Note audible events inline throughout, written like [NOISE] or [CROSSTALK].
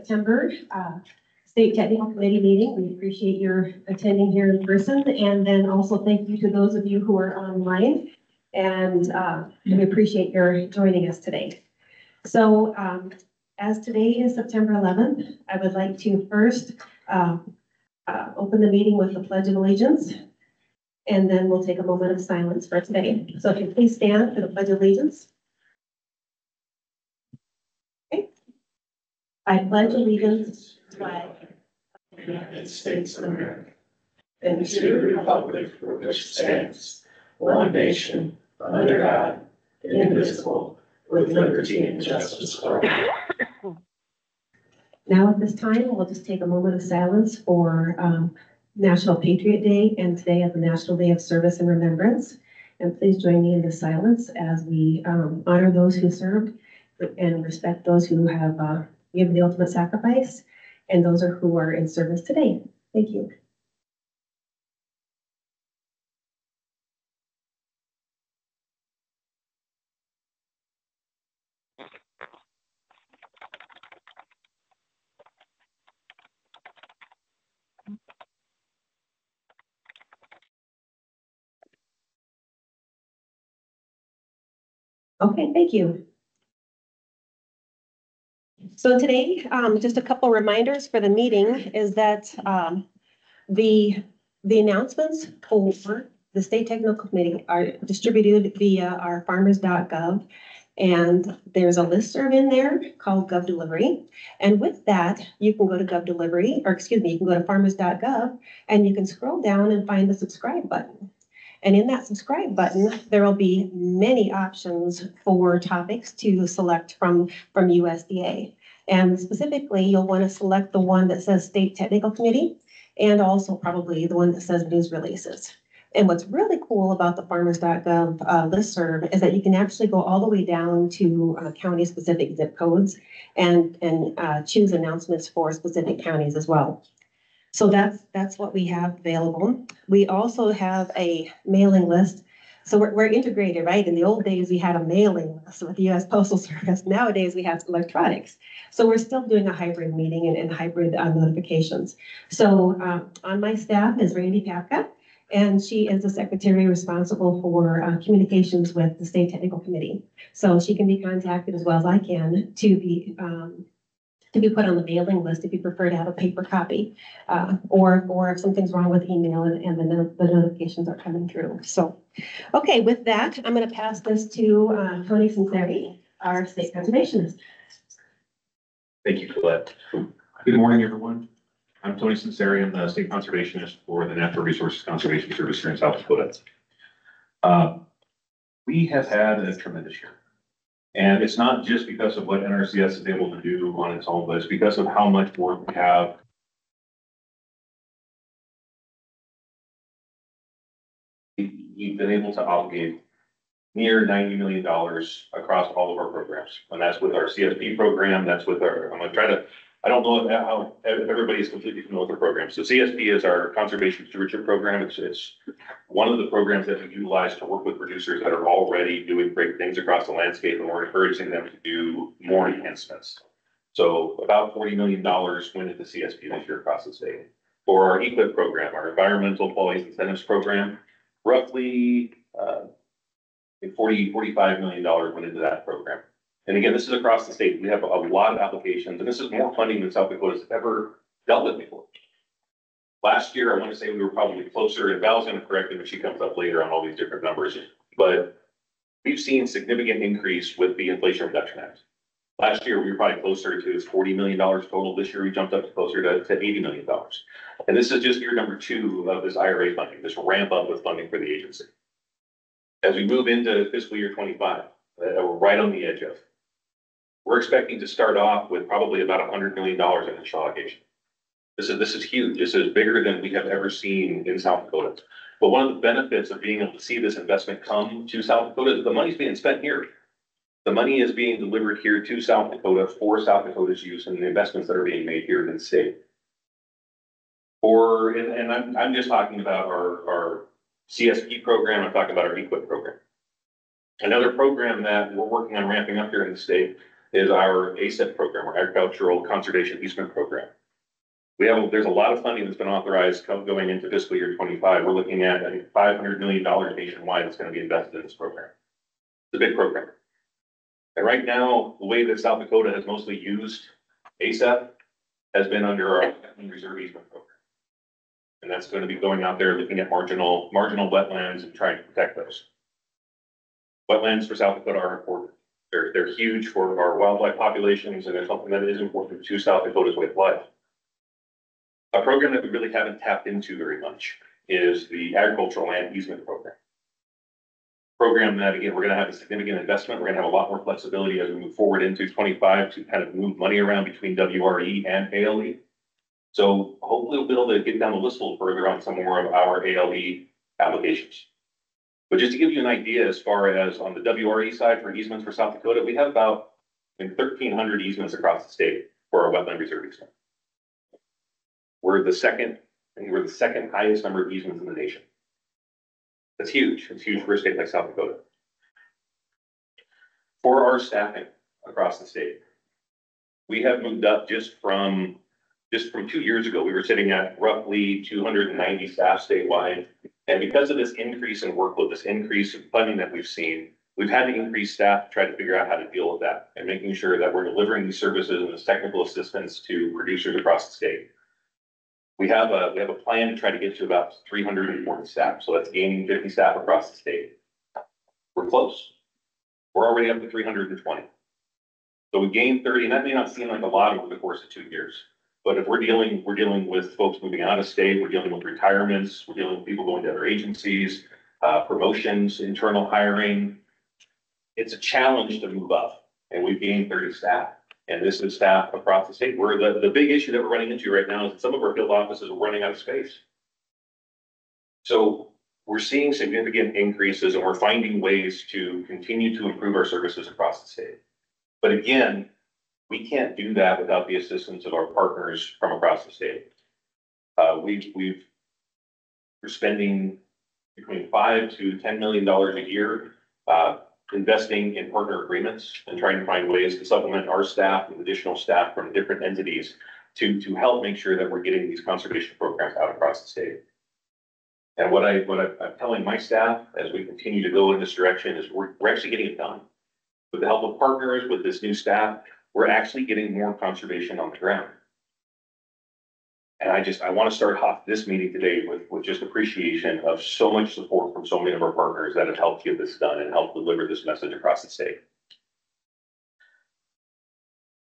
September, uh, State Technical Committee meeting. We appreciate your attending here in person. And then also thank you to those of you who are online. And, uh, we appreciate your joining us today. So, um, as today is September eleventh, I would like to first, uh, uh, open the meeting with the Pledge of Allegiance. And then we'll take a moment of silence for today. So if you please stand for the Pledge of Allegiance. I pledge allegiance to the flag of the United States of America, and to the republic for which it stands one nation, under God, indivisible, with liberty and justice for all. [LAUGHS] Now at this time, we'll just take a moment of silence for um, National Patriot Day and today is the National Day of Service and Remembrance. And please join me in the silence as we um, honor those who served and respect those who have uh, given the ultimate sacrifice and those are who are in service today. Thank you. Okay, thank you. So today, um, just a couple reminders for the meeting is that, um, the, the announcements for the state technical committee are distributed via our farmers.gov. And there's a listserv in there called Gov Delivery. And with that, you can go to Gov Delivery, or excuse me, you can go to farmers.gov and you can scroll down and find the subscribe button. And in that subscribe button, there will be many options for topics to select from, from USDA. And specifically, you'll want to select the one that says State Technical Committee and also probably the one that says News Releases. And what's really cool about the farmers.gov uh, listserv is that you can actually go all the way down to uh, county specific zip codes and, and uh, choose announcements for specific counties as well. So that's, that's what we have available. We also have a mailing list. So we're, we're integrated, right? In the old days, we had a mailing list with the US Postal [LAUGHS] Service. Nowadays, we have electronics. So we're still doing a hybrid meeting and, and hybrid uh, notifications. So uh, on my staff is Randy Papka, and she is the secretary responsible for uh, communications with the state technical committee. So she can be contacted as well as I can to be um, to be put on the mailing list if you prefer to have a paper copy. Uh, or, or if something's wrong with email and, and the, no- the notifications are coming through. So, okay, with that, I'm gonna pass this to, uh, Tony Sinceri, our state conservationist. Thank you, Colette. Good morning, everyone. I'm Tony Sinceri. I'm the state conservationist for the Natural Resources Conservation Service here in South Dakota. Uh, We have had a tremendous year. And it's not just because of what NRCS is able to do on its own, but it's because of how much work we have we've been able to obligate near ninety million dollars across all of our programs. And that's with our CSP program, that's with our, I'm gonna try to, I don't know if- how, everybody is completely familiar with the program. So CSP is our conservation stewardship program. It's, it's one of the programs that we utilize to work with producers that are already doing great things across the landscape, and we're encouraging them to do more enhancements. So about forty million dollars went into CSP this year across the state. For our EQIP program, our Environmental Quality Incentives Program, roughly, uh, 40 45 million dollars went into that program. And again, this is across the state. We have a lot of applications, and this is more funding than South Dakota's ever dealt with before. Last year, I want to say we were probably closer, and Val's gonna correct me when she comes up later on all these different numbers, but we've seen significant increase with the Inflation Reduction Act. Last year, we were probably closer to forty million dollars total. This year, we jumped up to closer to, to eighty million dollars. And this is just year number two of this IRA funding, this ramp up with funding for the agency. As we move into fiscal year twenty-five, that we're right on the edge of, we're expecting to start off with probably about hundred million dollars in allocation. This is, this is huge. This is bigger than we have ever seen in South Dakota. But one of the benefits of being able to see this investment come to South Dakota is the money's being spent here. The money is being delivered here to South Dakota for South Dakota's use and the investments that are being made here in the state. Or, and, and I'm, I'm just talking about our, our CSP program, I'm talking about our EQIP program. Another program that we're working on ramping up here in the state is our ACEP program, our Agricultural Conservation Easement Program. We have, there's a lot of funding that's been authorized going into fiscal year twenty-five. We're looking at, think, five hundred million dollars nationwide that's gonna be invested in this program. It's a big program. And right now, the way that South Dakota has mostly used ACEP has been under our reserve easement program. And that's gonna be going out there, looking at marginal, marginal wetlands and trying to protect those. Wetlands for South Dakota are important. They're, they're huge for our wildlife populations and they're something that is important to South Dakota's way of life. A program that we really haven't tapped into very much is the agricultural land easement program. Program that, again, we're gonna have a significant investment. We're gonna have a lot more flexibility as we move forward into twenty-five to kind of move money around between WRE and ALE. So hopefully we'll be able to get down the list a little further on some more of our ALE applications. But just to give you an idea, as far as on the WRE side for easements for South Dakota, we have about thirteen hundred easements across the state for our wetland reserve easement. We're the second, think we're the second highest number of easements in the nation. That's huge. It's huge for a state like South Dakota. For our staffing across the state, we have moved up just from, just from two years ago, we were sitting at roughly two hundred and ninety staff statewide. And because of this increase in workload, this increase in funding that we've seen, we've had to increase staff to try to figure out how to deal with that and making sure that we're delivering these services and this technical assistance to producers across the state. We have a, we have a plan to try to get to about three hundred and forty staff, so that's gaining fifty staff across the state. We're close. We're already up to three hundred and twenty. So we gained thirty, and that may not seem like a lot over the course of two years. But if we're dealing, we're dealing with folks moving out of state, we're dealing with retirements, we're dealing with people going to other agencies, uh, promotions, internal hiring. It's a challenge to move up, and we've gained thirty staff. And this is staff across the state, where the, the big issue that we're running into right now is that some of our field offices are running out of space. So we're seeing significant increases and we're finding ways to continue to improve our services across the state. But again, we can't do that without the assistance of our partners from across the state. Uh, we've, we've, we're spending between five to ten million dollars a year, uh, investing in partner agreements and trying to find ways to supplement our staff with additional staff from different entities to, to help make sure that we're getting these conservation programs out across the state. And what I, what I'm telling my staff as we continue to go in this direction is we're, we're actually getting it done. With the help of partners, with this new staff, we're actually getting more conservation on the ground. And I just, I want to start off this meeting today with, with just appreciation of so much support from so many of our partners that have helped get this done and helped deliver this message across the state.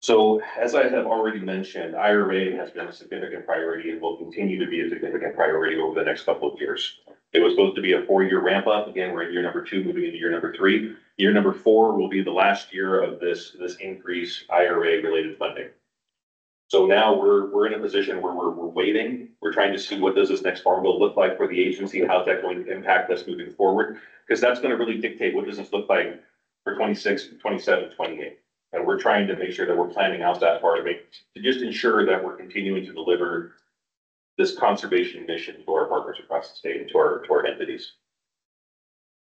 So as I have already mentioned, IRA has been a significant priority and will continue to be a significant priority over the next couple of years. It was supposed to be a four-year ramp up. Again, we're in year number two, moving into year number three. Year number four will be the last year of this, this increased IRA related funding. So now we're, we're in a position where we're, we're waiting. We're trying to see what does this next farm bill look like for the agency? How's that going to impact us moving forward? Because that's gonna really dictate what does this look like for 26, 27, 28. And we're trying to make sure that we're planning out that far to make, to just ensure that we're continuing to deliver this conservation mission to our partners across the state and to our, to our entities.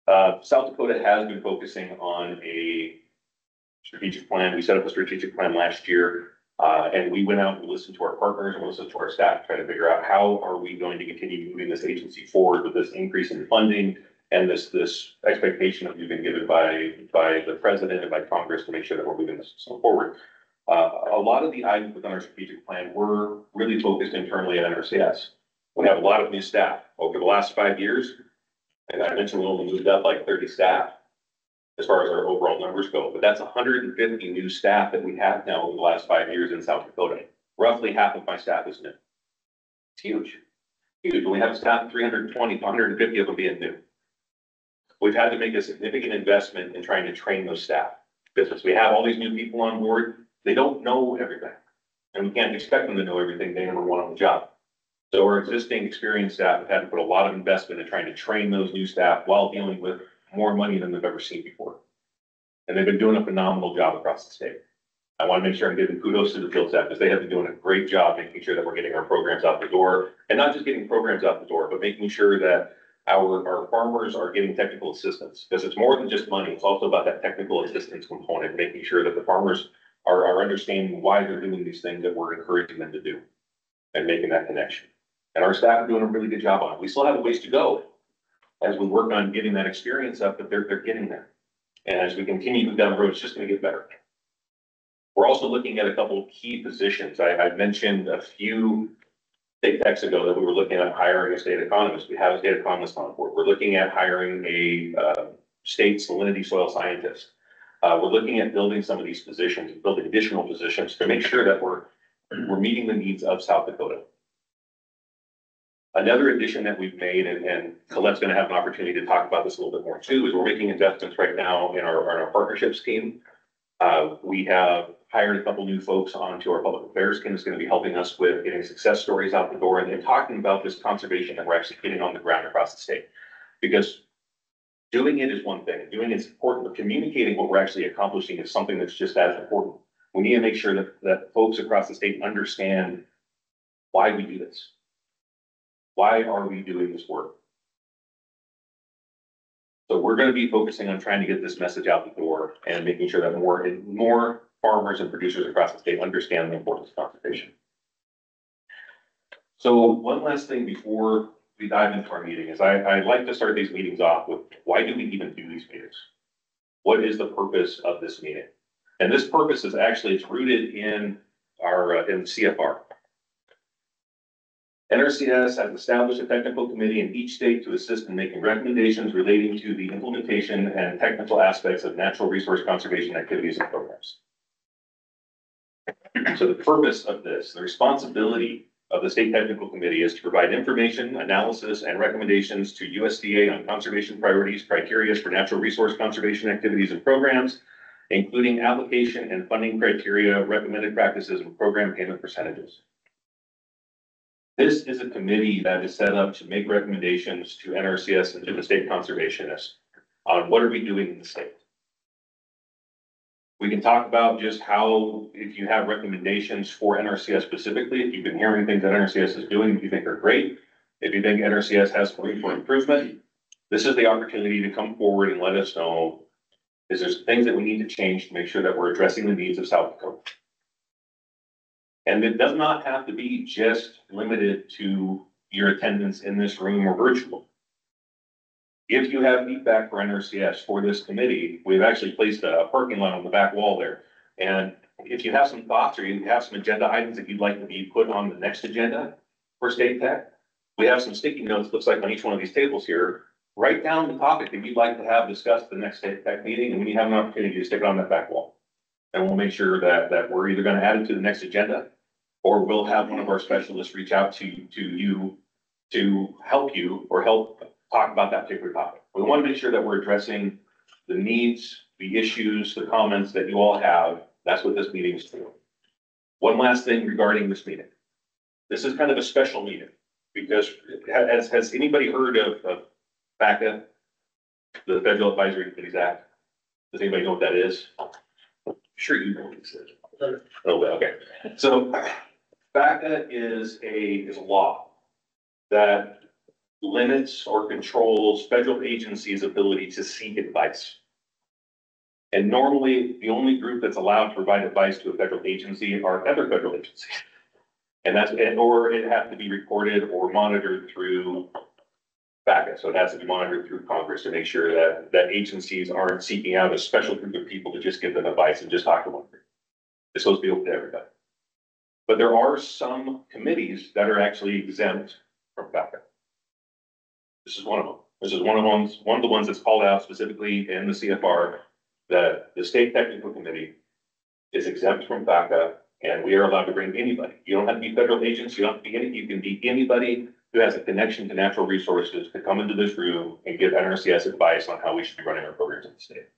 Uh, South Dakota has been focusing on a strategic plan. We set up a strategic plan last year. Uh, and we went out and listened to our partners and listened to our staff, trying to figure out how are we going to continue moving this agency forward with this increase in funding and this, this expectation that we've been given by, by the president and by Congress to make sure that we're moving this forward. Uh, a lot of the items within our strategic plan were really focused internally at NRCS. We have a lot of new staff over the last five years. And I mentioned we only moved up like thirty staff as far as our overall numbers go, but that's hundred and fifty new staff that we have now over the last five years in South Dakota. Roughly half of my staff is new. It's huge, huge. We have staff, 320, 150 of them being new. We've had to make a significant investment in trying to train those staff. Because we have all these new people on board, they don't know everything. And we can't expect them to know everything day number one on the job. So our existing experienced staff have had to put a lot of investment in trying to train those new staff while dealing with more money than they've ever seen before. And they've been doing a phenomenal job across the state. I want to make sure I'm giving kudos to the field staff because they have been doing a great job making sure that we're getting our programs out the door. And not just getting programs out the door, but making sure that our, our farmers are getting technical assistance, because it's more than just money, it's also about that technical assistance component, making sure that the farmers are, are understanding why they're doing these things that we're encouraging them to do, and making that connection. And our staff are doing a really good job on it. We still have a ways to go as we work on getting that experience up, but they're, they're getting there. And as we continue down the road, it's just gonna get better. We're also looking at a couple of key positions. I, I mentioned a few state ago that we were looking at hiring a state economist. We have a state economist on board. We're looking at hiring a, uh, state salinity soil scientist. Uh, we're looking at building some of these positions, building additional positions to make sure that we're, we're meeting the needs of South Dakota. Another addition that we've made, and, and Colette's gonna have an opportunity to talk about this a little bit more too, is we're making investments right now in our, in our partnerships team. Uh, we have hired a couple new folks onto our public affairs team that's gonna be helping us with getting success stories out the door and then talking about this conservation that we're actually getting on the ground across the state. Because doing it is one thing, doing it's important, but communicating what we're actually accomplishing is something that's just as important. We need to make sure that, that folks across the state understand why we do this. Why are we doing this work? So we're gonna be focusing on trying to get this message out the door and making sure that more, and more farmers and producers across the state understand the importance of conservation. So one last thing before we dive into our meeting is I, I like to start these meetings off with, why do we even do these meetings? What is the purpose of this meeting? And this purpose is actually, it's rooted in our, uh, in CFR. NRCS has established a technical committee in each state to assist in making recommendations relating to the implementation and technical aspects of natural resource conservation activities and programs. So the purpose of this, the responsibility of the state technical committee is to provide information, analysis, and recommendations to USDA on conservation priorities, criteria for natural resource conservation activities and programs, including application and funding criteria, recommended practices, and program payment percentages. This is a committee that is set up to make recommendations to NRCS and to the state conservationists on what are we doing in the state. We can talk about just how, if you have recommendations for NRCS specifically, if you've been hearing things that NRCS is doing, that you think are great. If you think NRCS has room for improvement, this is the opportunity to come forward and let us know. Is there things that we need to change to make sure that we're addressing the needs of South Dakota? And it does not have to be just limited to your attendance in this room or virtual. If you have feedback for NRCS for this committee, we've actually placed a parking lot on the back wall there. And if you have some thoughts or you have some agenda items that you'd like to be put on the next agenda for state tech, we have some sticky notes, looks like on each one of these tables here. Write down the topic that you'd like to have discussed the next state tech meeting, and when you have an opportunity to stick it on that back wall. And we'll make sure that, that we're either gonna add it to the next agenda, or we'll have one of our specialists reach out to, to you to help you or help talk about that particular topic. We want to make sure that we're addressing the needs, the issues, the comments that you all have. That's what this meeting is for. One last thing regarding this meeting. This is kind of a special meeting because has, has anybody heard of, of FACA? The Federal Advisory Committees Act? Does anybody know what that is? Sure you know what this is. Oh, well, okay. So FACA is a, is a law that limits or controls federal agencies' ability to seek advice. And normally, the only group that's allowed to provide advice to a federal agency are other federal agencies. And that's, and or it has to be recorded or monitored through FACA. So it has to be monitored through Congress to make sure that, that agencies aren't seeking out a special group of people to just give them advice and just talk to one. It's supposed to be open to everybody. But there are some committees that are actually exempt from FACA. This is one of them. This is one of the ones, one of the ones that's called out specifically in the CFR that the state technical committee is exempt from FACA and we are allowed to bring anybody. You don't have to be federal agents, you don't have to be any, you can be anybody who has a connection to natural resources to come into this room and give NRCS advice on how we should be running our programs in the state.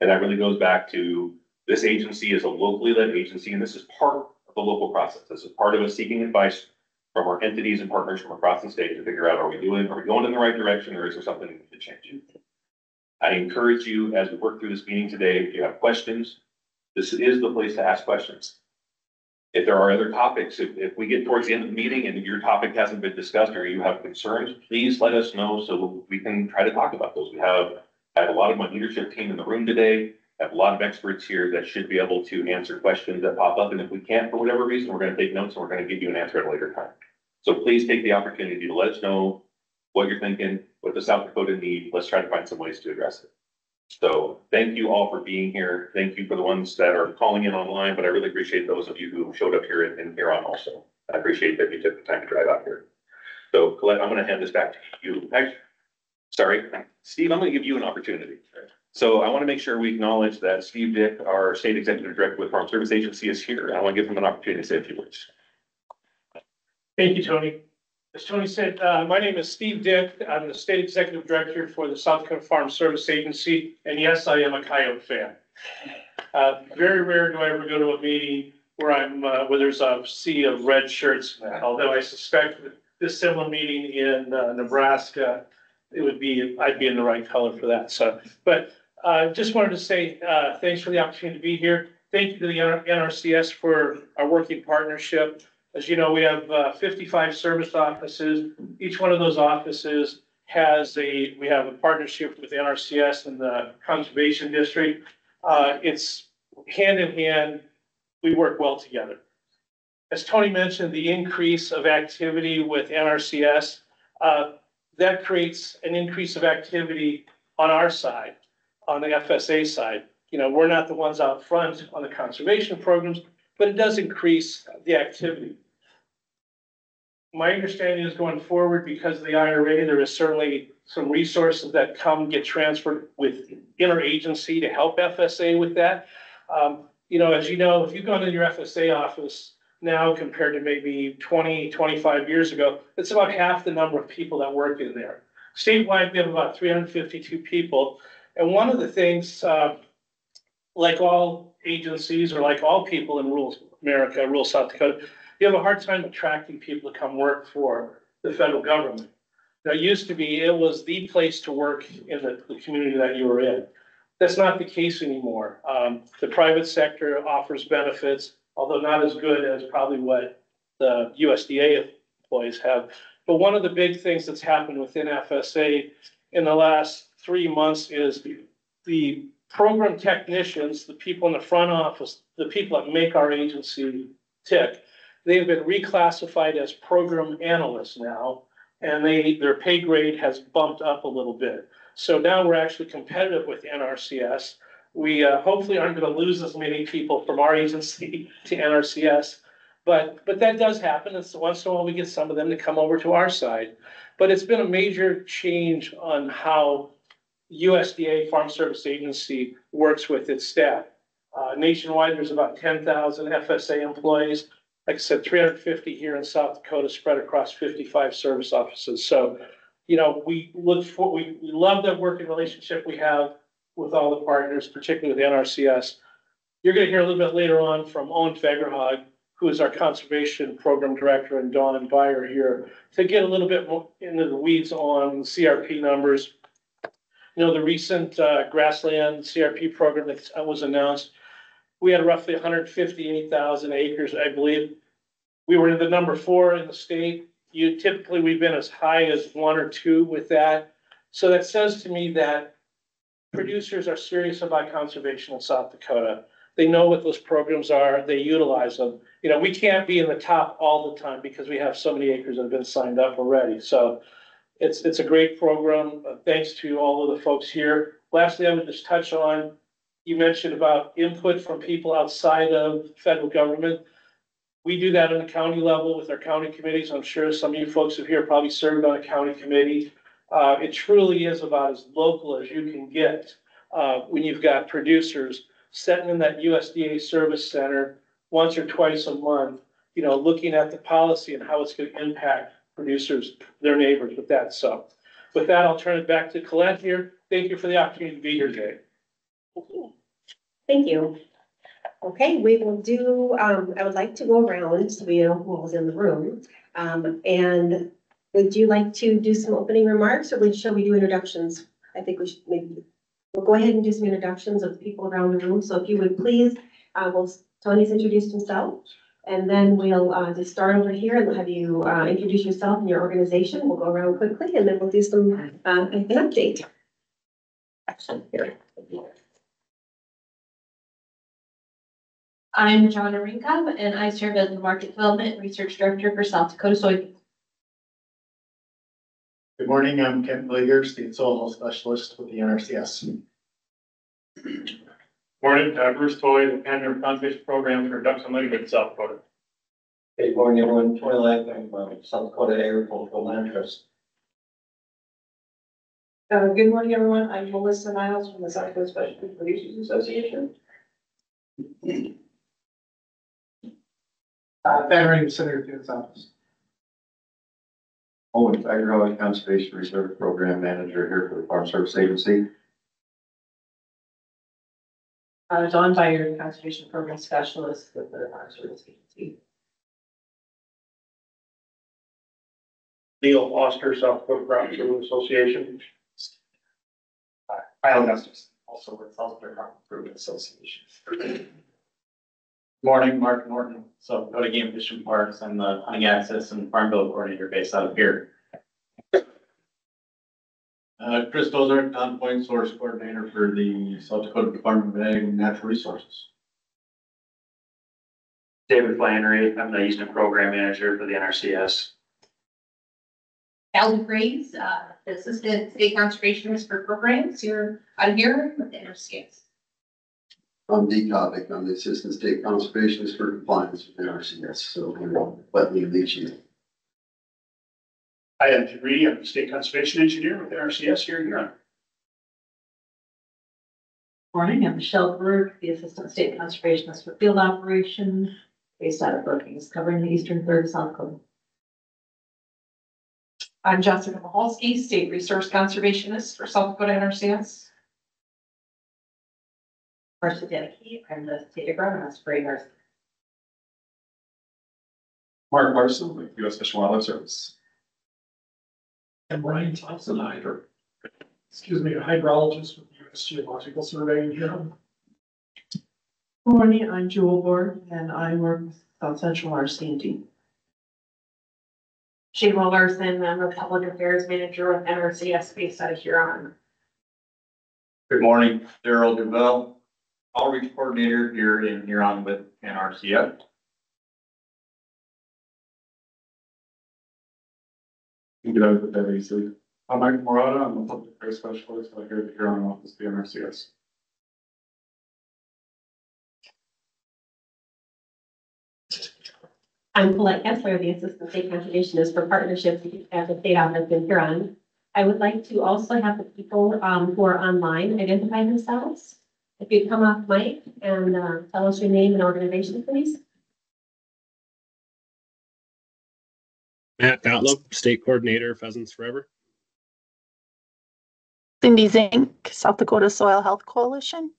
And that really goes back to this agency is a locally led agency and this is part of the local process. This is part of us seeking advice from our entities and partners from across the state to figure out, are we doing, are we going in the right direction or is there something we need to change? I encourage you as we work through this meeting today, if you have questions, this is the place to ask questions. If there are other topics, if, if we get towards the end of the meeting and your topic hasn't been discussed or you have concerns, please let us know so we can try to talk about those. We have, I have a lot of my leadership team in the room today. Have a lot of experts here that should be able to answer questions that pop up. And if we can't, for whatever reason, we're gonna take notes and we're gonna give you an answer at a later time. So please take the opportunity to let us know what you're thinking, what the South Dakota need. Let's try to find some ways to address it. So thank you all for being here. Thank you for the ones that are calling in online, but I really appreciate those of you who showed up here and, and here on also. I appreciate that you took the time to drive out here. So Colette, I'm gonna hand this back to you. Actually, sorry, Steve, I'm gonna give you an opportunity. So I want to make sure we acknowledge that Steve Dick, our State Executive Director with Farm Service Agency is here. I want to give him an opportunity to say a few words. Thank you, Tony. As Tony said, uh, my name is Steve Dick. I'm the State Executive Director for the South Dakota Farm Service Agency, and yes, I am a Coyote fan. Uh, very rare do I ever go to a meeting where I'm, uh, where there's a sea of red shirts, although I suspect this similar meeting in uh, Nebraska, it would be, I'd be in the right color for that, so. But, uh, just wanted to say, uh, thanks for the opportunity to be here. Thank you to the NRCS for our working partnership. As you know, we have uh, fifty-five service offices. Each one of those offices has a, we have a partnership with NRCS and the Conservation District. Uh, It's hand in hand, we work well together. As Tony mentioned, the increase of activity with NRCS, uh, that creates an increase of activity on our side, on the FSA side. You know, we're not the ones out front on the conservation programs, but it does increase the activity. My understanding is going forward, because of the IRA, there is certainly some resources that come, get transferred with interagency to help FSA with that. Um, you know, as you know, if you've gone in your FSA office now compared to maybe 20, 25 years ago, it's about half the number of people that work in there. Statewide, we have about three hundred and fifty-two people, and one of the things, uh, like all agencies or like all people in rural America, rural South Dakota, you have a hard time attracting people to come work for the federal government. Now, it used to be, it was the place to work in the, the community that you were in. That's not the case anymore. Um, the private sector offers benefits, although not as good as probably what the USDA employees have. But one of the big things that's happened within FSA in the last three months is the program technicians, the people in the front office, the people that make our agency tick, they've been reclassified as program analysts now, and they, their pay grade has bumped up a little bit. So now we're actually competitive with NRCS. We uh, hopefully aren't going to lose as many people from our [LAUGHS] agency to NRCS. But, but that does happen. It's once in a while we get some of them to come over to our side. But it's been a major change on how USDA Farm Service Agency works with its staff. Uh, nationwide, there's about ten thousand FSA employees. Like I said, three hundred fifty here in South Dakota, spread across fifty-five service offices. So, you know, we look for, we, we love that working relationship we have with all the partners, particularly with NRCS. You're gonna hear a little bit later on from Owen Fagerhog, who is our Conservation Program Director, and Dawn Byer here, to get a little bit more into the weeds on CRP numbers. You know, the recent uh, grassland CRP program that was announced, we had roughly hundred fifty-eight thousand acres, I believe. We were in the number four in the state. You typically, we've been as high as one or two with that. So that says to me that producers are serious about conservation in South Dakota. They know what those programs are, they utilize them. You know, we can't be in the top all the time because we have so many acres that have been signed up already. So it's, it's a great program. Uh, Thanks to all of the folks here. Lastly, I would just touch on, you mentioned about input from people outside of federal government. We do that on the county level with our county committees. I'm sure some of you folks have here probably served on a county committee. Uh, it truly is about as local as you can get, uh, when you've got producers sitting in that USDA service center once or twice a month, you know, looking at the policy and how it's gonna impact producers, their neighbors with that. So with that, I'll turn it back to Colette here. Thank you for the opportunity to be here today. Thank you. Okay, we will do, um, I would like to go around so we know who was in the room. Um, and would you like to do some opening remarks or would, shall we do introductions? I think we should maybe, we'll go ahead and do some introductions of the people around the room. So if you would please, uh, well, Tony's introduced himself. And then we'll, uh, just start over here and have you, uh, introduce yourself and your organization. We'll go around quickly and then we'll do some, uh, an update. Action here. I'm John Arinka, and I serve as the Market Development and Research Director for South Dakota Soybeans. Good morning, I'm Kent Blager, the Soil Health Specialist with the NRCS. Morning, uh, Bruce Toy, the Pioneer Conservation Program for Ducks Unlimited in South Dakota. Good morning, everyone. Troy Lack, I'm uh, South Dakota Agricultural Land Trust. Uh, good morning, everyone. I'm Melissa Niles from the South Dakota Specialty Producers Association. Uh, Ben Ring, Senator Duke's office. Owen Fagerhoff, Conservation Reserve Program Manager here for the Farm Service Agency. Uh, Dawn Byard, Conservation Program Specialist with the Farm Service Agency. Neil Foster, South Dakota Crop Service Association. Kyle Augustus, also with South Dakota Farm Improvement Association. Morning, Mark Norton, South Dakota Game Fish and Parks, I'm the hunting access and farm bill coordinator based out of here. Uh, Chris Dozark, Nonpoint Source Coordinator for the South Dakota Department of Ag and Natural Resources. David Flannery, I'm the Eastern Program Manager for the NRCS. Alden Graves, uh, Assistant State Conservationist for Programs here, out here with the NRCS. I'm Dee Covick, I'm the Assistant State Conservationist for Compliance with the NRCS, so we're wetland leaching. I am Jim Reedy, I'm the State Conservation Engineer with NRCS here in Huron. Morning, I'm Michelle Berg, the Assistant State Conservationist for Field Operations based out of Brookings, covering the eastern third of South Dakota. I'm Jessica Mahalski, State Resource Conservationist for South Dakota NRCS. Marcia Denicky, I'm the State Agronomist for ARS. Mark Larson with U S Fish and Wildlife Service. And Brian Thompson, hydro, excuse me, a hydrologist with the US Geological Survey in Huron. Good Morning, I'm Jewel Board and I work with South Central RCD. Shayla Larson, I'm the Public Affairs Manager with NRCS based out of Huron. Good morning, Daryl Duval, Outreach Coordinator here in Huron with NRCS. You get out of that easily. I'm Mike Morata, I'm a public affairs specialist here at the Huron office, of the NRCS. I'm Colette Kessler, the Assistant State Conservationist for Partnerships at the State Office in Huron. I would like to also have the people, um, who are online identify themselves. If you'd come off mic and, uh, tell us your name and organization, please. Matt Gottlieb, State Coordinator, Pheasants Forever. Cindy Zink, South Dakota Soil Health Coalition.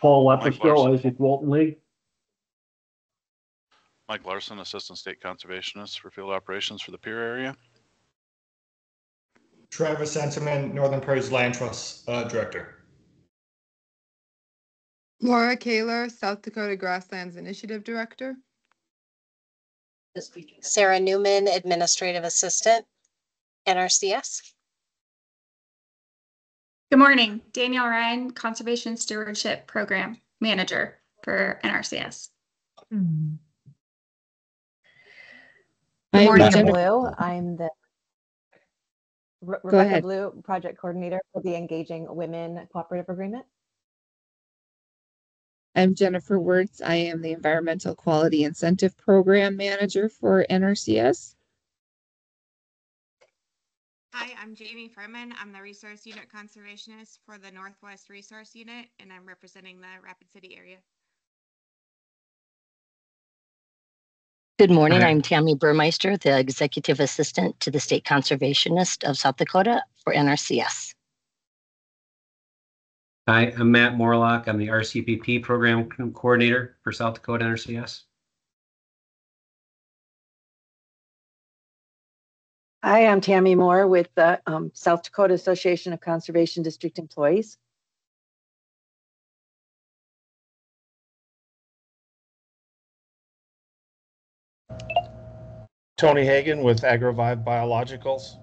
Paul Mike Lepico, Larson. Izaak Walton League. Mike Larson, Assistant State Conservationist for Field Operations for the Pierre area. Travis Senseman, Northern Prairies Land Trust uh, Director. Laura Kaler, South Dakota Grasslands Initiative Director. Sarah Newman, Administrative Assistant, NRCS. Good morning, Danielle Ryan, Conservation Stewardship Program Manager for NRCS. Good morning, Jennifer. Blue, I'm the Re- Rebecca. Blue, Project Coordinator for the Engaging Women Cooperative Agreement. I'm Jennifer Wertz. I am the Environmental Quality Incentive Program Manager for NRCS. Hi, I'm Jamie Furman. I'm the Resource Unit Conservationist for the Northwest Resource Unit, and I'm representing the Rapid City area. Good morning. Hi. I'm Tammy Burmeister, the Executive Assistant to the State Conservationist of South Dakota for NRCS. Hi, I'm Matt Morlock. I'm the RCPP Program Coordinator for South Dakota NRCS. Hi, I'm Tammy Moore with the um, South Dakota Association of Conservation District Employees. Tony Hagan with AgriVive Biologicals.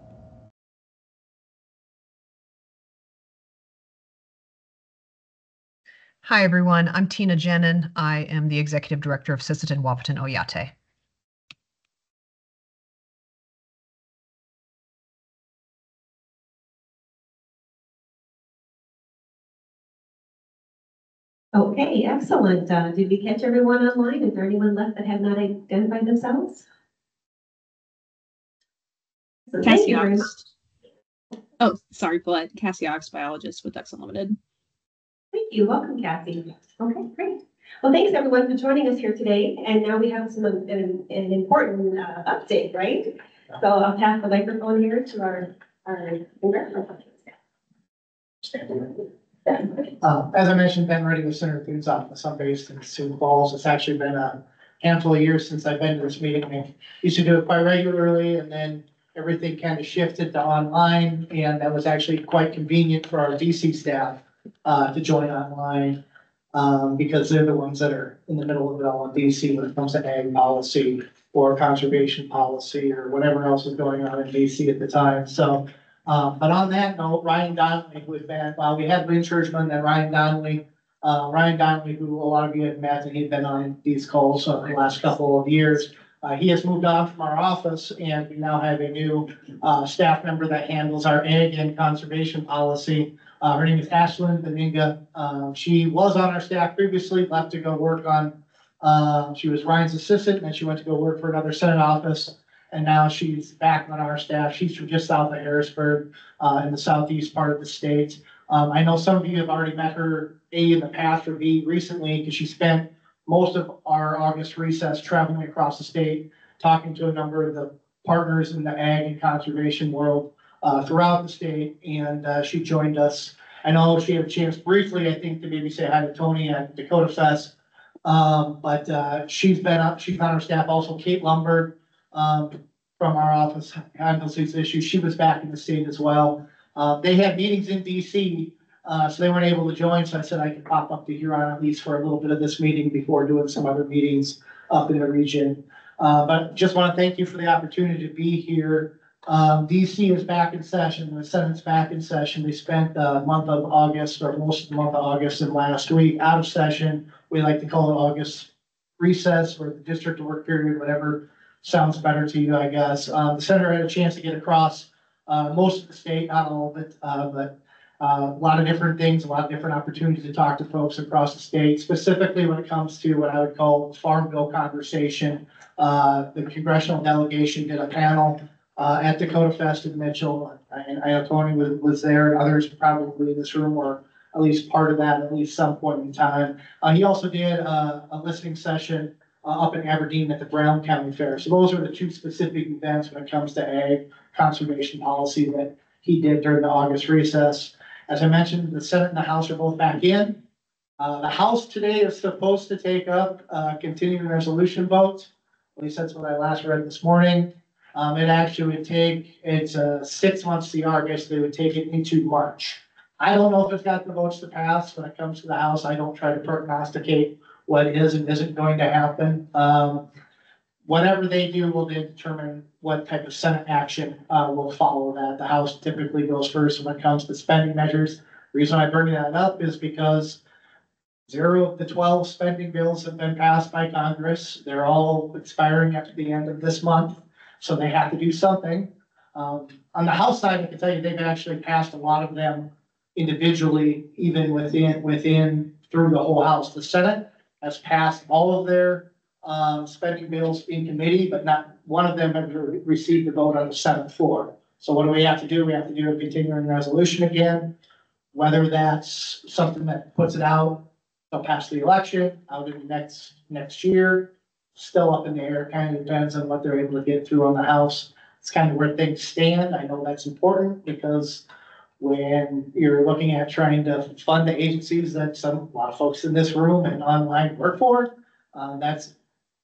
Hi, everyone. I'm Tina Jenin. I am the Executive Director of Sisseton Wahpeton Oyate. Okay, excellent. Uh, did we catch everyone online? Is there anyone left that have not identified themselves? So Thank Cassie you very much. Ox. Oh, sorry, Colette. Cassie Ox, biologist with Ducks Unlimited. Thank you. Welcome, Kathy. Okay, great. Well, thanks everyone for joining us here today. And now we have some, an, an important uh, update, right? So I'll pass the microphone here to our, our. Uh, as I mentioned, Ben Ready with Center Foods Office. I'm based in Sioux Falls. It's actually been a handful of years since I've been to this meeting. I used to do it quite regularly and then everything kind of shifted to online and that was actually quite convenient for our DC staff uh, to join online. Um, because they're the ones that are in the middle of it all in DC when it comes to ag policy or conservation policy or whatever else was going on in DC at the time. So um, but on that note, Ryan Donnelly, who been, well, we had Lynn Churchman and Ryan Donnelly. Uh, Ryan Donnelly, who a lot of you have met, and he'd been on these calls uh, the last couple of years. Uh, he has moved on from our office and we now have a new, uh, staff member that handles our ag and conservation policy. Uh, her name is Ashlyn Beninga. Uh, she was on our staff previously, left to go work on, uh, she was Ryan's assistant and then she went to go work for another Senate office. And now she's back on our staff. She's from just south of Harrisburg, uh, in the southeast part of the state. Um, I know some of you have already met her, A, in the past or B, recently, because she spent most of our August recess traveling across the state, talking to a number of the partners in the ag and conservation world, uh, throughout the state, and, uh, she joined us. I know she had a chance briefly, I think, to maybe say hi to Tony at Dakota Fest. Um, but, uh, she's been up, she's on our staff, also Kate Lombard, um, from our office handles these issues. She was back in the state as well. Uh, they had meetings in DC, uh, so they weren't able to join, so I said I could pop up to Huron at least for a little bit of this meeting before doing some other meetings up in the region. Uh, but just want to thank you for the opportunity to be here. Um, DC is back in session, the Senate's back in session. We spent the month of August, or most of the month of August and last week out of session. We like to call it August recess or the district work period, whatever sounds better to you, I guess. Uh, the senator had a chance to get across, uh, most of the state, not all of it, uh, but uh, a lot of different things, a lot of different opportunities to talk to folks across the state, specifically when it comes to what I would call farm bill conversation. Uh, the congressional delegation did a panel, uh, at Dakota Fest in Mitchell. And I know Tony was, was there and others probably in this room were at least part of that at least some point in time. Uh, he also did, uh, a listening session, uh, up in Aberdeen at the Brown County Fair. So those are the two specific events when it comes to ag conservation policy that he did during the August recess. As I mentioned, the Senate and the House are both back in. Uh, the House today is supposed to take up, uh, continuing resolution vote. At least that's what I last read this morning. Um, it actually would take, it's a six month CR, they would take it into March. I don't know if it's got the votes to pass when it comes to the House. I don't try to prognosticate what is and isn't going to happen. Um, whatever they do will then determine what type of Senate action, uh, will follow that. The House typically goes first when it comes to spending measures. The Reason I bring that up is because zero of the twelve spending bills have been passed by Congress. They're all expiring at the end of this month, so they have to do something. Um, on the House side, I can tell you, they've actually passed a lot of them individually, even within, within, through the whole House. The Senate has passed all of their, um, spending bills in committee, but not one of them have re- received a vote on the Senate floor. So what do we have to do? We have to do a continuing resolution again. Whether that's something that puts it out, they'll pass the election, out in the next, next year. Still up in the air, kind of depends on what they're able to get through on the House. It's kind of where things stand. I know that's important because when you're looking at trying to fund the agencies that some, a lot of folks in this room and online work for, uh, that's,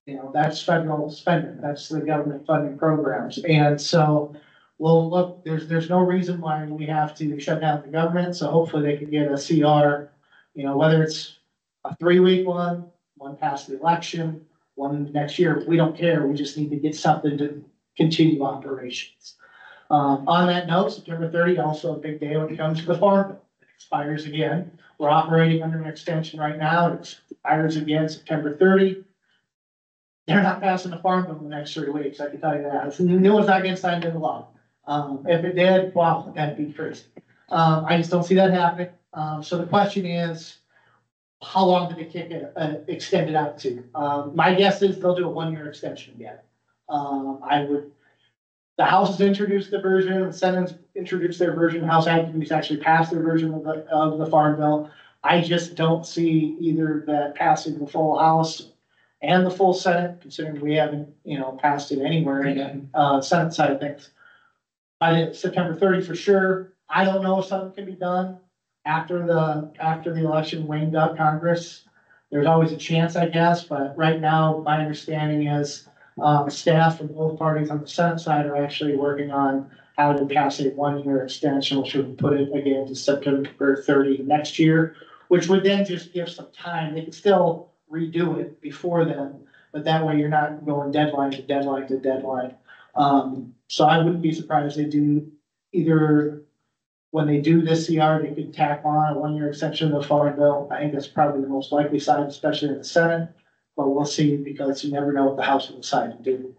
you know, that's federal spending, that's the government funding programs. And so, well, look, there's, there's no reason why we have to shut down the government, so hopefully they can get a CR, you know, whether it's a three-week one, one past the election, one next year, we don't care, we just need to get something to continue operations. Um, on that note, September thirty, also a big day when it comes to the farm bill. It expires again. We're operating under an extension right now. It expires again September thirty. They're not passing the farm bill in the next three weeks, I can tell you that. The new one's not getting signed into law. Um, if it did, wow, that'd be crazy. Um, I just don't see that happening. Um, so the question is, how long did they kick it, uh, extend it out to? Um, my guess is they'll do a one-year extension again. Um, I would, the House has introduced the version, the Senate's introduced their version, the House Committee's actually passed their version of the, of the Farm Bill. I just don't see either that passing the full House and the full Senate, considering we haven't, you know, passed it anywhere in the, uh, Senate side of things. I think September thirty for sure. I don't know if something can be done after the, after the election waned up Congress. There's always a chance, I guess, but right now, my understanding is, um, staff from both parties on the Senate side are actually working on how to pass a one-year extension, which would put it again to September thirty next year, which would then just give some time. They could still redo it before then, but that way you're not going deadline to deadline to deadline. Um, so I wouldn't be surprised if they do either when they do this CR, they could tack on a one-year extension of the farm bill. I think that's probably the most likely side, especially in the Senate. But we'll see because you never know what the House will decide to do.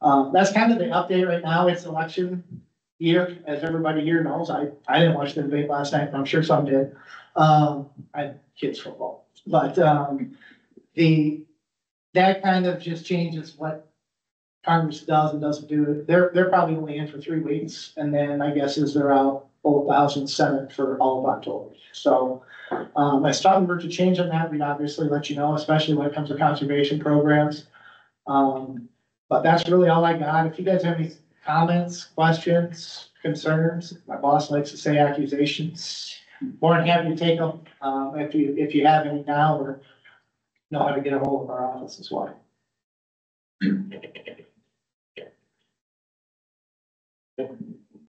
Um, that's kind of the update right now. It's election year, as everybody here knows. I, I didn't watch the debate last night, but I'm sure some did. Um, I had kids football, but, um, the, that kind of just changes what Congress does and doesn't do. They're, they're probably only in for three weeks, and then I guess is they're out both the House and Senate for all of October. So, um, if something were to change on that, we'd obviously let you know, especially when it comes to conservation programs. Um, but that's really all I got. If you guys have any comments, questions, concerns, my boss likes to say accusations. More than happy to take them, um, if you, if you have any now or know how to get a hold of our office as well.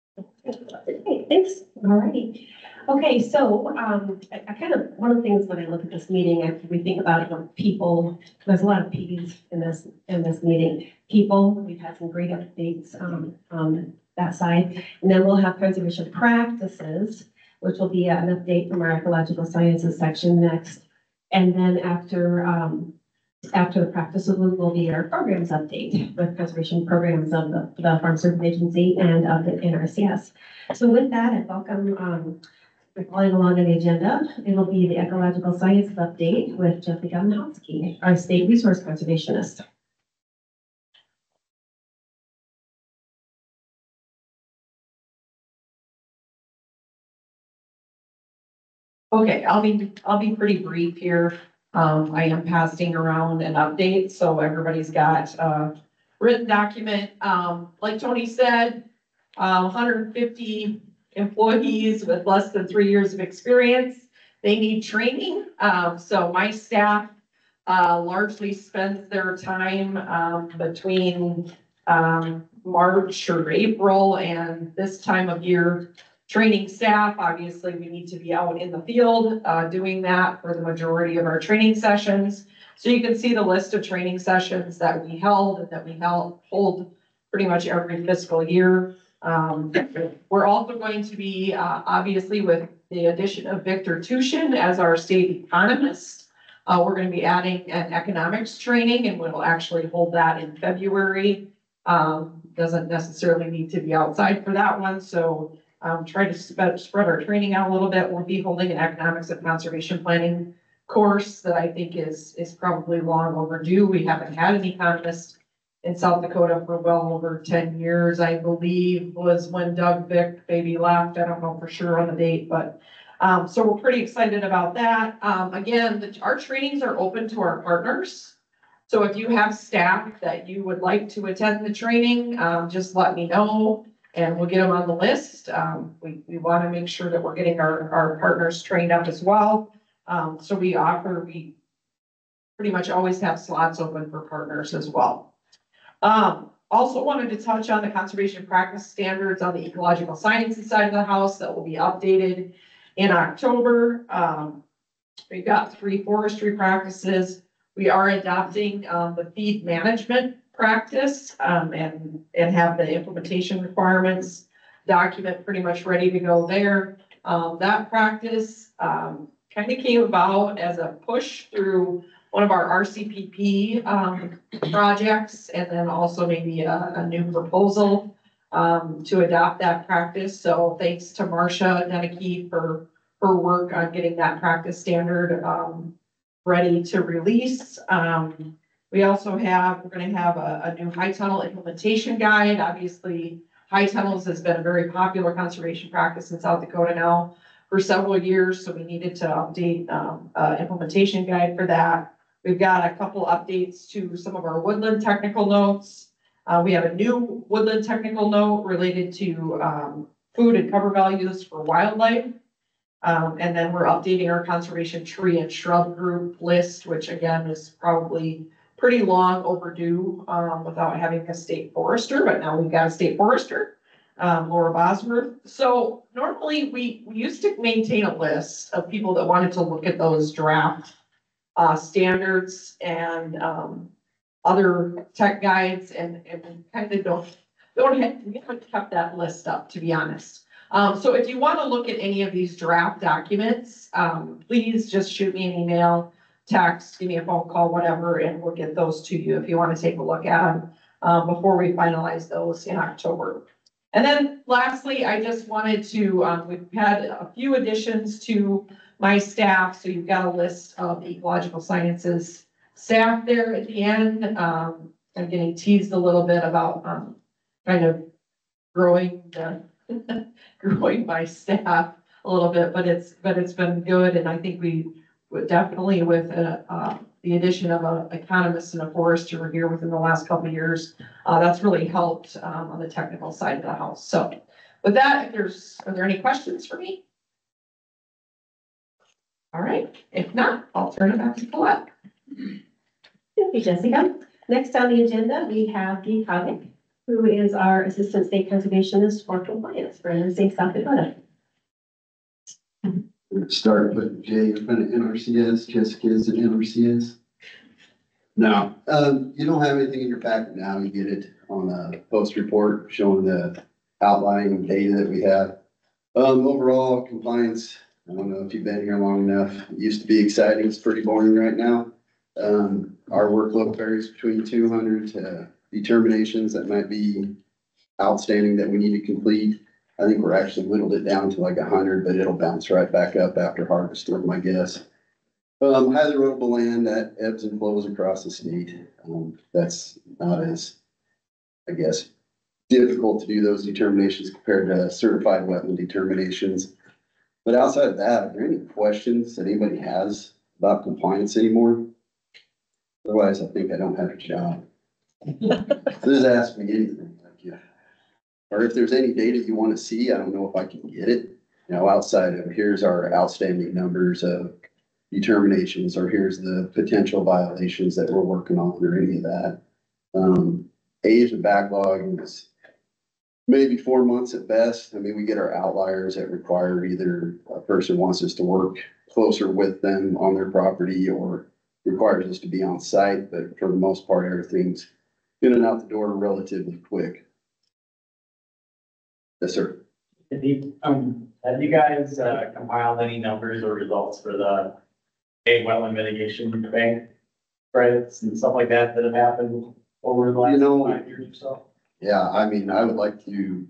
Okay, thanks. Alrighty. Okay, so, um, I, I kind of, one of the things when I look at this meeting, after we think about it, when people, there's a lot of Ps in this, in this meeting. People, we've had some great updates, um, on that side. And then we'll have conservation practices, which will be an update from our ecological sciences section next. And then after, um, after the practices will will be our programs update with conservation programs of the, the Farm Service Agency and of the NRCS. So with that, I welcome, um, following along on the agenda. It'll be the ecological science update with Jeffrey Galanowski, our state resource conservationist. Okay, I'll be, I'll be pretty brief here. Um, I am passing around an update, so everybody's got a written document. Um, like Tony said, uh, and fifty employees with less than three years of experience. They need training. Um, so my staff, uh, largely spends their time, um, between, um, March or April and this time of year training staff, obviously, we need to be out in the field, uh, doing that for the majority of our training sessions. So you can see the list of training sessions that we held and that we held, hold pretty much every fiscal year. Um, we're also going to be, uh, obviously with the addition of Victor Tushin as our state economist. Uh, we're gonna be adding an economics training and we'll actually hold that in February. Um, doesn't necessarily need to be outside for that one, so um, try to spread, spread our training out a little bit. We'll be holding an economics of conservation planning course that I think is, is probably long overdue. We haven't had an economist in South Dakota for well over ten years, I believe, was when Doug Vick maybe left. I don't know for sure on the date, but, um, so we're pretty excited about that. Um, again, the, our trainings are open to our partners. So if you have staff that you would like to attend the training, um, just let me know and we'll get them on the list. Um, we, we want to make sure that we're getting our, our partners trained up as well. Um, so we offer, we pretty much always have slots open for partners as well. Um, also wanted to touch on the conservation practice standards on the ecological sciences side of the house that will be updated in October. Um, we've got three forestry practices. We are adopting, um, the feed management practice, um, and, and have the implementation requirements document pretty much ready to go there. Um, that practice, um, kind of came about as a push through one of our RCPP, um, projects, and then also maybe a, a new proposal, um, to adopt that practice. So thanks to Marcia Dennehy for, her work on getting that practice standard, um, ready to release. Um, we also have, we're gonna have a, a new high tunnel implementation guide. Obviously, high tunnels has been a very popular conservation practice in South Dakota now for several years, so we needed to update, um, uh, implementation guide for that. We've got a couple updates to some of our woodland technical notes. Uh, we have a new woodland technical note related to, um, food and cover values for wildlife. Um, and then we're updating our conservation tree and shrub group list, which again is probably pretty long overdue, um, without having a state forester, but now we've got a state forester, um, Laura Bosworth. So normally we, we used to maintain a list of people that wanted to look at those draft uh, standards and, um, other tech guides and, and we kind of don't, don't have, we haven't kept that list up, to be honest. Um, so if you want to look at any of these draft documents, um, please just shoot me an email, text, give me a phone call, whatever, and we'll get those to you if you want to take a look at them, um, before we finalize those in October. And then lastly, I just wanted to, um, we've had a few additions to my staff, so you've got a list of ecological sciences staff there at the end. Um, I'm getting teased a little bit about, um, kind of growing the, [LAUGHS] growing my staff a little bit, but it's, but it's been good, and I think we definitely with, uh, uh, the addition of an economist and a forester here within the last couple of years, uh, that's really helped, um, on the technical side of the house. So with that, if there's, are there any questions for me? All right, if not, I'll turn it back to Colette. Thank you, Jessica. Next on the agenda, we have Dee Conick, who is our Assistant State Conservationist for Compliance for NRC South Dakota. Start with Jay, I've been at NRCS, Jessica is at NRCS. No, um, you don't have anything in your packet now, you get it on a post report showing the outlining data that we have. Um, overall compliance, I don't know if you've been here long enough, it used to be exciting, it's pretty boring right now. Um, our workload varies between two hundred to determinations that might be outstanding that we need to complete. I think we're actually whittled it down to like hundred, but it'll bounce right back up after harvest, is my guess. Um, highly erodible land that ebbs and flows across the state, um, that's not as, I guess, difficult to do those determinations compared to certified wetland determinations. But outside of that, are there any questions that anybody has about compliance anymore? Otherwise, I think I don't have a job. [LAUGHS] Just ask me anything. Or if there's any data you wanna see, I don't know if I can get it. You know, outside of, here's our outstanding numbers of determinations, or here's the potential violations that we're working on, or any of that. Um, age and backlog is maybe four months at best. I mean, we get our outliers that require either a person wants us to work closer with them on their property or requires us to be on site, but for the most part, everything's in and out the door relatively quick. Yes, sir. Have you, um, have you guys, uh, compiled any numbers or results for the state wetland mitigation bank credits and stuff like that that have happened over the last know- five years or so? Yeah, I mean, I would like to,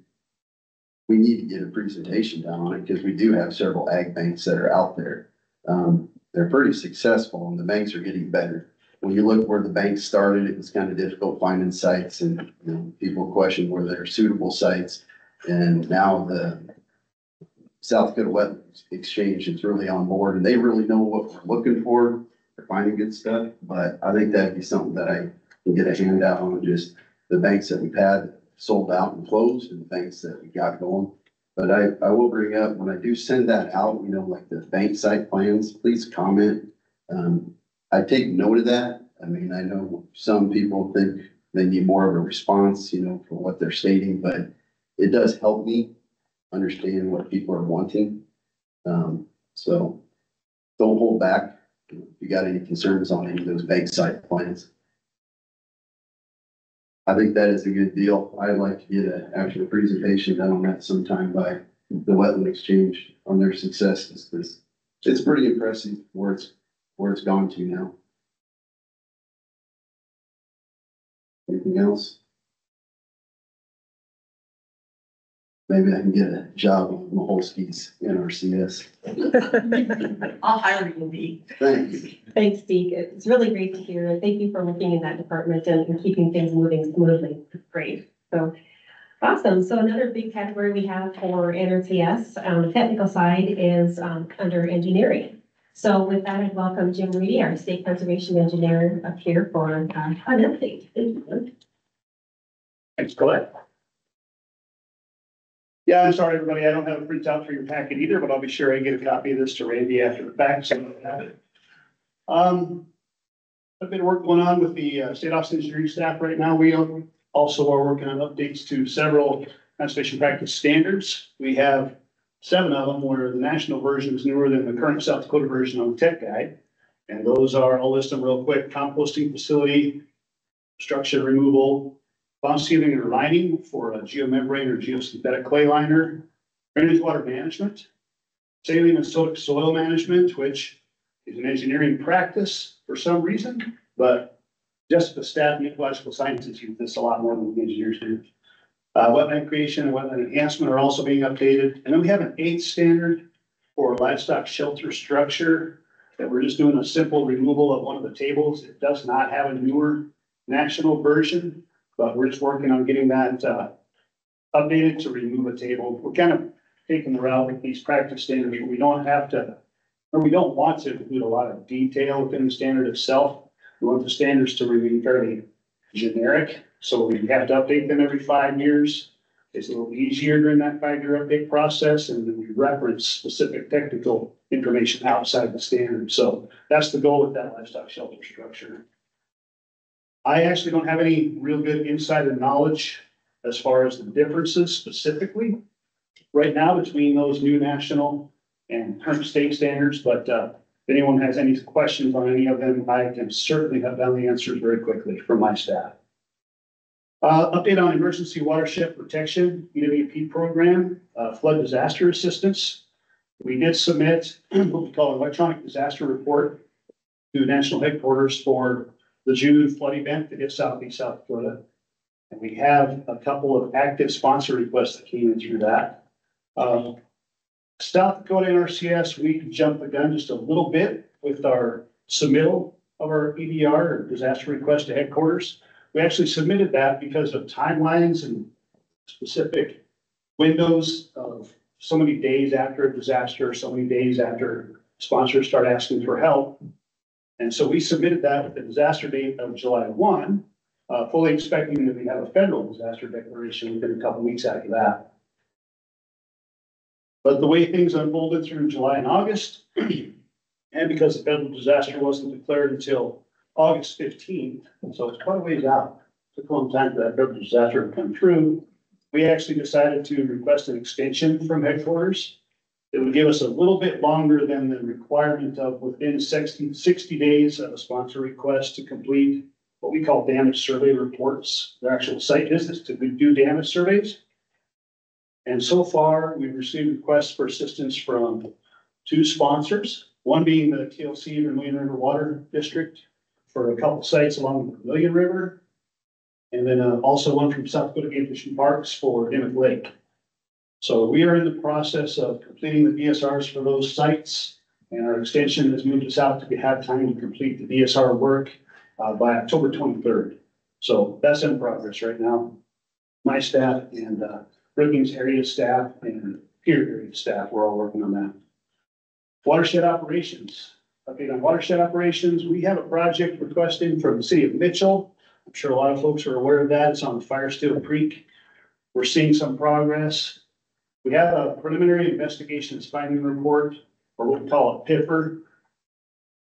we need to get a presentation down on it because we do have several ag banks that are out there. Um, they're pretty successful and the banks are getting better. When you look where the banks started, it was kind of difficult finding sites and, you know, people question where they're suitable sites. And now the South Dakota Wetlands Exchange is really on board and they really know what we're looking for. They're finding good stuff, but I think that'd be something that I can get a handout on, just the banks that we've had sold out and closed and the banks that we got going. But I, I will bring up, when I do send that out, you know, like the bank site plans, please comment. Um, I take note of that. I mean, I know some people think they need more of a response, you know, for what they're stating, but it does help me understand what people are wanting. Um, so don't hold back. If you got any concerns on any of those bank site plans. I think that is a good deal. I'd like to get an actual presentation done on that sometime by the Wetland Exchange on their successes, because it's pretty impressive where it's, where it's gone to now. Anything else? Maybe I can get a job on Maholski's NRCS. [LAUGHS] I'll hire you, Deke. Thanks. Thanks, Deke. It's really great to hear. Thank you for working in that department and and keeping things moving smoothly. Great. So, awesome. So another big category we have for NRCS on the technical side is um, under engineering. So with that, I'd welcome Jim Reedy, our state conservation engineer up here for uh, an update. Thank you. Thanks, Colette. Yeah, I'm sorry, everybody, I don't have a printout for your packet either, but I'll be sure I get a copy of this to Randy after the fact, so you have it. Um, a bit of work going on with the uh, state office engineering staff right now. We also are working on updates to several conservation practice standards. We have seven of them where the national version is newer than the current South Dakota version on the tech guide. And those are, I'll list them real quick, composting facility, structure removal, Pond sealing and lining for a geomembrane or geosynthetic clay liner, drainage water management, saline and sodic soil management, which is an engineering practice for some reason, but just the staff and ecological sciences use this a lot more than the engineers do. Uh, wetland creation and wetland enhancement are also being updated. And then we have an eighth standard for livestock shelter structure that we're just doing a simple removal of one of the tables. It does not have a newer national version. But we're just working on getting that, uh, updated to remove a table. We're kind of taking the route with these practice standards where we don't have to, or we don't want to include a lot of detail within the standard itself. We want the standards to remain fairly generic, so we have to update them every five years. It's a little easier during that five-year update process, and then we reference specific technical information outside the standard. So that's the goal with that livestock shelter structure. I actually don't have any real good insight and knowledge as far as the differences specifically right now between those new national and current state standards, but uh, if anyone has any questions on any of them, I can certainly have down the answers very quickly from my staff. Uh, update on emergency watershed protection, EWP program, uh, flood disaster assistance. We did submit [CLEARS THROAT] what we call an electronic disaster report to national headquarters for the June flood event that hit southeast South Dakota. And we have a couple of active sponsor requests that came in through that. Um, South Dakota NRCS, we jumped the gun just a little bit with our submittal of our EDR or disaster request to headquarters. We actually submitted that because of timelines and specific windows of so many days after a disaster, so many days after sponsors start asking for help. And so we submitted that with the disaster date of July one, uh, fully expecting that we have a federal disaster declaration within a couple weeks after that. But the way things unfolded through July and August, [CLEARS THROAT] and because the federal disaster wasn't declared until August fifteenth, so it's quite a ways out. A long time for that federal disaster to come true. We actually decided to request an extension from headquarters. It would give us a little bit longer than the requirement of within 60 60 days of a sponsor request to complete what we call damage survey reports, their actual site visits to do damage surveys. And so far, we've received requests for assistance from two sponsors, one being the TLC Vermillion River Water District for a couple sites along the Vermillion River. And then uh, also one from South Dakota Game Fish and Parks for Emmett Lake. So we are in the process of completing the DSRs for those sites. And our extension has moved us out to be- have time to complete the DSR work uh, by October twenty-third. So that's in progress right now. My staff and uh, Brookings area staff and Pierre area staff, we're all working on that. Watershed operations. Update on watershed operations. We have a project requested from the city of Mitchell. I'm sure a lot of folks are aware of that. It's on Firesteel Creek. We're seeing some progress. We have a preliminary investigations finding report, or what we call a PIFR,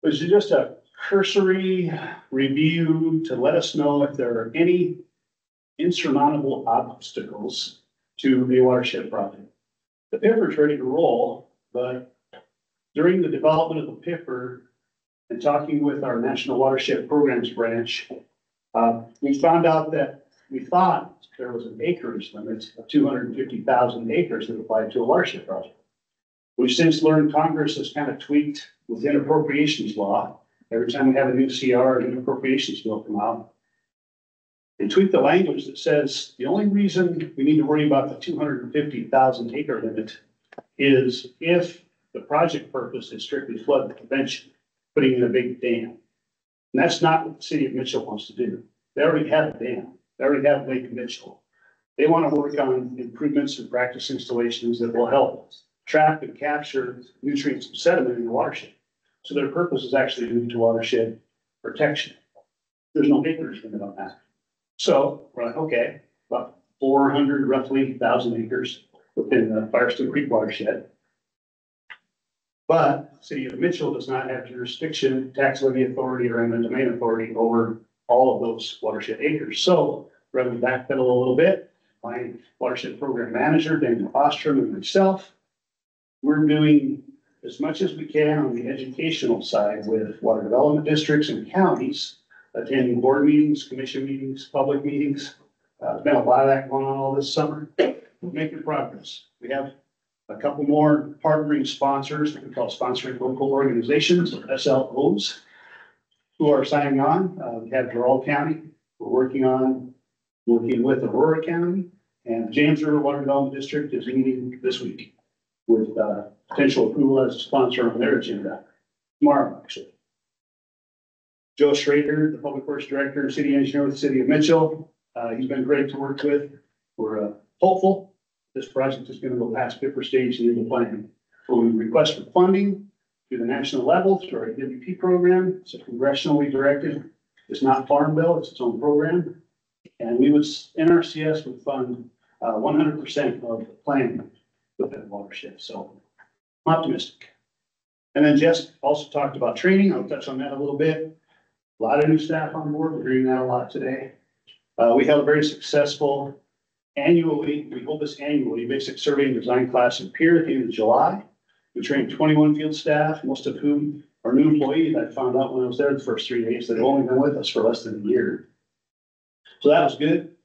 which is just a cursory review to let us know if there are any insurmountable obstacles to the watershed project. The PIFR is ready to roll, but during the development of the PIFR and talking with our National Watershed Programs branch, uh, we found out that we thought there was an acreage limit of two hundred and fifty thousand acres that applied to a watershed project. We've since learned Congress has kind of tweaked within appropriations law. Every time we have a new CR, a new appropriations bill come out. They tweak the language that says the only reason we need to worry about the two hundred and fifty thousand acre limit is if the project purpose is strictly flood prevention, putting in a big dam. And that's not what the city of Mitchell wants to do. They already have a dam. They already have Lake Mitchell. They want to work on improvements and practice installations that will help trap and capture nutrients and sediment in the watershed. So their purpose is actually due to watershed protection. There's no acreage limit on that. So, we're like, okay, about four hundred roughly thousand acres within the Firesteel Creek watershed. But city of Mitchell does not have jurisdiction, tax levy authority or eminent domain authority over all of those watershed acres. So rather than backpedal a little bit, my watershed program manager, Daniel Ostrom and myself, we're doing as much as we can on the educational side with water development districts and counties, attending board meetings, commission meetings, public meetings. Uh, there's been a lot of that going on all this summer. We're making progress. We have a couple more partnering sponsors, we call sponsoring local organizations, or SLOs, who are signing on. Uh, we have Jerauld County, we're working on, working with Aurora County, and James River Water Development District is meeting this week with, uh, potential approval as a sponsor on their agenda tomorrow, actually. Joe Schrader, the Public Works Director, and City Engineer with the City of Mitchell, uh, he's been great to work with. We're, uh, hopeful this project is gonna go past PIFR stage and into planning. So we request for funding to the national level through our WP program. It's a congressionally directed. It's not Farm Bill, it's its own program. And we would, NRCS would fund, uh, one hundred percent of the planning within the watershed, so I'm optimistic. And then Jess also talked about training. I'll touch on that a little bit. A Lot of new staff on board. We're hearing that a lot today. Uh, we held a very successful annually, we hold this annually, basic survey and design class in Pierre at the end of July. We trained twenty-one field staff, most of whom are new employees. I found out when I was there the first three days, they've only been with us for less than a year. So that was good.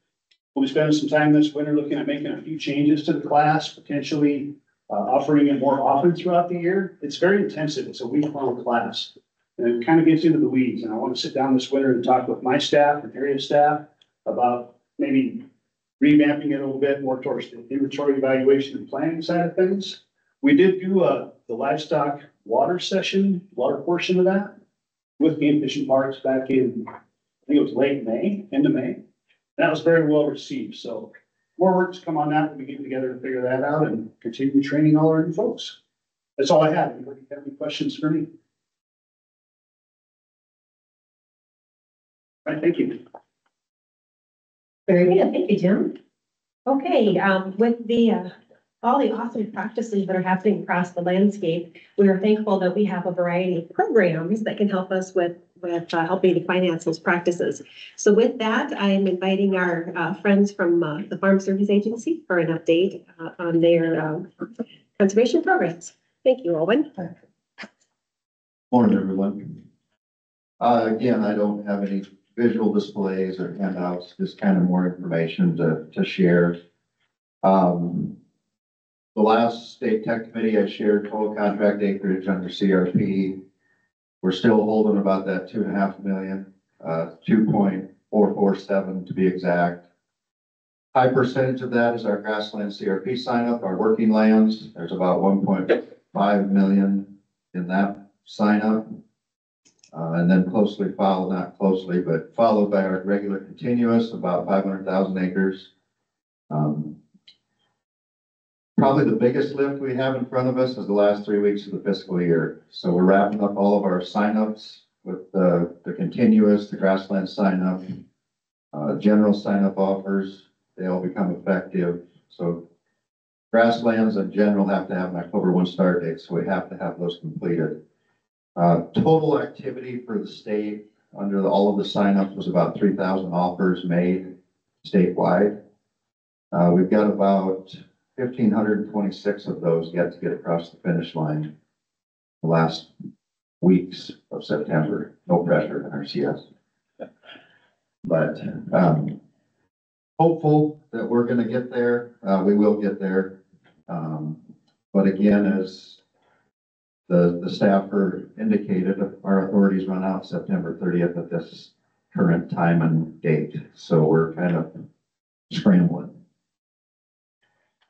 We'll be spending some time this winter looking at making a few changes to the class, potentially uh, offering it more often throughout the year. It's very intensive. It's a week-long class. And it kind of gets into the weeds, and I want to sit down this winter and talk with my staff and area staff about maybe revamping it a little bit more towards the inventory evaluation and planning side of things. We did do, uh, the livestock water session, water portion of that with Game Fish and Parks back in, I think it was late May, end of May. That was very well received, so more work to come on that. Be getting together to figure that out and continue training all our new folks. That's all I have. Anybody have any questions for me? All right, thank you. Very good, thank you, Jim. Okay, um, with the, uh, all the awesome practices that are happening across the landscape, we are thankful that we have a variety of programs that can help us with, with uh, helping to finance those practices. So with that, I am inviting our, uh, friends from, uh, the Farm Service Agency for an update, uh, on their, um, conservation programs. Thank you, Owen. Morning, everyone. Uh, again, I don't have any visual displays or handouts, just kind of more information to, to share. Um, the last state tech committee, I shared total contract acreage under CRP. We're still holding about that two and a half million, uh, two point four four seven to be exact. High percentage of that is our grassland CRP sign up, our working lands. There's about one point five million in that sign up. Uh, and then closely followed, not closely, but followed by our regular continuous, about five hundred thousand acres. Um, Probably the biggest lift we have in front of us is the last three weeks of the fiscal year. So we're wrapping up all of our signups with the, the continuous, the grassland sign up, uh, general sign up offers. They all become effective. So grasslands in general have to have an October one start date, so we have to have those completed. Uh, total activity for the state under the, all of the signups was about three thousand offers made statewide. Uh, we've got about fifteen hundred and twenty-six of those yet to get across the finish line. The last weeks of September, no pressure, RCS. But, um, hopeful that we're gonna get there. Uh, we will get there. Um, but again, as the, the staffer indicated, our authorities run out September thirtieth at this current time and date. So we're kind of scrambling.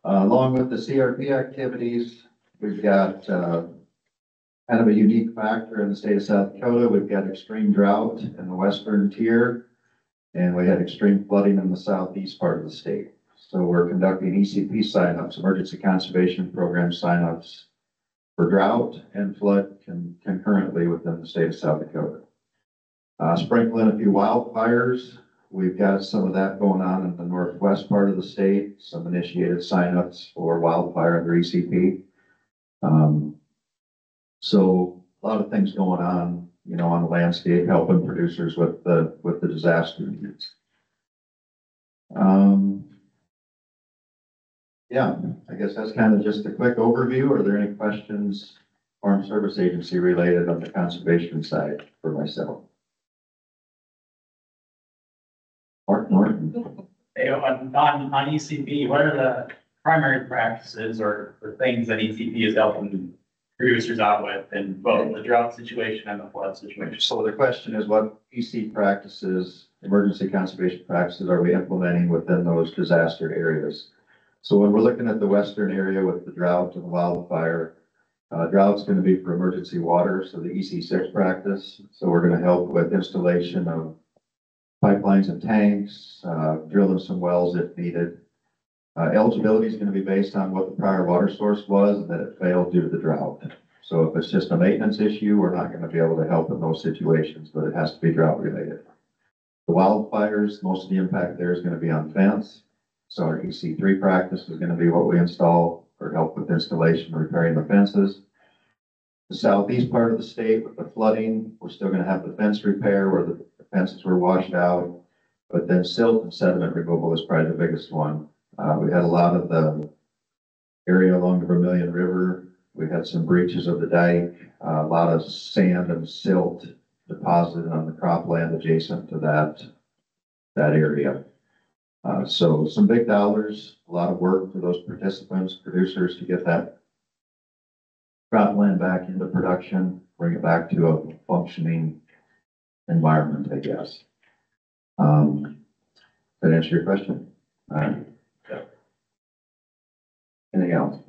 Uh, along with the CRP activities, we've got, uh, kind of a unique factor in the state of South Dakota. We've got extreme drought in the western tier. And we had extreme flooding in the southeast part of the state. So we're conducting ECP signups, emergency conservation program signups for drought and flood con- concurrently within the state of South Dakota. Uh, sprinkling a few wildfires. We've got some of that going on in the northwest part of the state, some initiated signups for wildfire under ECP. Um, so a lot of things going on, you know, on the landscape, helping producers with the, with the disaster needs. Um, yeah, I guess that's kind of just a quick overview. Are there any questions, Farm Service Agency related on the conservation side for myself? Mark Norton. Hey, on, on, on ECP, what are the primary practices or, or things that ECP is helping producers out with in both the drought situation and the flood situation? So the question is what EC practices, emergency conservation practices are we implementing within those disaster areas? So when we're looking at the western area with the drought and wildfire, uh, drought's gonna be for emergency water, so the EC six practice. So we're gonna help with installation of pipelines and tanks, uh, drilling some wells if needed. Uh, eligibility is gonna be based on what the prior water source was and that it failed due to the drought. So if it's just a maintenance issue, we're not gonna be able to help in those situations, but it has to be drought related. The wildfires, most of the impact there is gonna be on fence. So our EC three practice is gonna be what we install or help with installation, repairing the fences. The southeast part of the state with the flooding, we're still gonna have the fence repair where the fences were washed out. But then silt and sediment removal is probably the biggest one. Uh, we had a lot of the area along the Vermillion River. We had some breaches of the dike, uh, a lot of sand and silt deposited on the cropland adjacent to that, that area. Uh, so some big dollars, a lot of work for those participants, producers to get that cropland back into production, bring it back to a functioning environment, I guess. Um, that answer your question? All right. Anything else?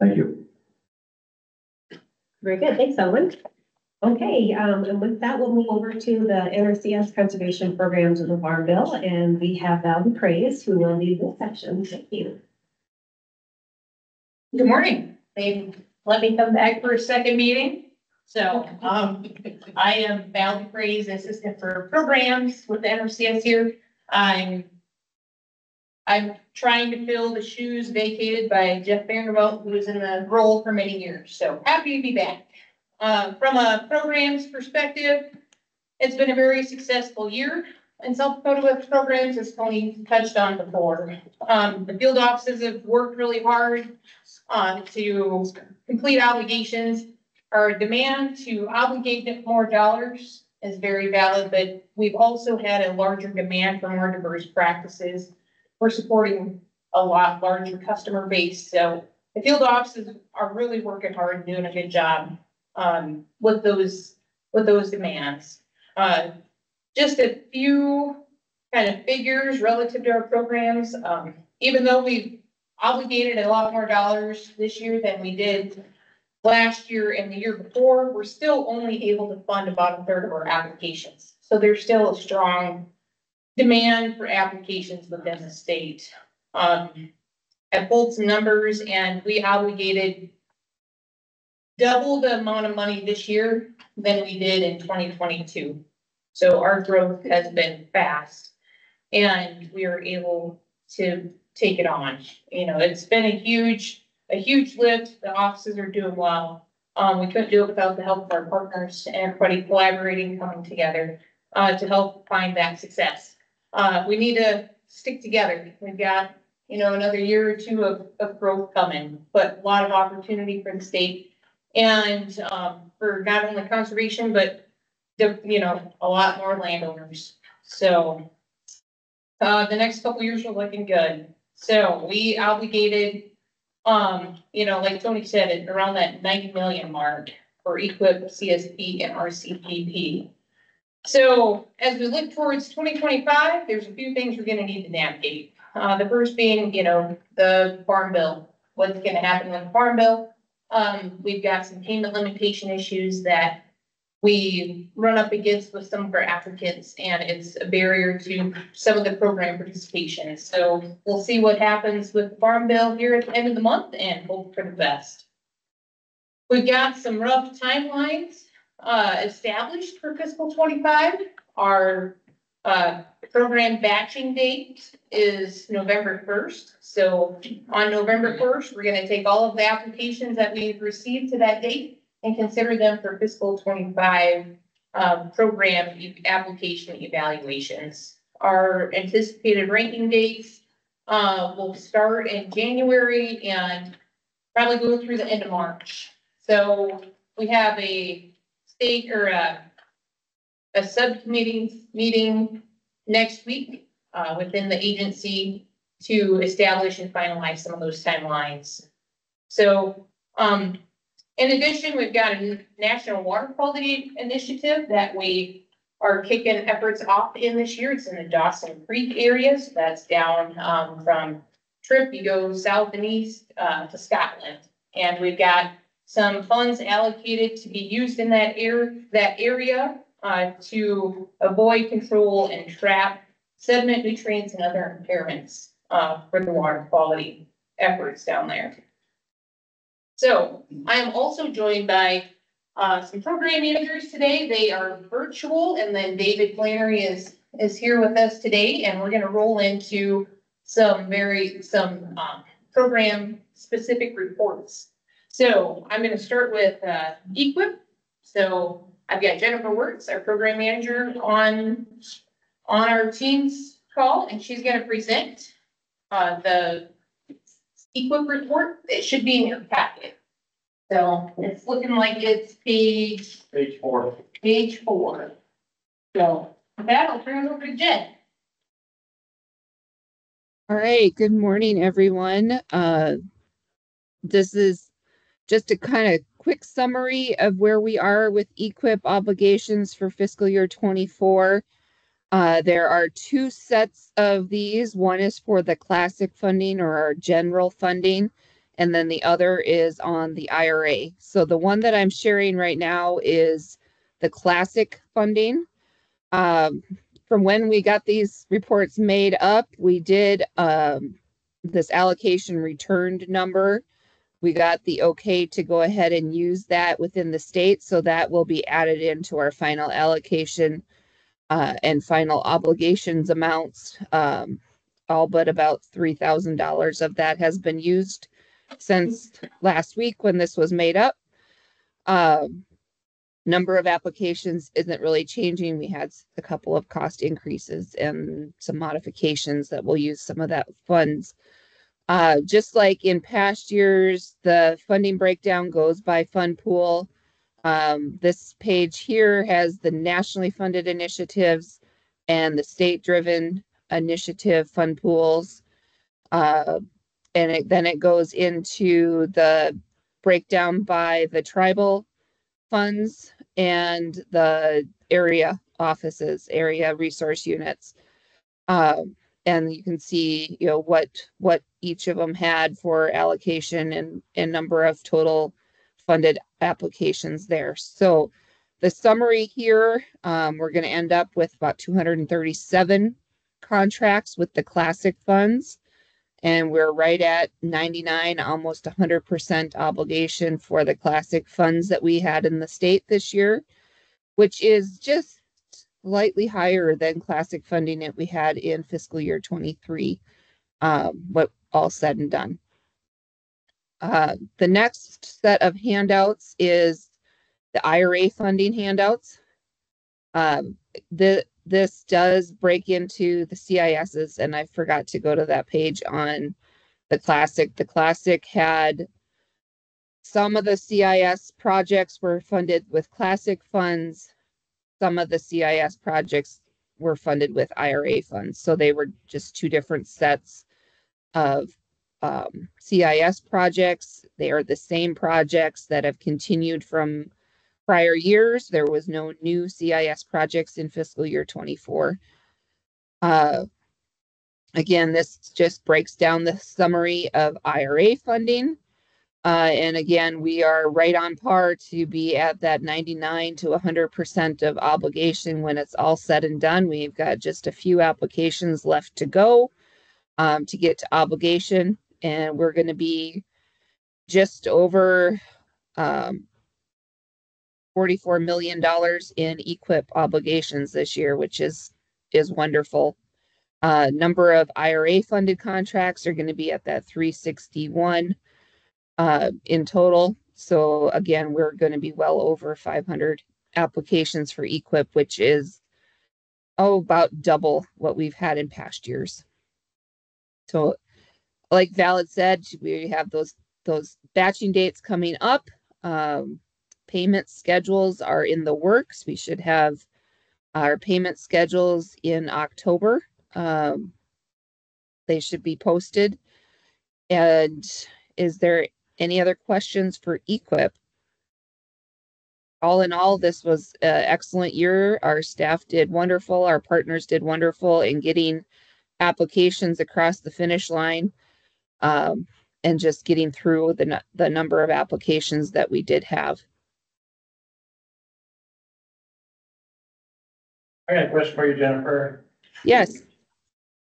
Thank you. Very good, thanks, Ellen. Okay, um, and with that, we'll move over to the NRCS Conservation Programs of the Farm Bill, and we have Val Praise who will lead this section. Thank you. Good morning. They let me come back for a second meeting. So, um, I am Val DeFrays, Assistant for Programs with the NRCS here. I'm I'm trying to fill the shoes vacated by Jeff Vanderbilt, who was in the role for many years. So happy to be back. Uh, from a programs perspective, it's been a very successful year in South Dakota with programs, as Tony touched on before. Um, the field offices have worked really hard uh, to complete obligations. Our demand to obligate more dollars is very valid, but we've also had a larger demand for more diverse practices. We're supporting a lot larger customer base, so the field offices are really working hard and doing a good job um, with those, with those demands. Uh, just a few kind of figures relative to our programs. Um, even though we've obligated a lot more dollars this year than we did last year and the year before, we're still only able to fund about a third of our applications. So there's still a strong demand for applications within the state. Um, I pulled some numbers and we obligated double the amount of money this year than we did in twenty twenty-two. So our growth has been fast and we are able to take it on. You know, it's been a huge, a huge lift. The offices are doing well. Um, we couldn't do it without the help of our partners and everybody collaborating, coming together, uh, to help find that success. Uh, we need to stick together. We've got, you know, another year or two of, of growth coming, but a lot of opportunity for the state and, um, for not only conservation, but the, you know, a lot more landowners. So Uh, the next couple years are looking good. So we obligated, um, you know, like Tony said, around that ninety million mark for EQIP CSP and RCPP. So as we look towards twenty twenty-five, there's a few things we're gonna need to navigate. Uh, the first being, you know, the farm bill, what's gonna happen with the farm bill? Um, we've got some payment limitation issues that we run up against with some of our applicants, and it's a barrier to some of the program participation. So we'll see what happens with the farm bill here at the end of the month and hope for the best. We've got some rough timelines, uh, established for fiscal twenty-five. Our, uh, program batching date is November first. So on November first, we're gonna take all of the applications that we've received to that date and consider them for fiscal twenty-five, um, program application evaluations. Our anticipated ranking dates, uh, will start in January and probably go through the end of March. So we have a state or a, a subcommittee meeting next week, uh, within the agency to establish and finalize some of those timelines. So, um, in addition, we've got a national water quality initiative that we are kicking efforts off in this year. It's in the Dawson Creek area, so that's down, um, from Tripp, you go south and east, uh, to Scotland. And we've got some funds allocated to be used in that air, that area, uh, to avoid, control, and trap sediment, nutrients, and other impairments, uh, for the water quality efforts down there. So I am also joined by, uh, some program managers today. They are virtual, and then David Flannery is, is here with us today, and we're gonna roll into some very, some, um, program-specific reports. So I'm gonna start with, uh, EQIP. So I've got Jennifer Wertz, our program manager, on, on our team's call, and she's gonna present, uh, the EQIP report. It should be in your packet. So it's looking like it's page, Page four. page four. So with that, I'll turn it over to Jen. All right, good morning, everyone. Uh, this is just a kind of quick summary of where we are with EQIP obligations for fiscal year twenty-four. Uh, there are two sets of these. One is for the classic funding or our general funding, and then the other is on the IRA. So the one that I'm sharing right now is the classic funding. Um, from when we got these reports made up, we did um, this allocation returned number. We got the okay to go ahead and use that within the state, so that will be added into our final allocation uh, and final obligations amounts. Um, all but about three thousand dollars of that has been used since last week when this was made up. Um, number of applications isn't really changing. We had a couple of cost increases and some modifications that will use some of that funds. Uh, just like in past years, the funding breakdown goes by fund pool. Um, this page here has the nationally funded initiatives and the state-driven initiative fund pools. Uh, and it, then it goes into the breakdown by the tribal funds and the area offices, area resource units. Um, and you can see, you know, what, what each of them had for allocation and, and number of total funded applications there. So the summary here, um, we're gonna end up with about two hundred and thirty-seven contracts with the classic funds. And we're right at ninety-nine, almost hundred percent obligation for the classic funds that we had in the state this year, which is just slightly higher than classic funding that we had in fiscal year twenty-three. Um, what all said and done. Uh, the next set of handouts is the IRA funding handouts. Um, the, this does break into the CISs, and I forgot to go to that page on the classic. The classic had some of the CIS projects were funded with classic funds. Some of the CIS projects were funded with IRA funds. So they were just two different sets of um, CIS projects. They are the same projects that have continued from prior years. There was no new CIS projects in fiscal year twenty-four. Uh, again, this just breaks down the summary of IRA funding. Uh, and again, we are right on par to be at that ninety-nine to hundred percent of obligation when it's all said and done. We've got just a few applications left to go um, to get to obligation, and we're gonna be just over um, forty-four million dollars in EQIP obligations this year, which is is wonderful. Uh, number of IRA funded contracts are going to be at that three sixty-one uh, in total. So again, we're going to be well over five hundred applications for EQIP, which is oh about double what we've had in past years. So, like Val had said, we have those those batching dates coming up. Um, payment schedules are in the works. We should have our payment schedules in October. Um, they should be posted. And is there any other questions for EQIP? All in all, this was an excellent year. Our staff did wonderful. Our partners did wonderful in getting applications across the finish line um, and just getting through the, the number of applications that we did have. I got a question for you, Jennifer. Yes.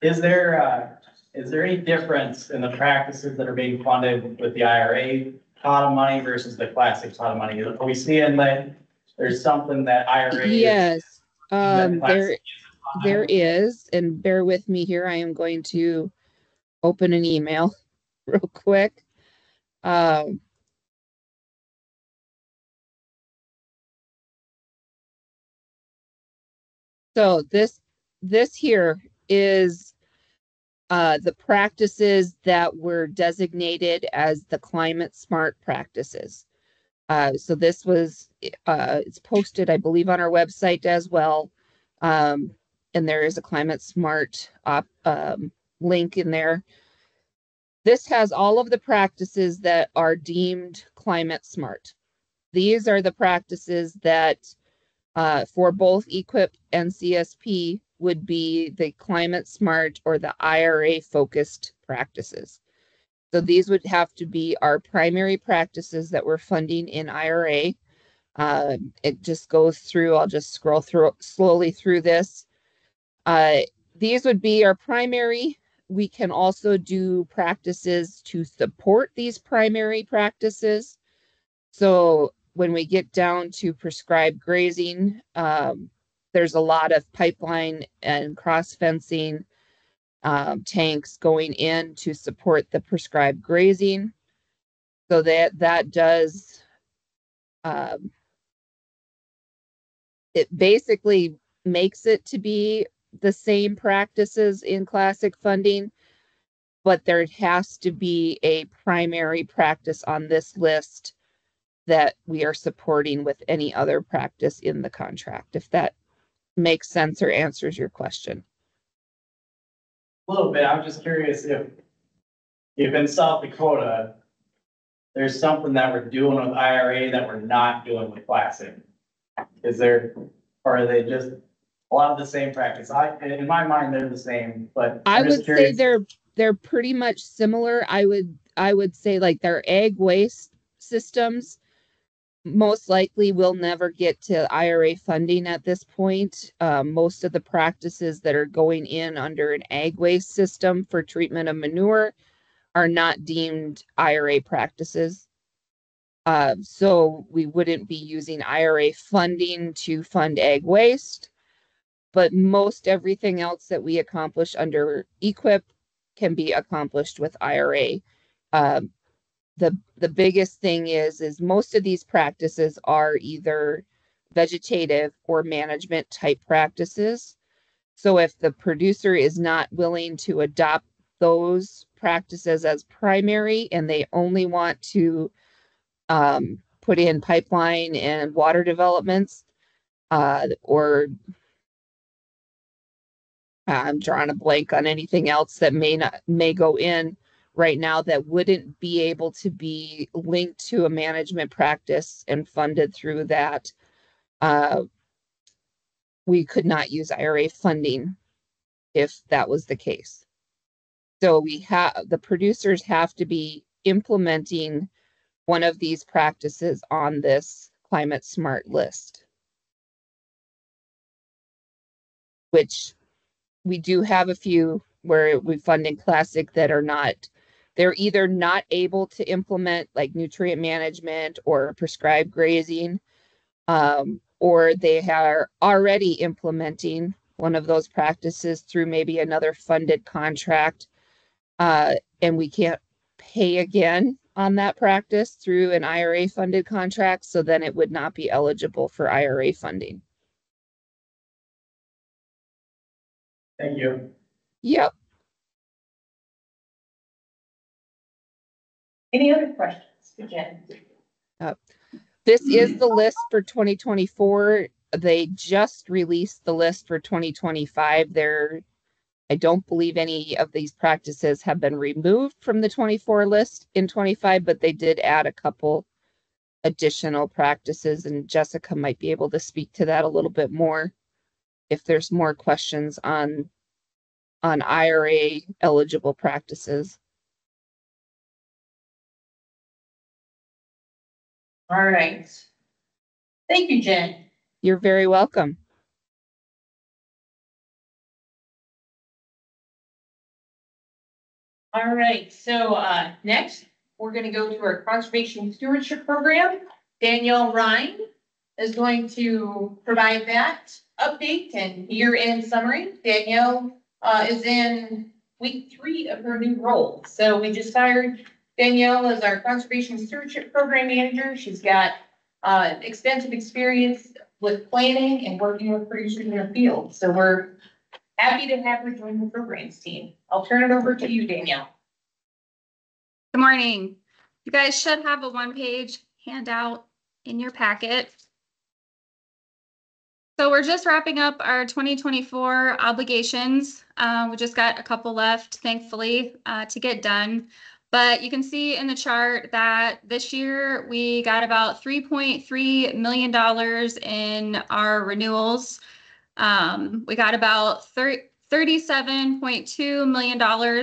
Is there, uh, is there any difference in the practices that are being funded with the IRA pot of money versus the classic pot of money? Are we seeing that there's something that IRA? is- Yes, um, classic there, there is, and bear with me here, I am going to open an email [LAUGHS] real quick. Um. So this, this here is uh, the practices that were designated as the climate smart practices. Uh, so this was, uh, it's posted, I believe, on our website as well. Um, and there is a climate smart op, um, link in there. This has all of the practices that are deemed climate smart. These are the practices that uh, for both EQIP and CSP would be the climate smart or the IRA focused practices. So these would have to be our primary practices that we're funding in IRA. Uh, it just goes through, I'll just scroll through slowly through this. Uh, these would be our primary. We can also do practices to support these primary practices. So when we get down to prescribed grazing, um, there's a lot of pipeline and cross fencing um, tanks going in to support the prescribed grazing. So that that does um, it basically makes it to be the same practices in classic funding, but there has to be a primary practice on this list that we are supporting with any other practice in the contract, if that makes sense or answers your question. A little bit, I'm just curious if, if in South Dakota, there's something that we're doing with IRA that we're not doing with classic. Is there, or are they just a lot of the same practice? I, in my mind, they're the same, but. I I'm would say they're they're pretty much similar. I would I would say like their ag waste systems most likely will never get to IRA funding at this point. Um, most of the practices that are going in under an ag waste system for treatment of manure are not deemed IRA practices. Uh, so we wouldn't be using IRA funding to fund ag waste. But most everything else that we accomplish under EQIP can be accomplished with IRA. Um, the the biggest thing is is most of these practices are either vegetative or management type practices. So if the producer is not willing to adopt those practices as primary and they only want to um, put in pipeline and water developments uh, or I'm drawing a blank on anything else that may not, may go in right now that wouldn't be able to be linked to a management practice and funded through that. Uh, we could not use IRA funding if that was the case. So we have, the producers have to be implementing one of these practices on this climate smart list. Which we do have a few where we fund in classic that are not, they're either not able to implement like nutrient management or prescribed grazing. Um, or they are already implementing one of those practices through maybe another funded contract. Uh, and we can't pay again on that practice through an IRA funded contract. So then it would not be eligible for IRA funding. Thank you. Yep. Any other questions for Jen? Uh, this is the list for twenty twenty-four. They just released the list for twenty twenty-five. There, I don't believe any of these practices have been removed from the twenty-four list in twenty-five, but they did add a couple additional practices, and Jessica might be able to speak to that a little bit more if there's more questions on on IRA eligible practices. All right. Thank you, Jen. You're very welcome. All right, so uh, next, we're gonna go to our conservation stewardship program. Danielle Ryan is going to provide that update and year-end summary. Danielle uh, is in week three of her new role. So we just hired Danielle as our conservation stewardship program manager. She's got uh, extensive experience with planning and working with producers in the field. So we're happy to have her join the programs team. I'll turn it over to you, Danielle. Good morning. You guys should have a one-page handout in your packet. So we're just wrapping up our 2024 obligations. Uh, we just got a couple left, thankfully, uh, to get done. But you can see in the chart that this year we got about $3.3 million in our renewals. Um, we got about 30, $37.2 million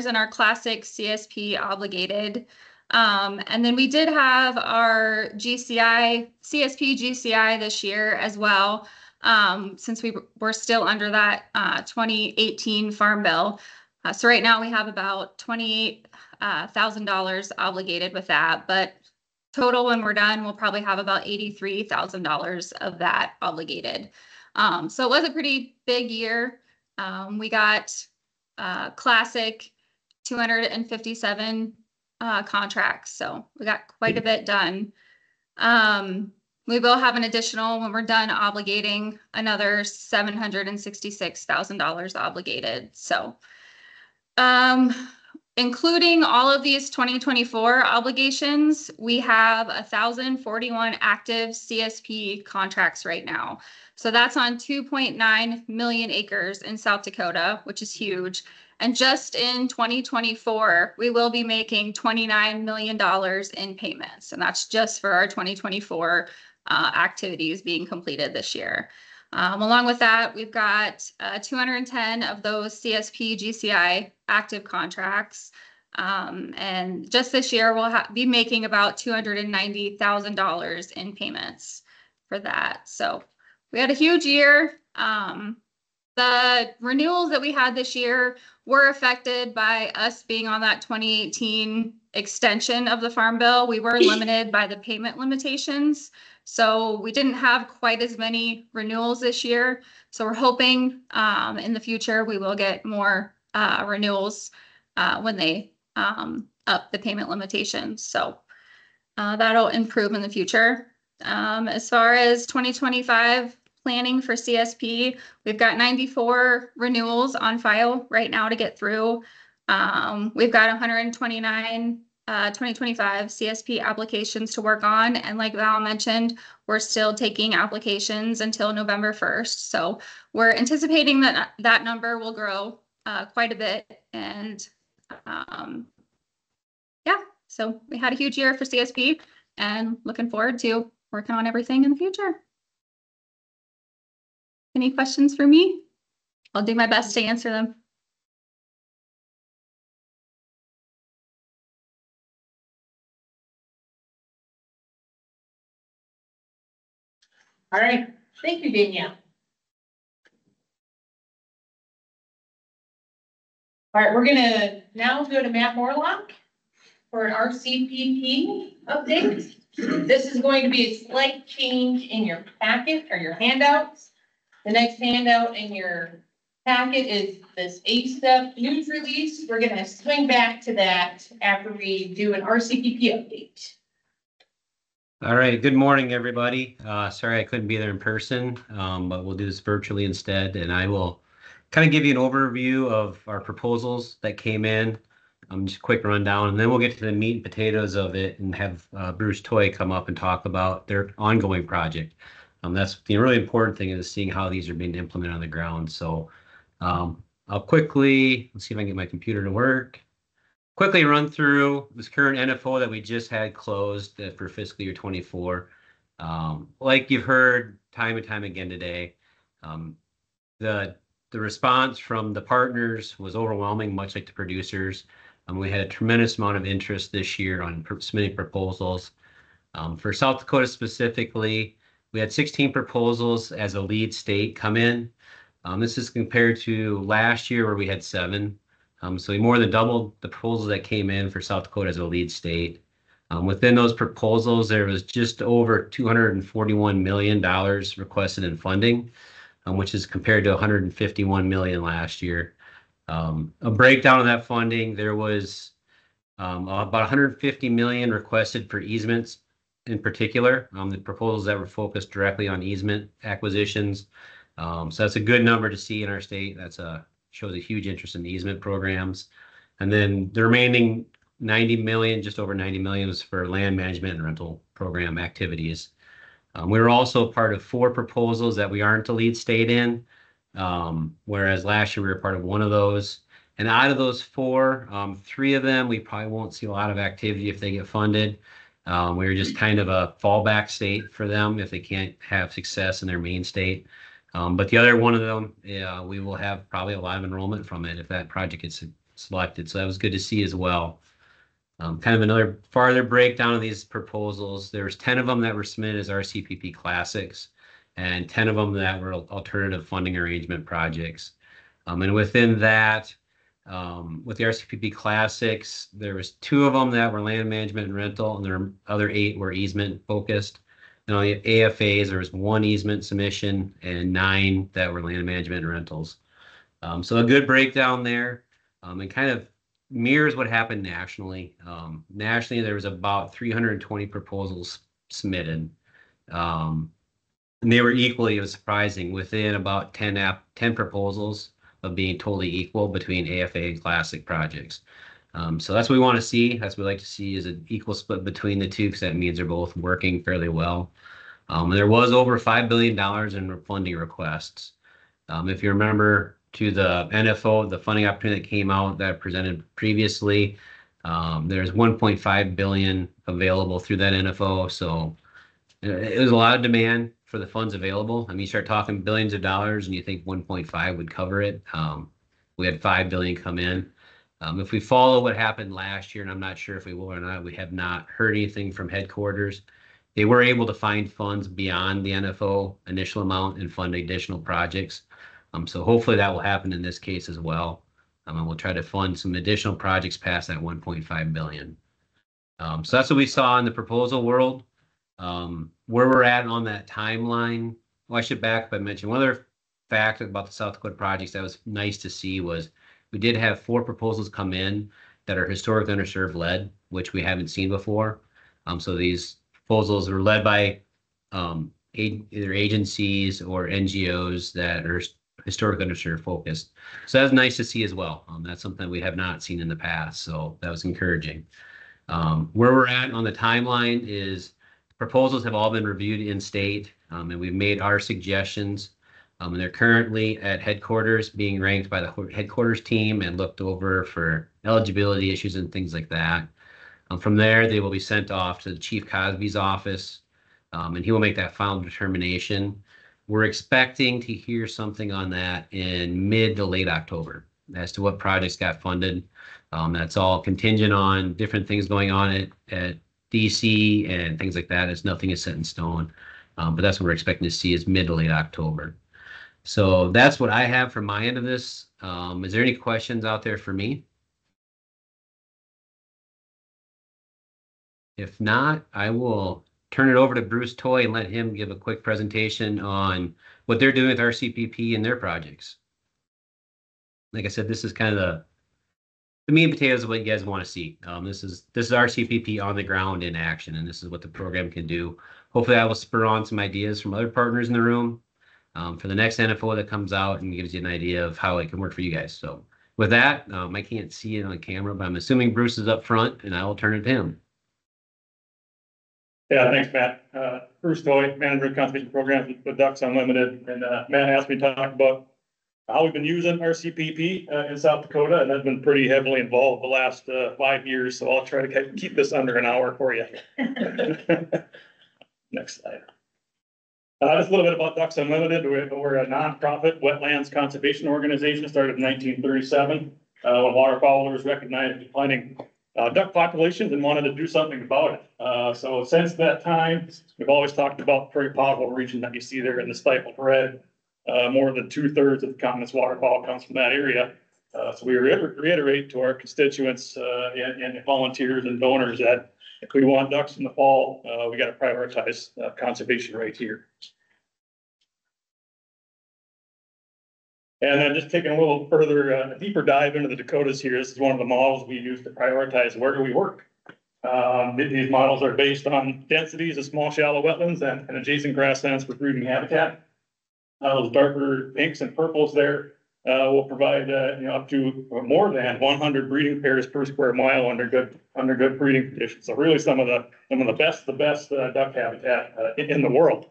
in our classic CSP obligated. Um, and then we did have our GCI, CSP GCI this year as well, um, since we were still under that uh, 2018 Farm Bill. Uh, so right now we have about $28,000 obligated with that, but total when we're done, we'll probably have about $83,000 of that obligated. Um, so it was a pretty big year. Um, we got uh, classic 257 uh, contracts, so we got quite a bit done. Um, we will have an additional when we're done obligating another $766,000 obligated. So, um, including all of these 2024 obligations, we have 1,041 active CSP contracts right now. So that's on 2.9 million acres in South Dakota, which is huge. And just in 2024, we will be making $29 million in payments. And that's just for our 2024 uh, activities being completed this year. Um, along with that, we've got uh, 210 of those CSP GCI active contracts. Um, and just this year, we'll be making about $290,000 in payments for that. So we had a huge year. Um, the renewals that we had this year were affected by us being on that 2018 extension of the Farm Bill. We were [LAUGHS] limited by the payment limitations. So we didn't have quite as many renewals this year. So we're hoping um, in the future we will get more uh, renewals uh, when they um, up the payment limitations. So uh, that'll improve in the future. Um, as far as 2025 planning for CSP. We've got 94 renewals on file right now to get through. Um, we've got 129 uh, 2025 CSP applications to work on. And like Val mentioned, we're still taking applications until November 1st. So we're anticipating that that number will grow uh, quite a bit. And um, yeah, so we had a huge year for CSP and looking forward to working on everything in the future. Any questions for me? I'll do my best to answer them. All right, thank you, Danielle. All right, we're gonna now go to Matt Morlock for an RCPP update. This is going to be a slight change in your packet or your handouts. The next handout in your packet is this ACEP news release. We're gonna swing back to that after we do an RCPP update. All right, good morning, everybody. Uh, sorry I couldn't be there in person, um, but we'll do this virtually instead, and I will kind of give you an overview of our proposals that came in. Um, just a quick rundown, and then we'll get to the meat and potatoes of it and have uh, Bruce Toy come up and talk about their ongoing project. Um, that's the really important thing is seeing how these are being implemented on the ground. So um, I'll quickly, let's see if I can get my computer to work quickly run through this current NFO that we just had closed uh, for fiscal year 24. Um, like you've heard time and time again today, um, the the response from the partners was overwhelming, much like the producers. Um, we had a tremendous amount of interest this year on submitting proposals. Um, for South Dakota specifically, we had 16 proposals as a lead state come in. Um, this is compared to last year where we had seven. Um, so we more than doubled the proposals that came in for South Dakota as a lead state. Um, within those proposals, there was just over $241 million requested in funding, um, which is compared to 151 million last year. Um, a breakdown of that funding, there was um, about 150 million requested for easements in particular, um, the proposals that were focused directly on easement acquisitions. so that's a good number to see in our state. That's a shows a huge interest in easement programs. And then the remaining 90 million, just over 90 million was for land management and rental program activities. Um, we were also part of four proposals that we aren't a lead state in, um, whereas last year we were part of one of those. And out of those four, um, three of them, we probably won't see a lot of activity if they get funded. Um, we were just kind of a fallback state for them if they can't have success in their main state. Um, but the other one of them, yeah, we will have probably a of enrollment from it if that project gets selected. So that was good to see as well. Um, kind of another farther breakdown of these proposals. There's 10 of them that were submitted as RCPP classics and 10 of them that were alternative funding arrangement projects. Um, and within that, um, with the RCPP classics, there was two of them that were land management and rental, and the other eight were easement focused. On the AFAs, there was one easement submission and nine that were land management and rentals. Um, so a good breakdown there, um, and kind of mirrors what happened nationally. Um, nationally, there was about 320 proposals submitted. Um, and they were equally, surprising, within about 10 app, 10 proposals of being totally equal between AFA and classic projects. Um, so that's what we want to see. That's what we like to see is an equal split between the two because that means they're both working fairly well. Um, there was over $5 billion in funding requests. Um, if you remember to the NFO, the funding opportunity that came out that presented previously, um, there's 1.5 billion available through that NFO. So it was a lot of demand for the funds available. I mean, you start talking billions of dollars and you think 1.5 would cover it. Um, we had 5 billion come in. Um, if we follow what happened last year, and I'm not sure if we will or not, we have not heard anything from headquarters. They were able to find funds beyond the NFO initial amount and fund additional projects. Um, so hopefully that will happen in this case as well. Um, and we'll try to fund some additional projects past that 1.5 billion. Um, so that's what we saw in the proposal world. Um, where we're at on that timeline. Well, I should back up and mention one other fact about the South Dakota projects that was nice to see was we did have four proposals come in that are historically underserved led, which we haven't seen before. Um, so these proposals were led by um, either agencies or NGOs that are historically underserved focused. So that's nice to see as well. Um, that's something we have not seen in the past. So that was encouraging. Um, where we're at on the timeline is proposals have all been reviewed in state, um, and we've made our suggestions. Um, they're currently at headquarters being ranked by the headquarters team and looked over for eligibility issues and things like that. Um, from there, they will be sent off to the Chief Cosby's office, um, and he will make that final determination. We're expecting to hear something on that in mid to late October as to what projects got funded. Um, that's all contingent on different things going on at, at DC and things like that. It's nothing is set in stone. Um, but that's what we're expecting to see is mid to late October. So that's what I have from my end of this. Um, is there any questions out there for me? If not, I will turn it over to Bruce Toy and let him give a quick presentation on what they're doing with RCPP and their projects. Like I said, this is kind of the the meat and potatoes of what you guys want to see. Um, this is this is RCPP on the ground in action, and this is what the program can do. Hopefully, I will spur on some ideas from other partners in the room um, for the next NFO that comes out and gives you an idea of how it can work for you guys. So with that, um, I can't see it on camera, but I'm assuming Bruce is up front, and I will turn it to him. Yeah, thanks, Matt. Uh, Bruce Toy, Manager of Conservation Programs with Ducks Unlimited, and, uh, Matt asked me to talk about how we've been using RCPP, uh, in South Dakota, and I've been pretty heavily involved the last, uh, five years, so I'll try to keep this under an hour for you. [LAUGHS] Next slide. Uh, just a little bit about Ducks Unlimited. We're, we're a nonprofit wetlands conservation organization, started in nineteen thirty-seven. Uh, when waterfowlers recognized declining, uh, duck populations and wanted to do something about it. Uh, so since that time, we've always talked about the prairie pothole region that you see there in the stippled red. Uh, more than two thirds of the continent's waterfowl comes from that area. Uh, so we reiter- reiterate to our constituents, and, and volunteers and donors that if we want ducks in the fall, uh, we gotta prioritize, uh, conservation right here. And then just taking a little further, uh, deeper dive into the Dakotas here, this is one of the models we use to prioritize where do we work. Um, these models are based on densities of small shallow wetlands and, and adjacent grasslands for breeding habitat. Uh, those darker pinks and purples there, uh, will provide, uh, you know, up to more than one hundred breeding pairs per square mile under good, under good breeding conditions. So really some of the, some of the best, the best, uh, duck habitat, uh, in, in the world.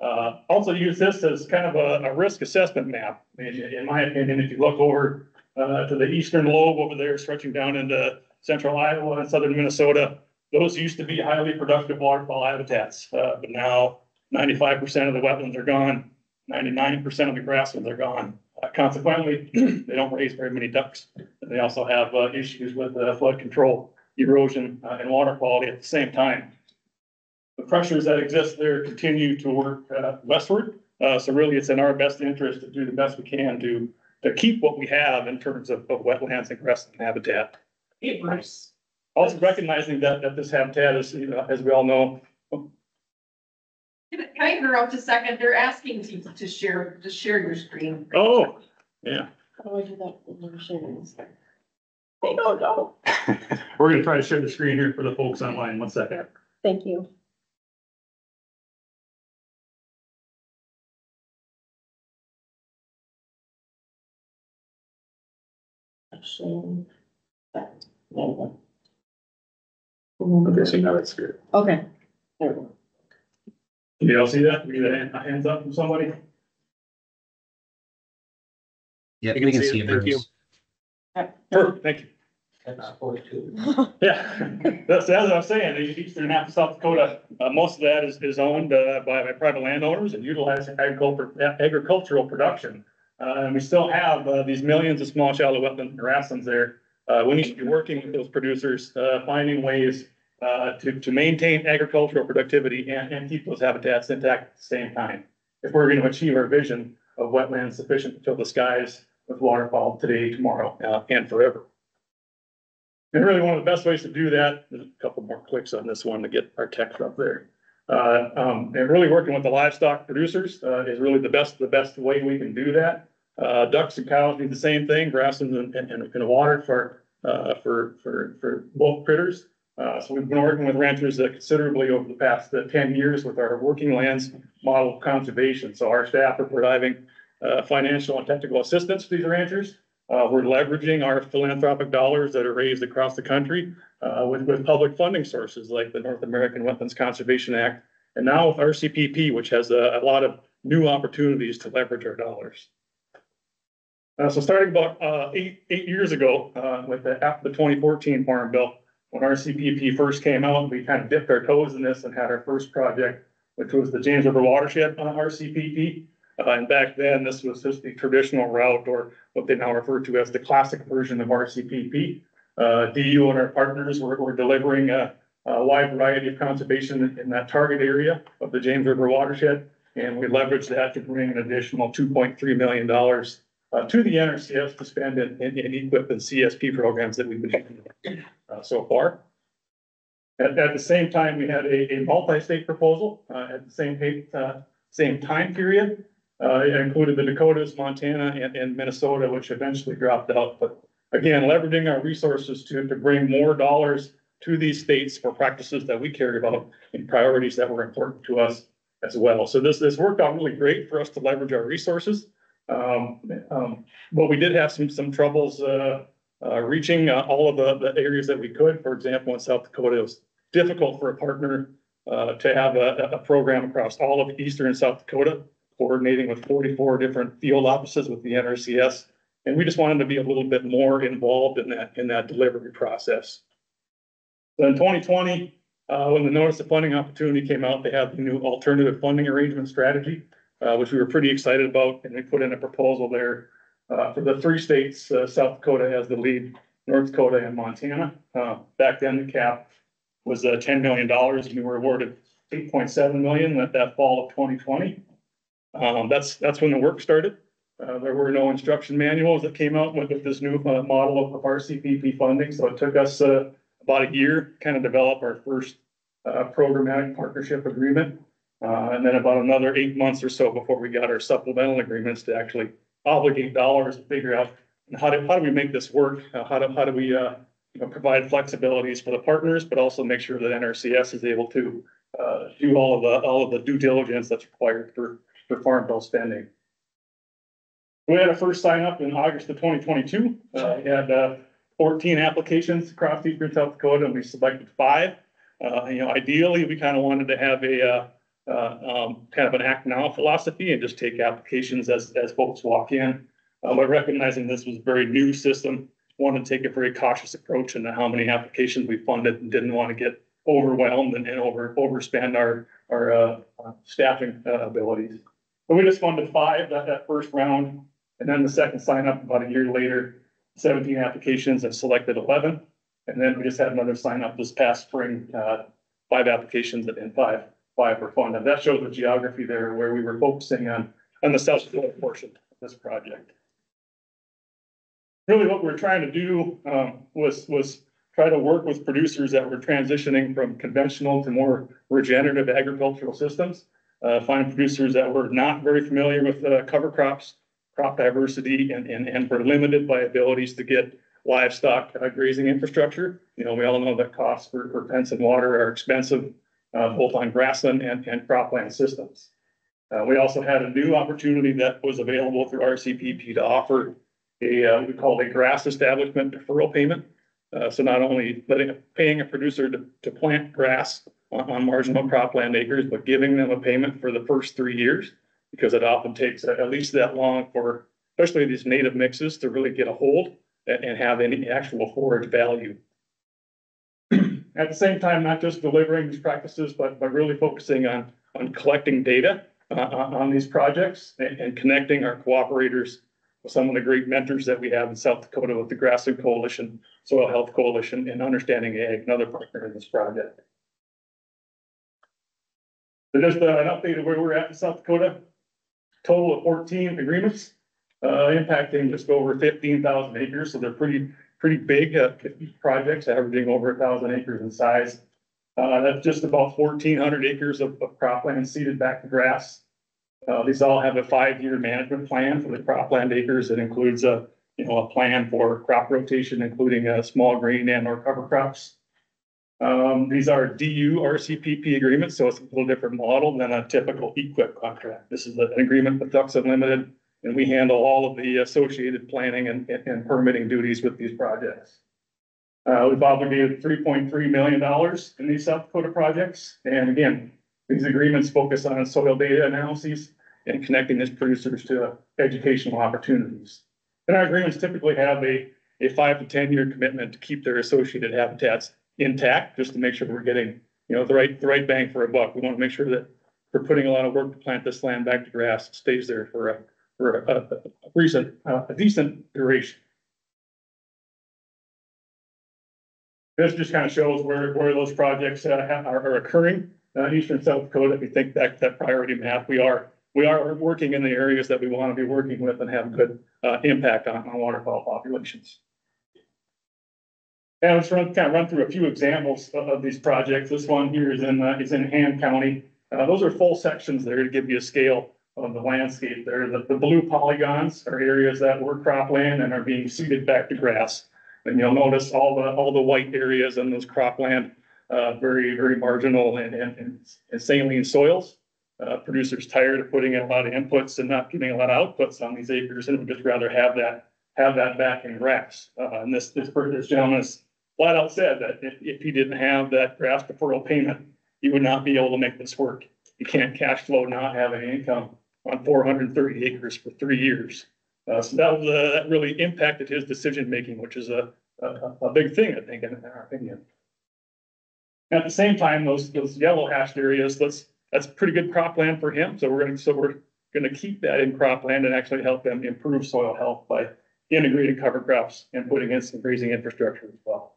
Uh, also use this as kind of a, a risk assessment map. In, in my opinion, if you look over, uh, to the eastern lobe over there, stretching down into central Iowa and southern Minnesota, those used to be highly productive waterfowl habitats, uh, but now ninety-five percent of the wetlands are gone. Ninety-nine percent of the grasslands are gone. Uh, Consequently, [CLEARS THROAT] they don't raise very many ducks. They also have, uh, issues with, uh, flood control, erosion, uh, and water quality at the same time the pressures that exist there continue to work uh, westward. Uh, So really, it's in our best interest to do the best we can to, to keep what we have in terms of, of wetlands and grassland habitat. Hey, Bruce. Also recognizing that, that this habitat is, you know, as we all know, Can I- can I interrupt a second? They're asking you to share, to share your screen. oh, yeah, How do I do that when you're sharing this? They don't know. [LAUGHS] we're gonna try to share the screen here for the folks online. One second. Thank you. Sharing. Okay, so now it's good. Okay. Can you all see that? We get a hand- a hands up from somebody? Yeah, we can see it, thank you. Perfect, thank you. Yeah, [LAUGHS] that's, as I was saying, the eastern half of South Dakota, uh, most of that is, is owned, uh, by, by private landowners and utilized agriculture, agricultural production. Uh, and we still have, uh, these millions of small shallow wetland and grasslands there. Uh, we need to be working with those producers, uh, finding ways, uh, to, to maintain agricultural productivity and, and keep those habitats intact at the same time. If we're gonna achieve our vision of wetlands sufficient to fill the skies with waterfowl today, tomorrow, uh, and forever. And really, one of the best ways to do that, a couple more clicks on this one to get our text up there. Uh, um, and really working with the livestock producers, uh, is really the best, the best way we can do that. Uh, ducks and cows need the same thing, grasslands and, and, and water for, uh, for, for, for both critters. Uh, so we've been working with ranchers uh, considerably over the past uh, ten years with our working lands model of conservation. So our staff are providing, uh, financial and technical assistance to these ranchers. Uh, we're leveraging our philanthropic dollars that are raised across the country, uh, with, with public funding sources like the North American Wetlands Conservation Act. And now with RCPP, which has a, a lot of new opportunities to leverage our dollars. So starting about, eight, eight years ago, with the, after the twenty fourteen Farm Bill, when RCPP first came out, we kind of dipped our toes in this and had our first project, which was the James River Watershed on RCPP. Uh, and back then, this was just the traditional route or what they now refer to as the classic version of RCPP. Uh, DU and our partners were, were delivering a, a wide variety of conservation in- in that target area of the James River watershed. And we leveraged that to bring an additional two point three million dollars uh, to the NRCS to spend in, in, in EQIP and CSP programs that we've been doing uh, so far. At, at the same time, we had a, a multi-state proposal, uh, at the same, uh, same time period. Uh, it included the Dakotas, Montana, and, and Minnesota, which eventually dropped out. But again, leveraging our resources to, to bring more dollars to these states for practices that we care about and priorities that were important to us as well. So this, this worked out really great for us to leverage our resources. Um, um, but we did have some, some troubles, uh, uh, reaching uh, all of the, the areas that we could. For example, in South Dakota, it was difficult for a partner, uh, to have a, a program across all of eastern and South Dakota, coordinating with forty-four different field offices with the NRCS. And we just wanted to be a little bit more involved in that, in that delivery process. So in twenty twenty, uh, when the notice of funding opportunity came out, they had the new alternative funding arrangement strategy, uh, which we were pretty excited about, and we put in a proposal there. Uh, for the three states, uh, South Dakota has the lead, North Dakota and Montana. Uh, back then, the cap was, uh, ten million dollars, and we were awarded eight point seven million at that fall of twenty twenty. Um, that's, that's when the work started. Uh, there were no instruction manuals that came out with, with this new, uh, model of, RCPP funding, so it took us, uh, about a year, to kind of develop our first, uh, programmatic partnership agreement. Uh, and then about another eight months or so before we got our supplemental agreements to actually obligate dollars to figure out how do, how do we make this work? Uh, how do, how do we, uh, you know, provide flexibilities for the partners, but also make sure that NRCS is able to, uh, do all of the, all of the due diligence that's required for, for farm bill spending. We had a first sign up in August of twenty twenty-two. Uh, we had, uh, fourteen applications across eastern South Dakota and we selected five. Uh, you know, ideally, we kind of wanted to have a, uh, um, kind of an act now philosophy and just take applications as, as folks walk in. Uh, but recognizing this was a very new system, wanted to take a very cautious approach into how many applications we funded and didn't want to get overwhelmed and, and over, overspend our, our, uh, uh, staffing, uh, abilities. But we just funded five that, that first round. And then the second sign up about a year later, seventeen applications and selected eleven. And then we just had another sign up this past spring, uh, five applications and five, five were funded. That shows the geography there where we were focusing on, on the south portion of this project. Really what we're trying to do, um, was, was try to work with producers that were transitioning from conventional to more regenerative agricultural systems. Uh, find producers that were not very familiar with, uh, cover crops, crop diversity and, and, and were limited by abilities to get livestock uh, grazing infrastructure. You know, we all know that costs for, for fence and water are expensive, uh, both on grassland and, and cropland systems. Uh, we also had a new opportunity that was available through RCPP to offer a, uh, we call it a grass establishment deferral payment. Uh, so not only letting, paying a producer to, to plant grass on, on marginal cropland acres, but giving them a payment for the first three years. Because it often takes at least that long for, especially these native mixes to really get a hold and, and have any actual forage value. At the same time, not just delivering these practices, but, but really focusing on, on collecting data uh, on, these projects and, and connecting our cooperators with some of the great mentors that we have in South Dakota with the Grassland Coalition, Soil Health Coalition, and Understanding Ag, another partner in this project. So just uh, an update of where we're at in South Dakota. Total of fourteen agreements, uh, impacting just over fifteen thousand acres, so they're pretty, pretty big, uh, projects averaging over a thousand acres in size. Uh, that's just about fourteen hundred acres of, of cropland seeded back to grass. Uh, these all have a five-year management plan for the cropland acres. It includes a, you know, a plan for crop rotation, including a small grain and or cover crops. Um, these are DU RCPP agreements, so it's a little different model than a typical EQIP contract. This is an agreement with Ducks Unlimited and we handle all of the associated planning and, and permitting duties with these projects. Uh, we've obligated three point three million dollars in these South Dakota projects, and again, these agreements focus on soil data analyses and connecting these producers to educational opportunities. And our agreements typically have a, a five to ten year commitment to keep their associated habitats intact, just to make sure we're getting, you know, the right, the right bang for a buck. We want to make sure that we're putting a lot of work to plant this land back to grass, stays there for a, for a, a, recent, uh, a decent duration. This just kind of shows where, where those projects uh, are, are occurring, uh, eastern South Dakota. If you think back to that priority map, we are, we are working in the areas that we want to be working with and have good, uh, impact on, on waterfowl populations. And let's run, kind of run through a few examples of, of these projects. This one here is in, uh, is in Hand County. Uh, those are full sections there to give you a scale of the landscape there. The, the blue polygons are areas that were cropland and are being seeded back to grass. And you'll notice all the, all the white areas in those cropland, uh, very, very marginal and, and, and- saline soils. Uh, producers tired of putting in a lot of inputs and not getting a lot of outputs on these acres and would just rather have that, have that back in grass. Uh, and this, this, this gentleman has flat out said that if, if he didn't have that grass deferral payment, he would not be able to make this work. You can't cash flow not have income on four hundred and thirty acres for three years. Uh, so that was, uh, that really impacted his decision making, which is a, a, a big thing, I think, in in our opinion. At the same time, those, those yellow hashed areas, that's, that's pretty good cropland for him, so we're gonna, so we're gonna keep that in cropland and actually help them improve soil health by integrating cover crops and putting in some grazing infrastructure as well.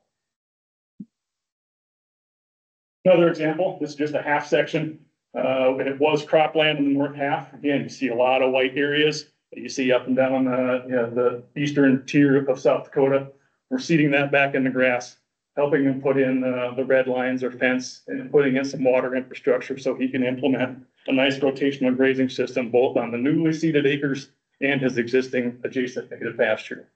Another example, this is just a half section. Uh, it was cropland in the north half. Again, you see a lot of white areas that you see up and down, uh, you know, the eastern tier of South Dakota. We're seeding that back in the grass, helping them put in, uh, the red lines or fence and putting in some water infrastructure so he can implement a nice rotational grazing system both on the newly seeded acres and his existing adjacent native pasture.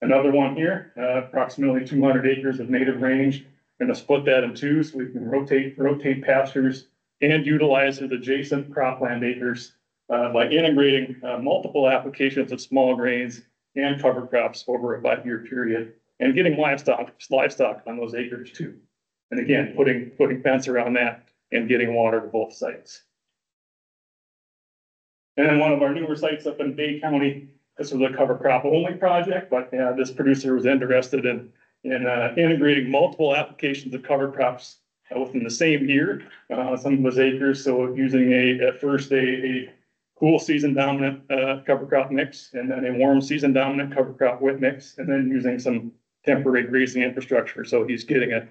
Another one here, uh, approximately two hundred acres of native range. Gonna split that in two so we can rotate, rotate pastures and utilize the adjacent cropland acres uh, by integrating, uh, multiple applications of small grains and cover crops over a five-year period and getting livestock, livestock on those acres too. And again, putting, putting fence around that and getting water to both sites. And then one of our newer sites up in Day County, this was a cover crop only project, but uh, this producer was interested in, in uh, integrating multiple applications of cover crops uh, within the same year, uh, some of his acres. So using a, at first a, a cool season dominant uh, cover crop mix and then a warm season dominant cover crop wet mix, and then using some temporary grazing infrastructure. So he's getting a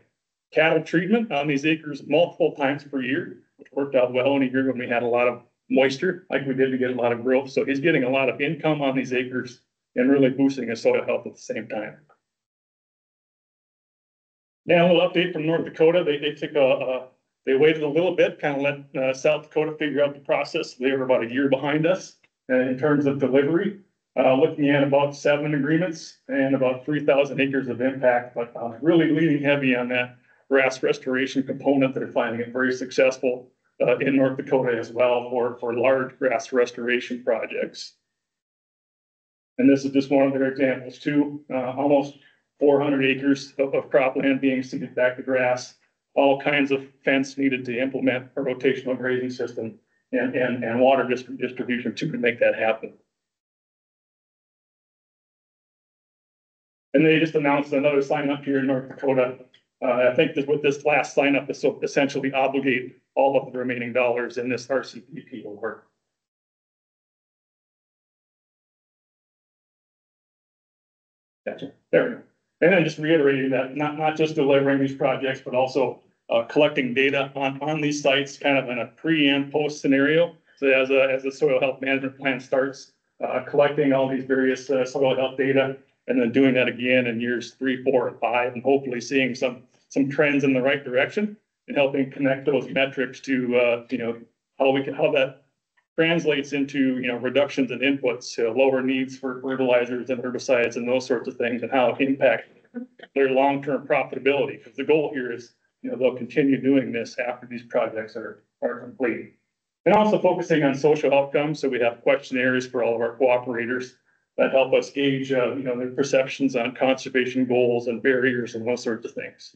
cattle treatment on these acres multiple times per year, which worked out well in a year when we had a lot of moisture, like we did to get a lot of growth. So he's getting a lot of income on these acres and really boosting his soil health at the same time. Now, a little update from North Dakota. They, they took a, a, they waited a little bit, kind of let, uh, South Dakota figure out the process. They were about a year behind us uh, in terms of delivery. Uh, looking at about seven agreements and about three thousand acres of impact, but, uh, really leaning heavy on that grass restoration component. They're finding it very successful, uh, in North Dakota as well for, for large grass restoration projects. And this is just one of their examples too, uh, almost four hundred acres of, of cropland being seeded back to grass. All kinds of fence needed to implement a rotational grazing system and, and, and water distri- distribution to make that happen. And they just announced another sign up here in North Dakota. Uh, I think that with this last sign up, is so essentially obligate all of the remaining dollars in this RCPP award. Gotcha, there we go. And then just reiterating that, not, not just delivering these projects, but also uh, collecting data on, on these sites, kind of in a pre and post scenario. So as a, as the soil health management plan starts, uh, collecting all these various uh, soil health data, and then doing that again in years three, four, and five, and hopefully seeing some, some trends in the right direction and helping connect those metrics to, uh, you know, how we can, how that translates into, you know, reductions in inputs, uh, lower needs for fertilizers and herbicides and those sorts of things, and how it impacts their long-term profitability. Because the goal here is, you know, they'll continue doing this after these projects are, are complete. And also focusing on social outcomes, so we have questionnaires for all of our cooperators that help us gauge, uh, you know, their perceptions on conservation goals and barriers and those sorts of things.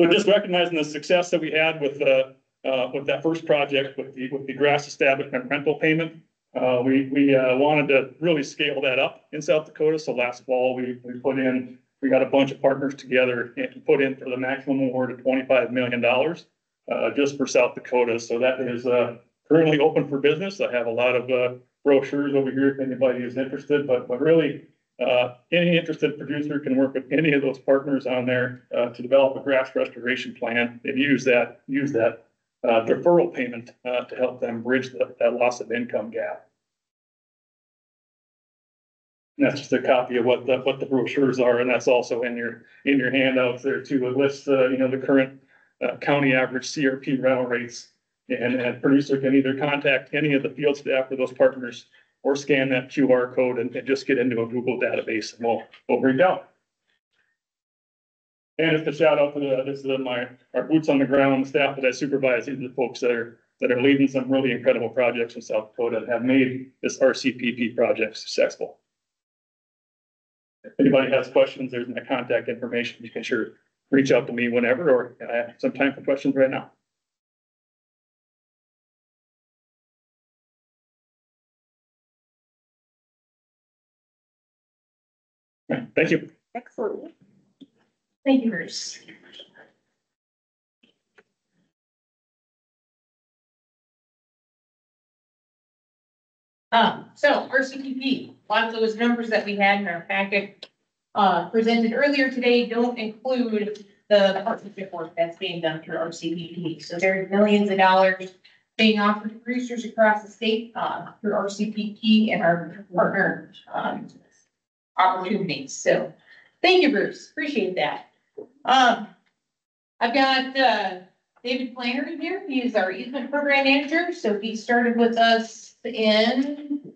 So just recognizing the success that we had with, uh, uh, with that first project, with the, with the grass establishment rental payment. Uh, we, we, uh, wanted to really scale that up in South Dakota, so last fall, we, we put in, we got a bunch of partners together and put in for the maximum award of twenty-five million dollars, uh, just for South Dakota, so that is, uh, currently open for business. I have a lot of, uh, brochures over here if anybody is interested, but, but really, uh, any interested producer can work with any of those partners on there, to develop a grass restoration plan and use that, use that, uh, deferral payment, uh, to help them bridge that, that loss of income gap. And that's just a copy of what the, what the brochures are, and that's also in your, in your handouts there too. It lists, uh, you know, the current, uh, county average CRP rental rates. And, producer can either contact any of the field staff or those partners or scan that QR code and, and just get into a Google database and we'll, we'll read out. And it's a shout out to the, this is my, our boots on the ground staff that I supervise, these are the folks that are, that are leading some really incredible projects in South Dakota that have made this RCPP project successful. If anybody has questions, there's my contact information. You can sure reach out to me whenever, or I have some time for questions right now. Thank you. Excellent. Thank you, Bruce. Um, so RCPP, a lot of those numbers that we had in our packet uh, presented earlier today don't include the partnership work that's being done through RCPP. So there's millions of dollars being offered to producers across the state, uh, through RCPP and our partner, um, opportunities. So thank you, Bruce. Appreciate that. Um, I've got, uh, David Flannery here. He is our easement program manager. So he started with us in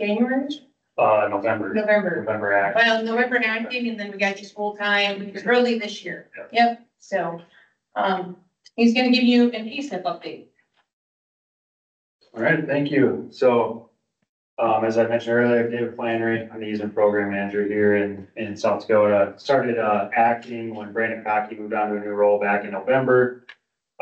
January, Uh, November. November. November act. Well, November acting, and then we got you full time early this year. Yep, so, um, he's gonna give you an ACEP update. All right, thank you. So, um, as I mentioned earlier, David Flannery, I'm the easement program manager here in, in South Dakota. Started, uh, acting when Brandon Cocky moved on to a new role back in November.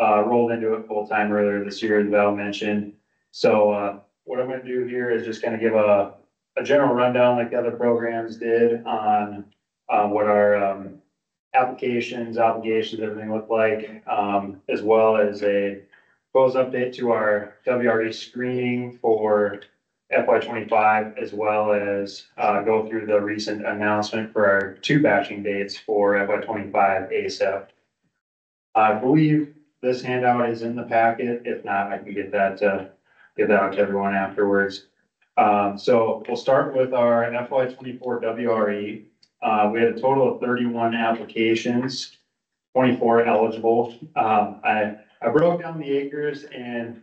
Uh, rolled into it full time earlier this year, as Val mentioned. So, uh, what I'm gonna do here is just kind of give a, a general rundown like the other programs did on, uh, what our, um, applications, obligations, everything look like, um, as well as a proposed update to our WRE screening for FY twenty-five, as well as, uh, go through the recent announcement for our two batching dates for FY twenty-five ACEP. I believe this handout is in the packet. If not, I can get that, uh, get that out to everyone afterwards. Um, so we'll start with our FY twenty-four WRE. Uh, we had a total of thirty-one applications, twenty-four eligible. Um, I, I broke down the acres and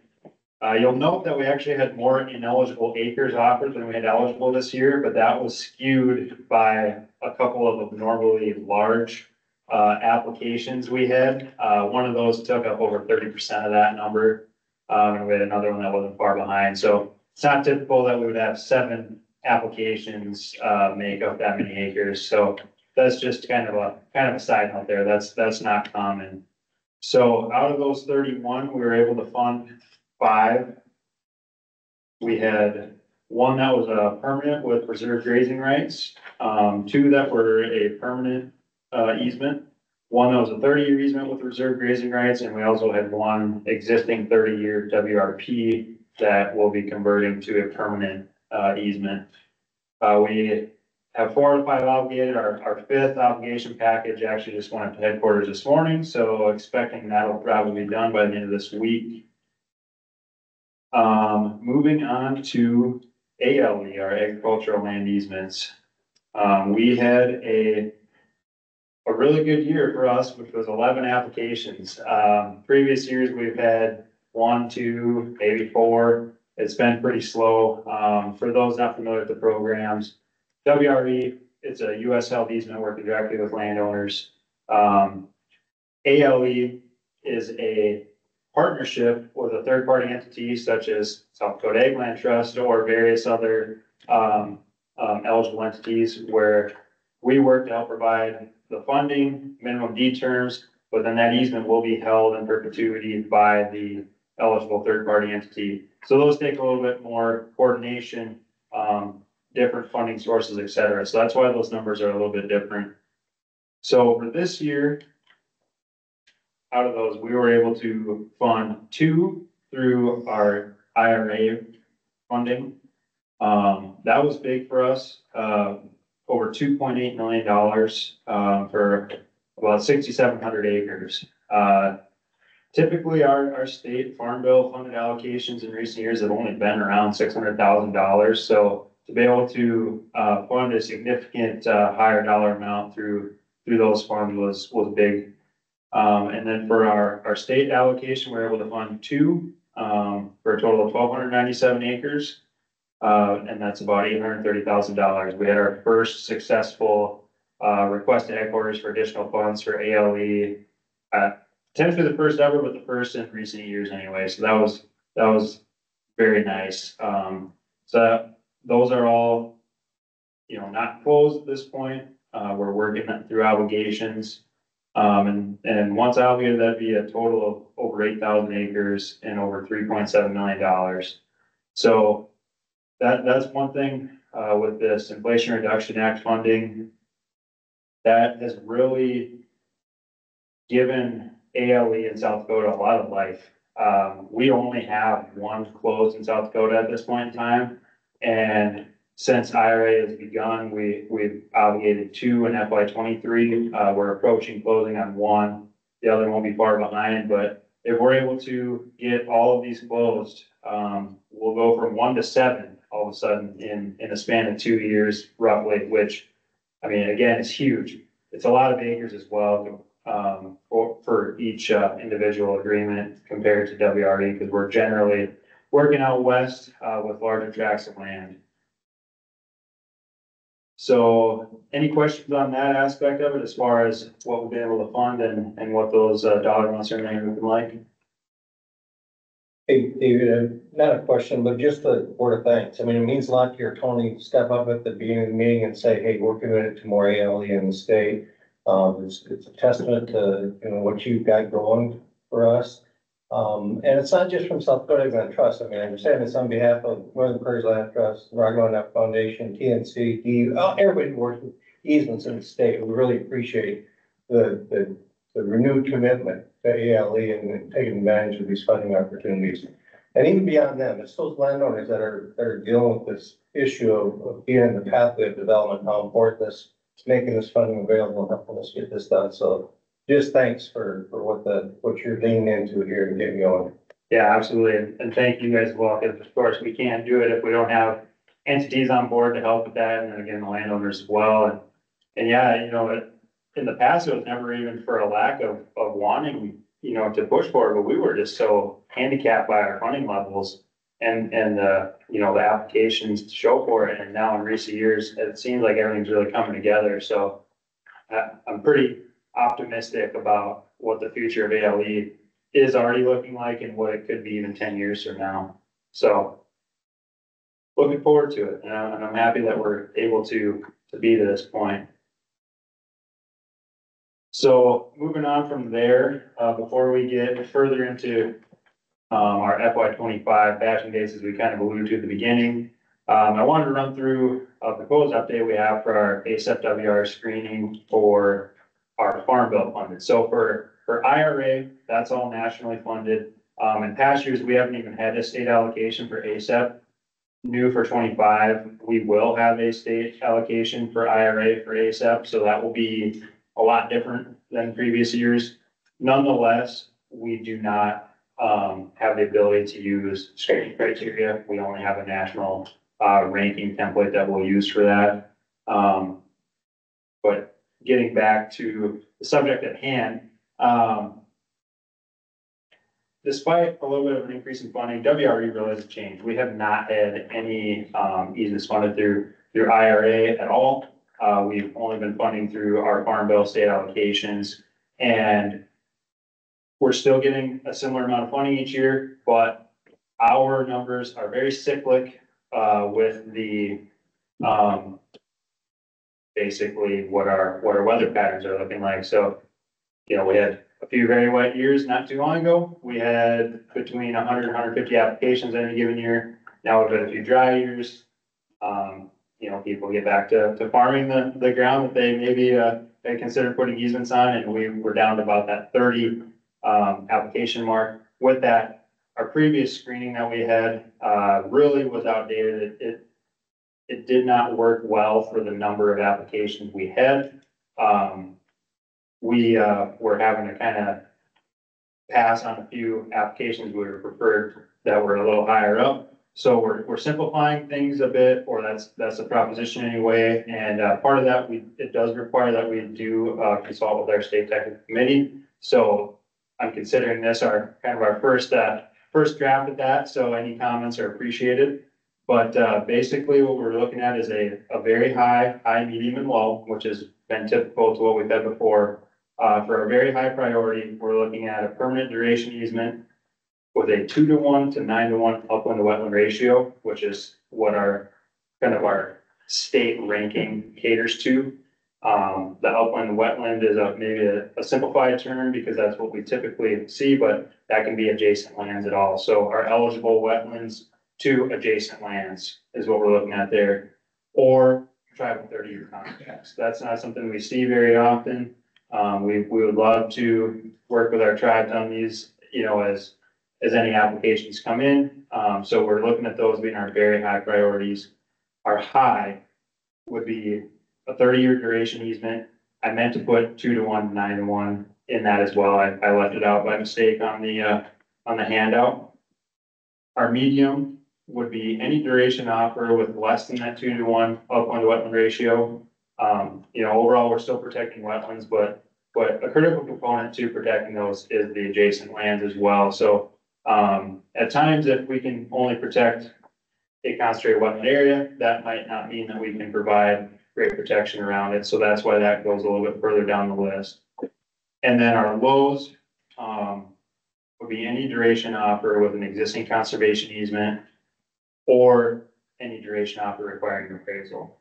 uh, you'll note that we actually had more ineligible acres offered than we had eligible this year, but that was skewed by a couple of abnormally large uh, applications we had. Uh, one of those took up over thirty percent of that number. Um, and we had another one that wasn't far behind. So it's not typical that we would have seven applications, uh, make up that many acres. So that's just kind of a, kind of a side note there. That's, that's not common. So out of those thirty-one, we were able to fund five. We had one that was a permanent with reserved grazing rights, um, two that were a permanent, uh, easement. One that was a thirty-year easement with reserved grazing rights, and we also had one existing thirty-year WRP that will be converting to a permanent, uh, easement. Uh, we have four to five obligated. Our, our fifth obligation package actually just went up to headquarters this morning, so expecting that'll probably be done by the end of this week. Um, moving on to ALE, our agricultural land easements. Um, we had a, a really good year for us, which was eleven applications. Um, previous years, we've had one, two, maybe four. It's been pretty slow. Um, for those not familiar with the programs, WRE, it's a US health easement working directly with landowners. Um, ALE is a partnership with a third-party entity such as South Dakota Ag Land Trust or various other, um, um, eligible entities where we work to help provide the funding, minimum deed terms, but then that easement will be held in perpetuity by the eligible third-party entity. So those take a little bit more coordination, um, different funding sources, et cetera. So that's why those numbers are a little bit different. So for this year, out of those, we were able to fund two through our IRA funding. Um, that was big for us, uh, over two point eight million dollars, uh, for about sixty-seven hundred acres. Uh, typically, our, our state farm bill funded allocations in recent years have only been around six hundred thousand dollars. So to be able to, uh, fund a significant, uh, higher dollar amount through, through those funds was, was big. Um, and then for our, our state allocation, we we're able to fund two, um, for a total of twelve hundred ninety-seven acres. Uh, and that's about eight hundred thirty thousand dollars. We had our first successful, uh, request to headquarters for additional funds for ALE. Uh, potentially the first ever, but the first in recent years anyway. So that was, that was very nice. Um, so those are all, you know, not closed at this point. Uh, we're working through obligations. Um, and, and once obligated, that'd be a total of over eight thousand acres and over three point seven million dollars. So that, that's one thing, uh, with this Inflation Reduction Act funding. That has really given ALE in South Dakota a lot of life. Um, we only have one closed in South Dakota at this point in time. And since IRA has begun, we, we've obligated two in FY twenty-three. Uh, we're approaching closing on one. The other won't be far behind, but if we're able to get all of these closed, um, we'll go from one to seven all of a sudden in, in a span of two years roughly, which, I mean, again, is huge. It's a lot of acres as well, um, for, for each, uh, individual agreement compared to WRE, because we're generally working out west, uh, with larger tracts of land. So any questions on that aspect of it as far as what we've been able to fund and, and what those, uh, dollar amounts are looking like? Hey, David, uh, not a question, but just a word of thanks. I mean, it means a lot to hear Tony step up at the beginning of the meeting and say, hey, we're committed to more ALE in the state. Um, it's, it's a testament to, you know, what you've got going for us. Um, and it's not just from South Dakota Land Trust. I mean, I understand this on behalf of Northern Prairies Land Trust, Rockland Foundation, TNC, D, uh, everybody who works with easements in the state. We really appreciate the, the, the renewed commitment to ALE and and taking advantage of these funding opportunities. And even beyond them, it's those landowners that are, that are dealing with this issue of, of being in the pathway of development, how important this, is making this funding available helping us get this done. So just thanks for, for what the, what you're leaning into here and getting going. Yeah, absolutely. And, and thank you guys as well, because of course, we can't do it if we don't have entities on board to help with that, and again, the landowners as well. And, and yeah, you know, it- in the past, it was never even for a lack of, of wanting, you know, to push for it, but we were just so handicapped by our funding levels and, and, uh, you know, the applications to show for it. And now in recent years, it seems like everything's really coming together. So I, I'm pretty optimistic about what the future of ALE is already looking like and what it could be even ten years from now. So looking forward to it, and I'm, happy that we're able to, to be to this point. So moving on from there, uh, before we get further into um, our FY twenty-five batching dates, as we kind of alluded to at the beginning, um, I wanted to run through a proposed update we have for our ACEP screening for our farm bill funded. So for, for IRA, that's all nationally funded. Um, in past years, we haven't even had a state allocation for ACEP. New for twenty-five, we will have a state allocation for IRA for ACEP, so that will be a lot different than previous years. Nonetheless, we do not, um, have the ability to use screening criteria. We only have a national, uh, ranking template that we'll use for that. Um, getting back to the subject at hand, um, despite a little bit of an increase in funding, WRE really hasn't changed. We have not had any, um, easements funded through, through IRA at all. Uh, we've only been funding through our Farm Bill state allocations. And we're still getting a similar amount of funding each year, but our numbers are very cyclic, uh, with the, um, basically what our, what our weather patterns are looking like. So, you know, we had a few very wet years not too long ago. We had between 100 and 150 applications any given year. Now we've had a few dry years. Um, you know, people get back to, to farming the, the ground that they maybe, uh, they consider putting easements on, and we were down to about that thirty, um, application mark. With that, our previous screening that we had, uh, really was outdated. It, it, it did not work well for the number of applications we had. Um, we, uh, were having to kind of pass on a few applications we were preferred that were a little higher up. So we're, we're simplifying things a bit, or that's, that's the proposition anyway. And, uh, part of that, we, it does require that we do, uh, consult with our state technical committee. So I'm considering this our, kind of our first, uh, first draft of that, so any comments are appreciated. But, uh, basically what we're looking at is a, a very high, high, medium and low, which has been typical to what we've had before. Uh, for a very high priority, we're looking at a permanent duration easement with a two to one to nine to one upland to wetland ratio, which is what our, kind of our state ranking caters to. Um, the upland wetland is a, maybe a, a simplified term because that's what we typically see, but that can be adjacent lands at all. So our eligible wetlands to adjacent lands is what we're looking at there. Or tribal thirty-year contracts. That's not something we see very often. Um, we, we would love to work with our tribes on these, you know, as, as any applications come in. Um, so we're looking at those being our very high priorities. Our high would be a thirty-year duration easement. I meant to put two to one, nine to one in that as well. I, I left it out by mistake on the, uh, on the handout. Our medium would be any duration offer with less than that two to one upland wetland ratio. Um, you know, overall, we're still protecting wetlands, but, but a critical component to protecting those is the adjacent lands as well. So, um, at times, if we can only protect a concentrated wetland area, that might not mean that we can provide great protection around it. So that's why that goes a little bit further down the list. And then our lows, um, would be any duration offer with an existing conservation easement or any duration offer requiring an appraisal.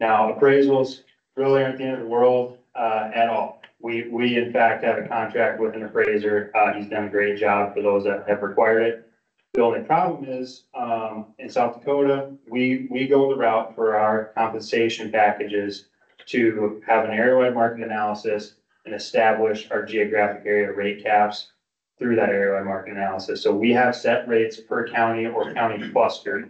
Now, appraisals really aren't the end of the world, uh, at all. We, we in fact have a contract with an appraiser. Uh, he's done a great job for those that have required it. The only problem is, um, in South Dakota, we, we go the route for our compensation packages to have an area-wide market analysis and establish our geographic area rate caps through that area-wide market analysis. So we have set rates per county or county cluster.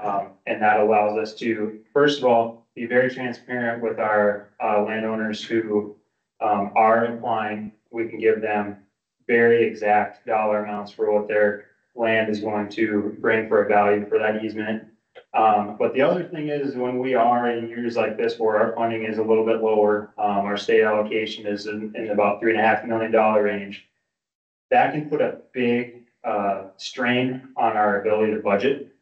Um, and that allows us to, first of all, be very transparent with our, uh, landowners who, um, are applying. We can give them very exact dollar amounts for what their land is going to bring for a value for that easement. Um, but the other thing is when we are in years like this where our funding is a little bit lower, um, our state allocation is in, in about three and a half million dollar range. That can put a big, uh, strain on our ability to budget.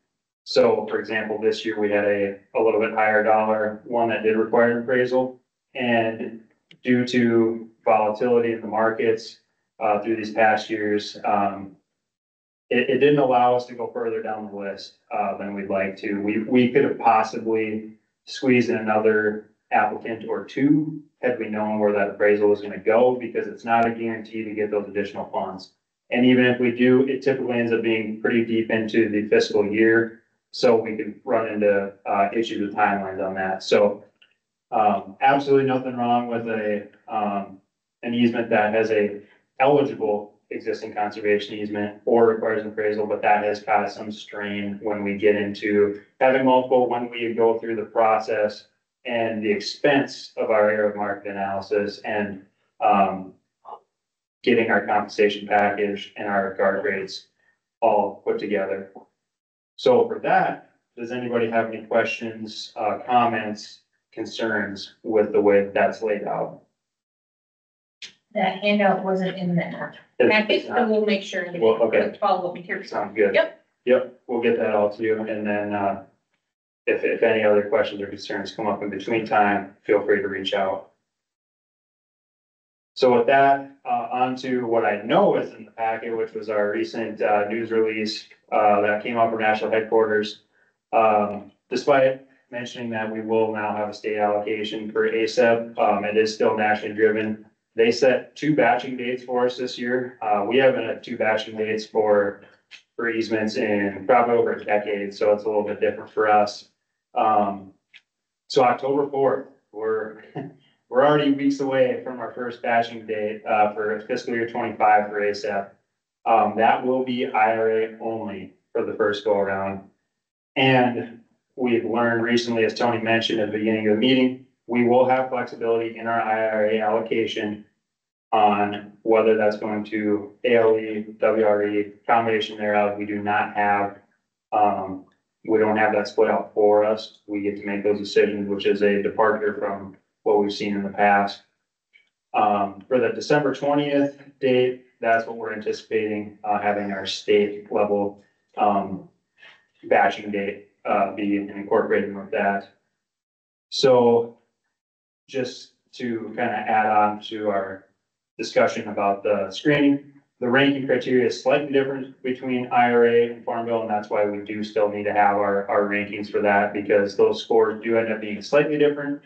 So for example, this year we had a, a little bit higher dollar, one that did require an appraisal. And due to volatility in the markets, uh, through these past years, um, it, it didn't allow us to go further down the list, uh, than we'd like to. We, we could have possibly squeezed in another applicant or two had we known where that appraisal was gonna go, because it's not a guarantee to get those additional funds. And even if we do, it typically ends up being pretty deep into the fiscal year, so we could run into, uh, issues with timelines on that. So, um, absolutely nothing wrong with a, um, an easement that has a eligible existing conservation easement or requires an appraisal, but that has caused some strain when we get into having multiple, when we go through the process and the expense of our area of market analysis and, um, getting our compensation package and our GARC rates all put together. So for that, does anybody have any questions, uh, comments, concerns with the way that's laid out? That handout wasn't in there. It's Package, not. so we'll make sure. that Well, okay. Follow up here. Sounds good. Yep. Yep, we'll get that all to you, and then, uh, if, if any other questions or concerns come up in between time, feel free to reach out. So with that, uh, onto what I know is in the packet, which was our recent, uh, news release, uh, that came out from national headquarters. Um, despite mentioning that we will now have a state allocation for ACEP, um, it is still nationally driven. They set two batching dates for us this year. Uh, we haven't had two batching dates for, for easements in probably over a decade, so it's a little bit different for us. Um, so October fourth, we're, [LAUGHS] we're already weeks away from our first batching date, uh, for fiscal year twenty-five for ACEP. Um, that will be IRA only for the first go around. And we've learned recently, as Tony mentioned at the beginning of the meeting, we will have flexibility in our IRA allocation on whether that's going to ALE, WRE, combination thereof. We do not have, um, we don't have that split out for us. We get to make those decisions, which is a departure from what we've seen in the past. Um, for the December twentieth date, that's what we're anticipating, uh, having our state level, um, batching date, uh, be incorporated with that. So just to kind of add on to our discussion about the screening, the ranking criteria is slightly different between IRA and Farm Bill, and that's why we do still need to have our, our rankings for that, because those scores do end up being slightly different.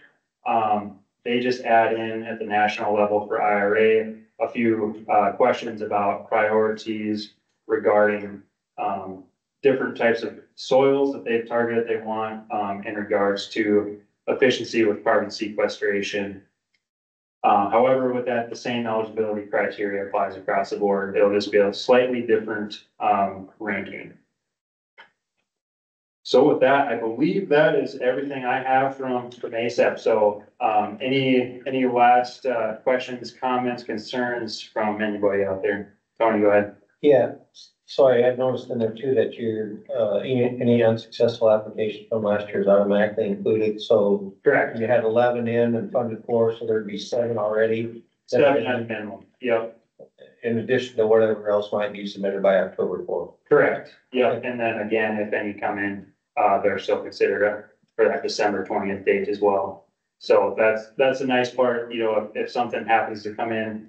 Um, they just add in at the national level for IRA, a few, uh, questions about priorities regarding, um, different types of soils that they've targeted they want, um, in regards to efficiency with carbon sequestration. Uh, however, with that, the same eligibility criteria applies across the board. It'll just be a slightly different, um, ranking. So with that, I believe that is everything I have from, from ACEP. So, um, any, any last, uh, questions, comments, concerns from anybody out there? Tony, go ahead. Yeah, sorry, I noticed in there too that your, uh, any, any unsuccessful application from last year is automatically included, so. Correct. You had eleven in and funded four, so there'd be seven already. Seven at minimum, yep. In addition to whatever else might be submitted by October fourth. Correct, yeah, and then again, if any come in, uh, they're still considered uh, for that December twentieth date as well. So that's, that's a nice part, you know, if, if something happens to come in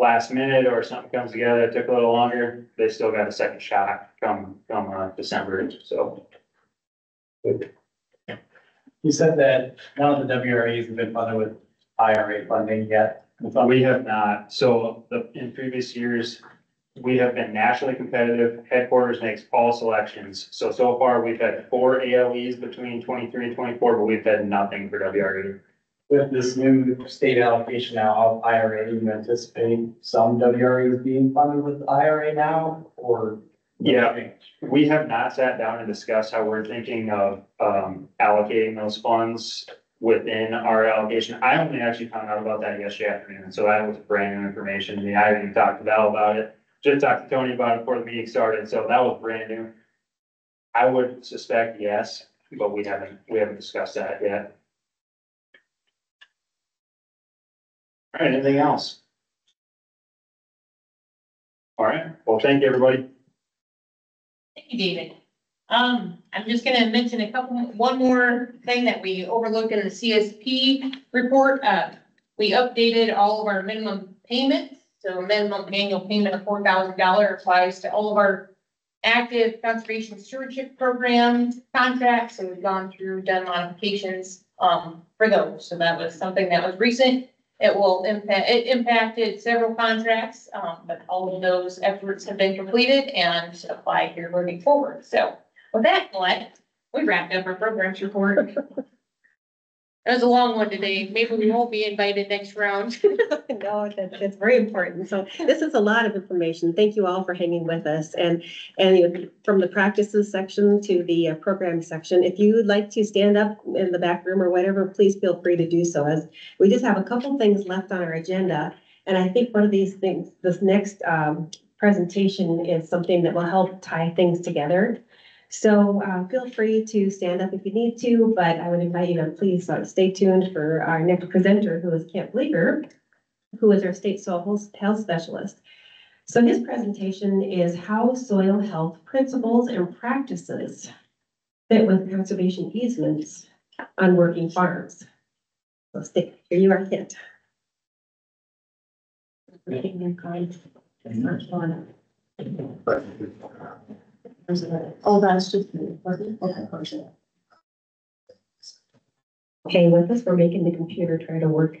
last minute or something comes together, it took a little longer, they still got a second shot come, come, uh, December, so. You said that none of the WRAs have been funded with IRA funding yet. We have not, so the, in previous years, we have been nationally competitive, headquarters makes all selections. So, so far, we've had four ALEs between twenty-three and twenty-four, but we've had nothing for WRA. With this new state allocation now of IRA, you anticipate some WRAs being funded with IRA now, or? Yeah, we have not sat down and discussed how we're thinking of, um, allocating those funds within our allocation. I only actually found out about that yesterday afternoon, so that was brand new information to me. I haven't even talked to Val about it. Just talked to Tony about it before the meeting started, so that was brand new. I would suspect yes, but we haven't, we haven't discussed that yet. All right, anything else? All right, well, thank you, everybody. Thank you, David. Um, I'm just gonna mention a couple, one more thing that we overlooked in the CSP report. Uh, we updated all of our minimum payments. So a minimum annual payment of four thousand dollar applies to all of our active conservation stewardship programs, contracts. So we've gone through, done modifications, um, for those. So that was something that was recent. It will impact, it impacted several contracts, um, but all of those efforts have been completed and applied here moving forward. So with that, Colette, we wrapped up our programs report. [LAUGHS] That was a long one today. Maybe we won't be invited next round. [LAUGHS] [LAUGHS] No, that's, that's very important. So this is a lot of information. Thank you all for hanging with us. And, and from the practices section to the uh, program section, if you would like to stand up in the back room or whatever, please feel free to do so as we just have a couple things left on our agenda. And I think one of these things, this next, um, presentation is something that will help tie things together. So, uh, feel free to stand up if you need to, but I would invite you to please uh, stay tuned for our next presenter, who is Kent Vlieger, who is our state soil health- specialist. So his presentation is how soil health principles and practices fit with conservation easements on working farms. So stick, here you are, Kent. Oh, that's just. me. Okay, with us, we're making the computer try to work.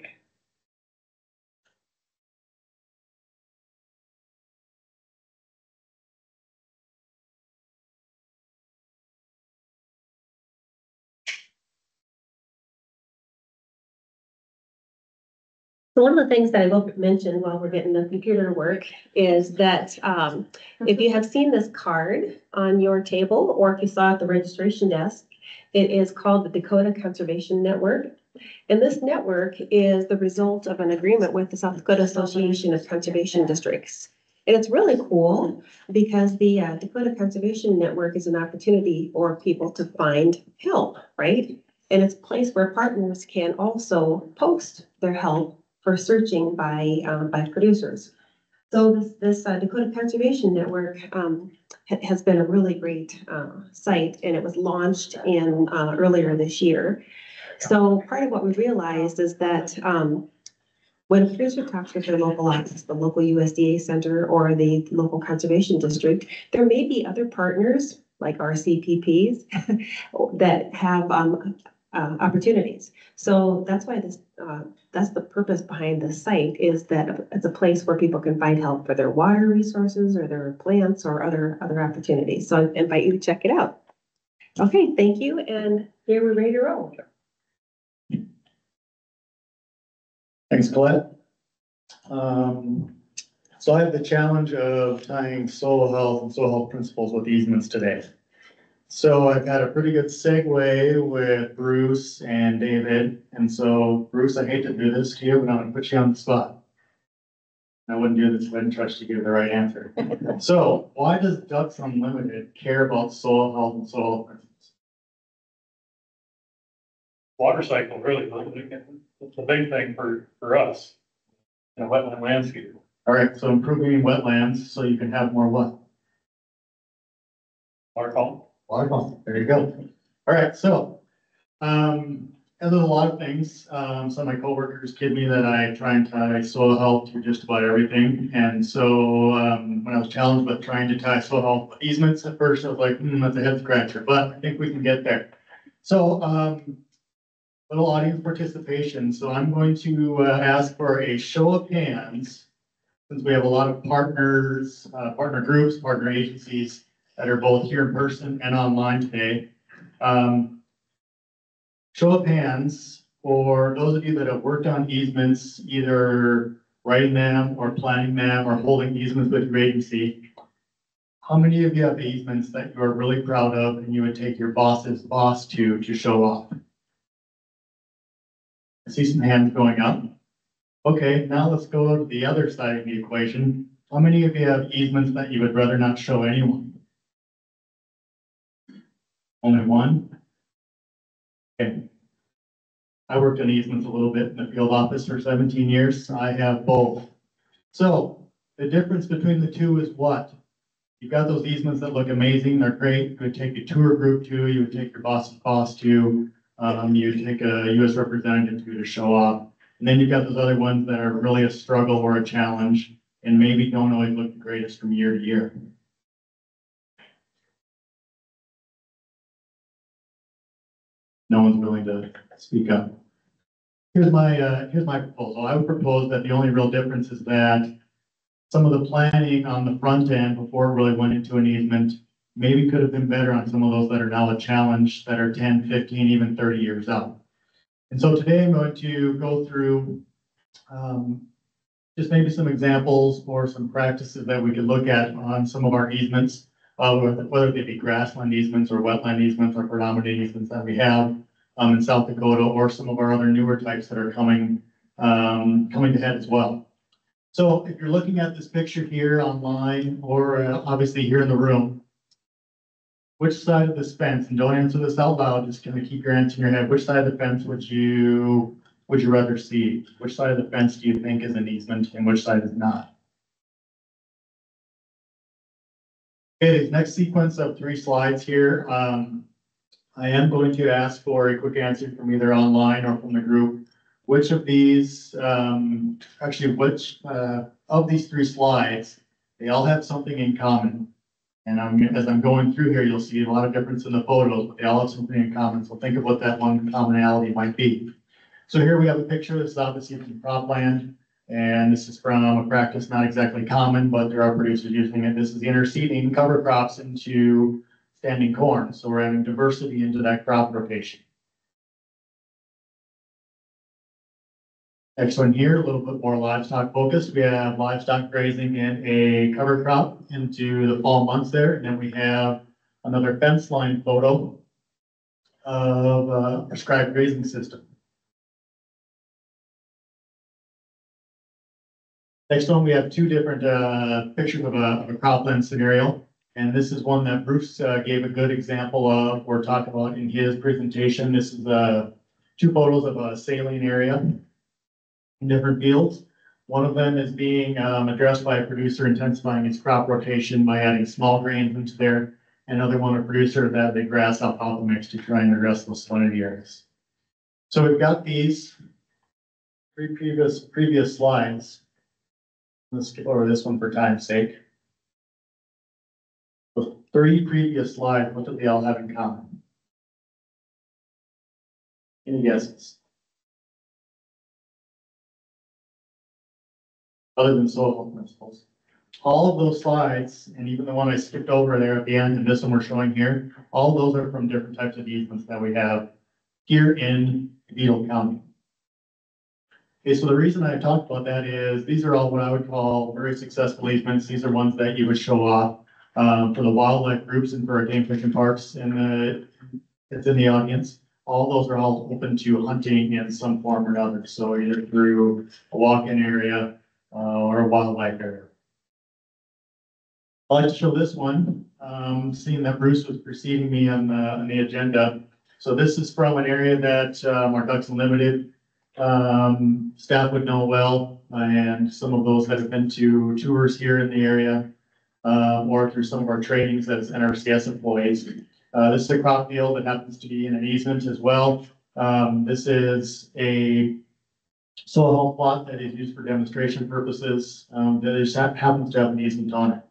So one of the things that I will mention while we're getting the computer to work is that um, if you have seen this card on your table, or if you saw it at the registration desk, it is called the Dakota Conservation Network. And this network is the result of an agreement with the South Dakota Association of Conservation Districts. And it's really cool because the uh, Dakota Conservation Network is an opportunity for people to find help, right? And it's a place where partners can also post their help for searching by, um, by producers. So this, this uh, Dakota Conservation Network, um, ha- has been a really great, uh, site and it was launched in, uh, earlier this year. So part of what we realized is that, um, when a producer talks with their local office, the local USDA center or the local conservation district, there may be other partners like our CPPs [LAUGHS] that have, um, uh, opportunities. So that's why this, uh, that's the purpose behind the site is that it's a place where people can find help for their water resources or their plants or other, other opportunities. So I invite you to check it out. Okay, thank you. And here we're ready to roll. Thanks, Colette. Um, so I have the challenge of tying soil health and soil health principles with easements today. So I've got a pretty good segue with Bruce and David. And so Bruce, I hate to do this to you, but I'm gonna put you on the spot. I wouldn't do this if I didn't trust you to give the right answer. [LAUGHS] So why does Ducks Unlimited care about soil health and soil health principles? Water cycle, really, it's a big thing for, for us. In a wetland landscape. All right, so improving wetlands so you can have more what? Water There you go. All right, so, um, and there's a lot of things, um, some of my coworkers kid me that I try and tie soil health to just about everything. And so, um, when I was challenged with trying to tie soil health easements at first, I was like, hmm, that's a head scratcher, but I think we can get there. So, um, little audience participation, so I'm going to, uh, ask for a show of hands. Since we have a lot of partners, uh, partner groups, partner agencies, that are both here in person and online today. Um, show of hands for those of you that have worked on easements, either writing them or planning them or holding easements with your agency. How many of you have easements that you are really proud of and you would take your boss's boss to, to show off? I see some hands going up. Okay, now let's go to the other side of the equation. How many of you have easements that you would rather not show anyone? Only one? Okay. I worked on easements a little bit in the field office for seventeen years. I have both. So the difference between the two is what? You've got those easements that look amazing, they're great. You would take a tour group to, you would take your boss's boss to, um, you take a US representative to to show off. And then you've got those other ones that are really a struggle or a challenge and maybe don't always look the greatest from year to year. No one's willing to speak up. Here's my, uh, here's my proposal. I would propose that the only real difference is that some of the planning on the front end before it really went into an easement maybe could have been better on some of those that are now a challenge that are 10, 15, even thirty years out. And so today I'm going to go through, um, just maybe some examples or some practices that we could look at on some of our easements uh, whether they be grassland easements or wetland easements or predominant easements that we have um, in South Dakota or some of our other newer types that are coming, um, coming to head as well. So if you're looking at this picture here online or uh, obviously here in the room, which side of this fence, and don't answer this out loud, just kind of keep your answer in your head, which side of the fence would you, would you rather see? Which side of the fence do you think is an easement and which side is not? Okay, this next sequence of three slides here, um, I am going to ask for a quick answer from either online or from the group. which of these, um, actually, which, uh, of these three slides, they all have something in common. And I'm, as I'm going through here, you'll see a lot of difference in the photos, but they all have something in common. So think of what that one commonality might be. So here we have a picture. This is obviously from cropland. And this is from a practice not exactly common, but there are producers using it. This is interseeding cover crops into standing corn. So we're adding diversity into that crop rotation. Next one here, a little bit more livestock focused. We have livestock grazing in a cover crop into the fall months there. And then we have another fence line photo of a prescribed grazing system. Next one, we have two different uh, pictures of a, of a cropland scenario. And this is one that Bruce uh, gave a good example of, or talked about in his presentation. This is uh, two photos of a saline area in different fields. One of them is being um, addressed by a producer intensifying its crop rotation by adding small grains into there. Another one, a producer that they grass alfalfa mix to try and address those salinity areas. So we've got these three previous, previous slides. Let's skip over this one for time's sake. The three previous slides, what do they all have in common? Any guesses? Other than soil principles. All of those slides, and even the one I skipped over there at the end, and this one we're showing here, all those are from different types of easements that we have here in Beadle County. Okay, so the reason I talked about that is these are all what I would call very successful easements. These are ones that you would show off um, for the wildlife groups and for our Game Fish and Parks and it's in the audience. All those are all open to hunting in some form or another. So either through a walk-in area uh, or a wildlife area. I'd like to show this one, um, seeing that Bruce was preceding me on the, on the agenda. So this is from an area that um, our Ducks Unlimited um, staff would know well, and some of those that have been to tours here in the area, uh, or through some of our trainings as NRCS employees. Uh, this is a crop field that happens to be in an easement as well. Um, this is a soil plot that is used for demonstration purposes, um, that is, happens to have an easement on it.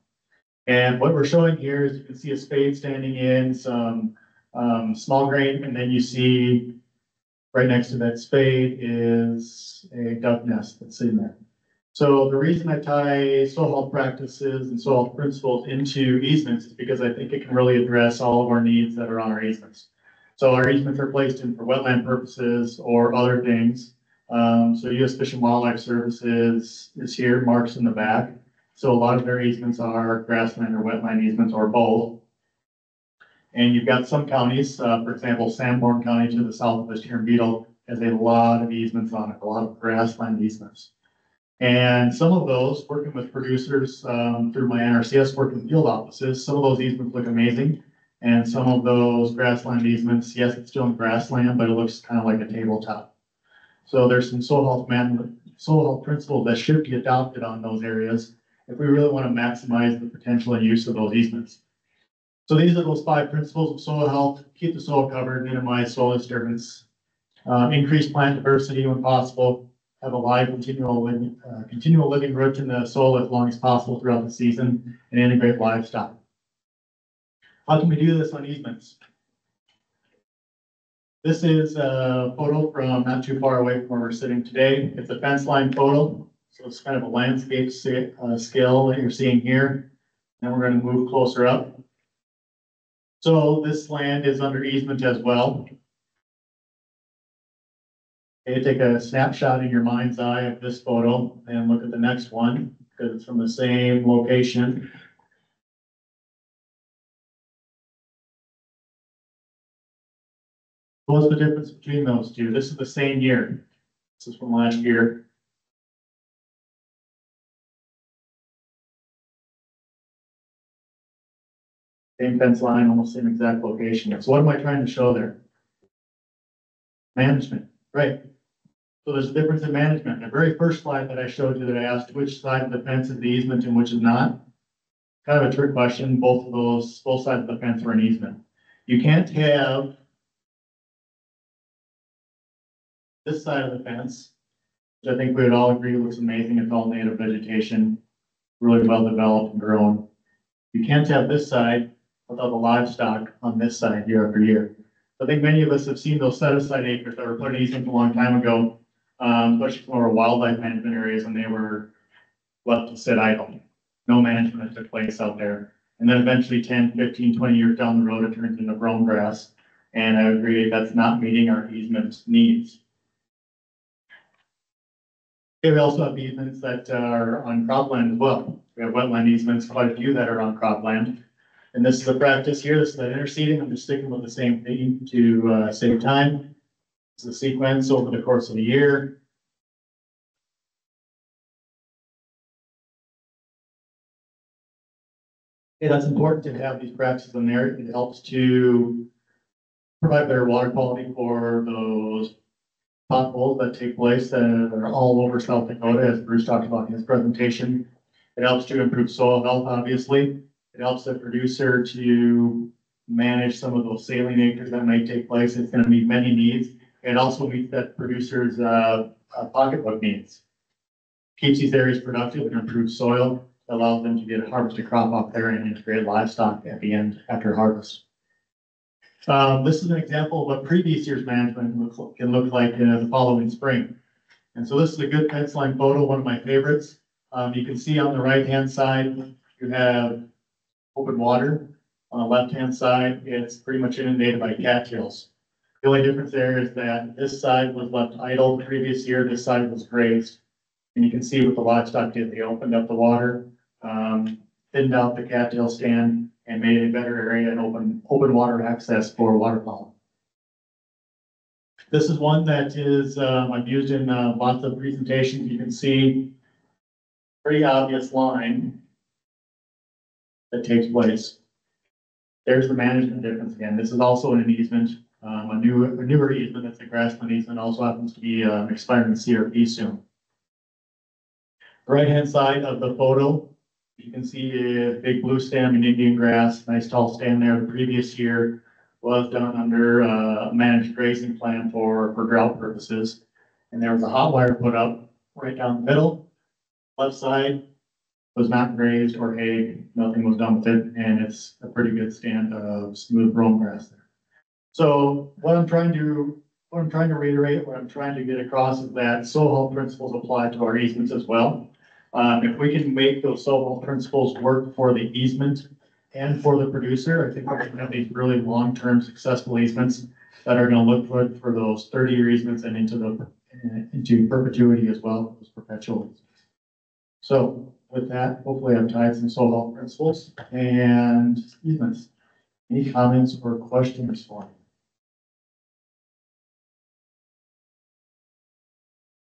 And what we're showing here is you can see a spade standing in some, um, small grain, and then you see Right next to that spade is a duck nest that's in there. So the reason I tie soil health practices and soil health principles into easements is because I think it can really address all of our needs that are on our easements. So our easements are placed in for wetland purposes or other things. Um, so US Fish and Wildlife Services is here, marks in the back. So a lot of their easements are grassland or wetland easements or both. And you've got some counties, uh, for example, Sanborn County to the south of us here in Beadle has a lot of easements on it, a lot of grassland easements. And some of those, working with producers, um, through my NRCS work in field offices, some of those easements look amazing. And some of those grassland easements, yes, it's still in grassland, but it looks kind of like a tabletop. So there's some soil health soil health principles that should be adopted on those areas if we really want to maximize the potential and use of those easements. So these are those five principles of soil health, keep the soil covered, minimize soil disturbance, uh, increase plant diversity when possible, have a live continual, living- uh, continual living root in the soil as long as possible throughout the season, and integrate livestock. How can we do this on easements? This is a photo from not too far away from where we're sitting today. It's a fence line photo, so it's kind of a landscape uh, scale that you're seeing here. Then we're gonna move closer up. So this land is under easement as well. Okay, take a snapshot in your mind's eye of this photo and look at the next one, because it's from the same location. What's the difference between those two? This is the same year. This is from last year. Same fence line, almost same exact location. So what am I trying to show there? Management, right? So there's a difference in management. The very first slide that I showed you that I asked which side of the fence is the easement and which is not. Kind of a trick question. Both of those, both sides of the fence are an easement. You can't have this side of the fence, which I think we would all agree looks amazing. It's all native vegetation, really well developed and grown. You can't have this side without the livestock on this side year after year. I think many of us have seen those set aside acres that were put in a long time ago, um, especially for our wildlife management areas, and they were left to sit idle. No management took place out there. And then eventually 10, 15, 20 years down the road, it turns into brome grass. And I agree, that's not meeting our easement needs. Okay, we also have easements that are on cropland as well. We have wetland easements, quite a few that are on cropland. And this is the practice here, this is the interseeding, I'm just sticking with the same thing to uh, save time. It's the sequence over the course of a year. Yeah, that's important to have these practices in there. It helps to provide better water quality for those potholes that take place that are all over South Dakota, as Bruce talked about in his presentation. It helps to improve soil health, obviously. It helps the producer to manage some of those saline acres that might take place. It's gonna meet many needs. It also meets that producer's, uh, uh, pocketbook needs. Keeps these areas productive and improves soil, allows them to get a harvested crop off there and integrate livestock at the end after harvest. Um, this is an example of what previous year's management looks, can look like in the following spring. And so this is a good fence line photo, one of my favorites. Um, you can see on the right-hand side, you have open water. On the left-hand side, it's pretty much inundated by cattails. The only difference there is that this side was left idle the previous year, this side was grazed. And you can see what the livestock did, they opened up the water, um, thinned out the cattail stand and made a better area and open, open water access for waterfowl. This is one that is, um, I've used in, uh, lots of presentations, you can see pretty obvious line that takes place. There's the management difference again. This is also an easement, um, a new, a newer easement, that's a grassland easement, also happens to be, um, expiring CRP soon. Right-hand side of the photo, you can see a big blue stem and Indian grass, nice tall stand there. The previous year was done under uh, managed grazing plan for, for drought purposes. And there was a hot wire put up right down the middle. Left side was not grazed or hay, nothing was done with it, and it's a pretty good stand of smooth brome grass there. So what I'm trying to, what I'm trying to reiterate, what I'm trying to get across is that health principles apply to our easements as well. Um, if we can make those soil principles work for the easement and for the producer, I think we're gonna have these really long-term successful easements that are gonna look good for those thirty-year easements and into the, into perpetuity as well, those perpetual. easements. So with that, hopefully I've tied some soil health principles and easements. Any comments or questions for me?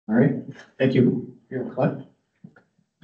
All right, thank you. Here, Clint.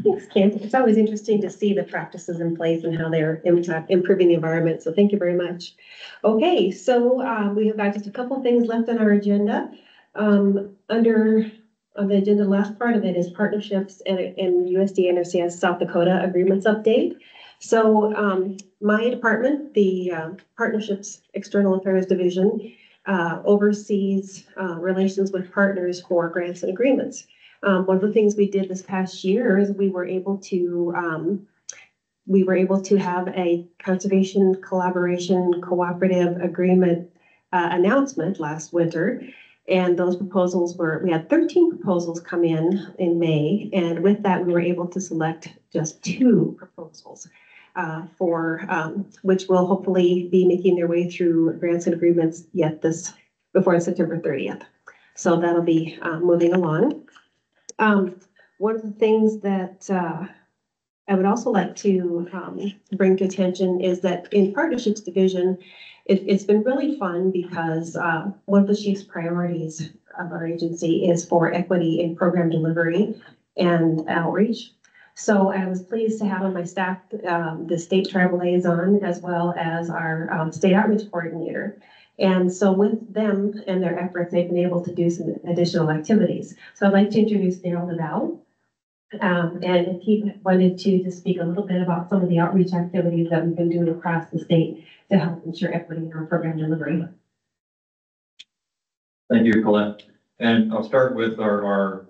Thanks, Kent. It's always interesting to see the practices in place and how they're improving the environment. So thank you very much. Okay, so um, we have got just a couple things left on our agenda. Um, under the agenda, last part of it is partnerships and, and USDA NRCS South Dakota agreements update. So um, my department, the uh, Partnerships External Affairs Division, uh, oversees uh, relations with partners for grants and agreements. Um, one of the things we did this past year is we were able to, um, we were able to have a conservation collaboration cooperative agreement uh, announcement last winter. And those proposals were, we had thirteen proposals come in in May, and with that, we were able to select just two proposals. Uh, for, um, which will hopefully be making their way through grants and agreements yet this, before September thirtieth. So that'll be, uh, moving along. Um, one of the things that, uh, I would also like to, um, bring to attention is that in partnerships division, it, it's been really fun because, uh, one of the chief's priorities of our agency is for equity in program delivery and outreach. So I was pleased to have on my staff, um, the state tribal liaison as well as our, um, state outreach coordinator. And so with them and their efforts, they've been able to do some additional activities. So I'd like to introduce Daryl DeVal. Um, and he wanted to just speak a little bit about some of the outreach activities that we've been doing across the state to help ensure equity in our program delivery. Thank you, Colette. And I'll start with our, our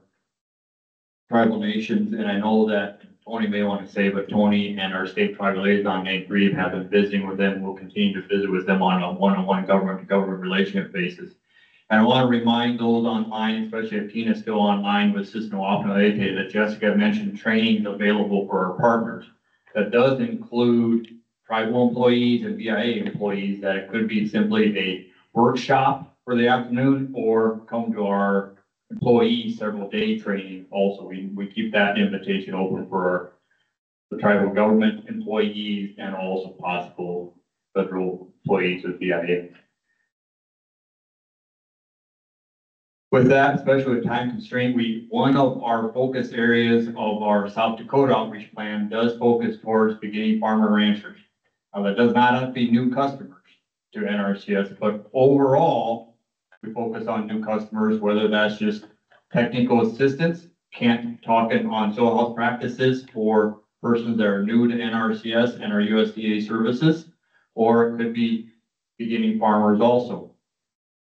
tribal nations, and I know that Tony may want to say, but Tony and our state tribal liaison, Nate Grieve, have been visiting with them. We'll continue to visit with them on a one-on-one government-to-government relationship basis. And I want to remind those online, especially if Tina's still online with Cisco Optima that Jessica mentioned training available for our partners. That does include tribal employees and BIA employees, that it could be simply a workshop for the afternoon or come to our employee several day training also. We, we keep that invitation open for the tribal government employees and also possible federal employees with BIA. With that, especially with time constraint, we, one of our focus areas of our South Dakota outreach plan does focus towards beginning farmer ranchers. Now, that does not have to be new customers to NRCS, but overall, we focus on new customers, whether that's just technical assistance, can't talking on soil health practices for persons that are new to NRCS and our USDA services, or it could be beginning farmers also.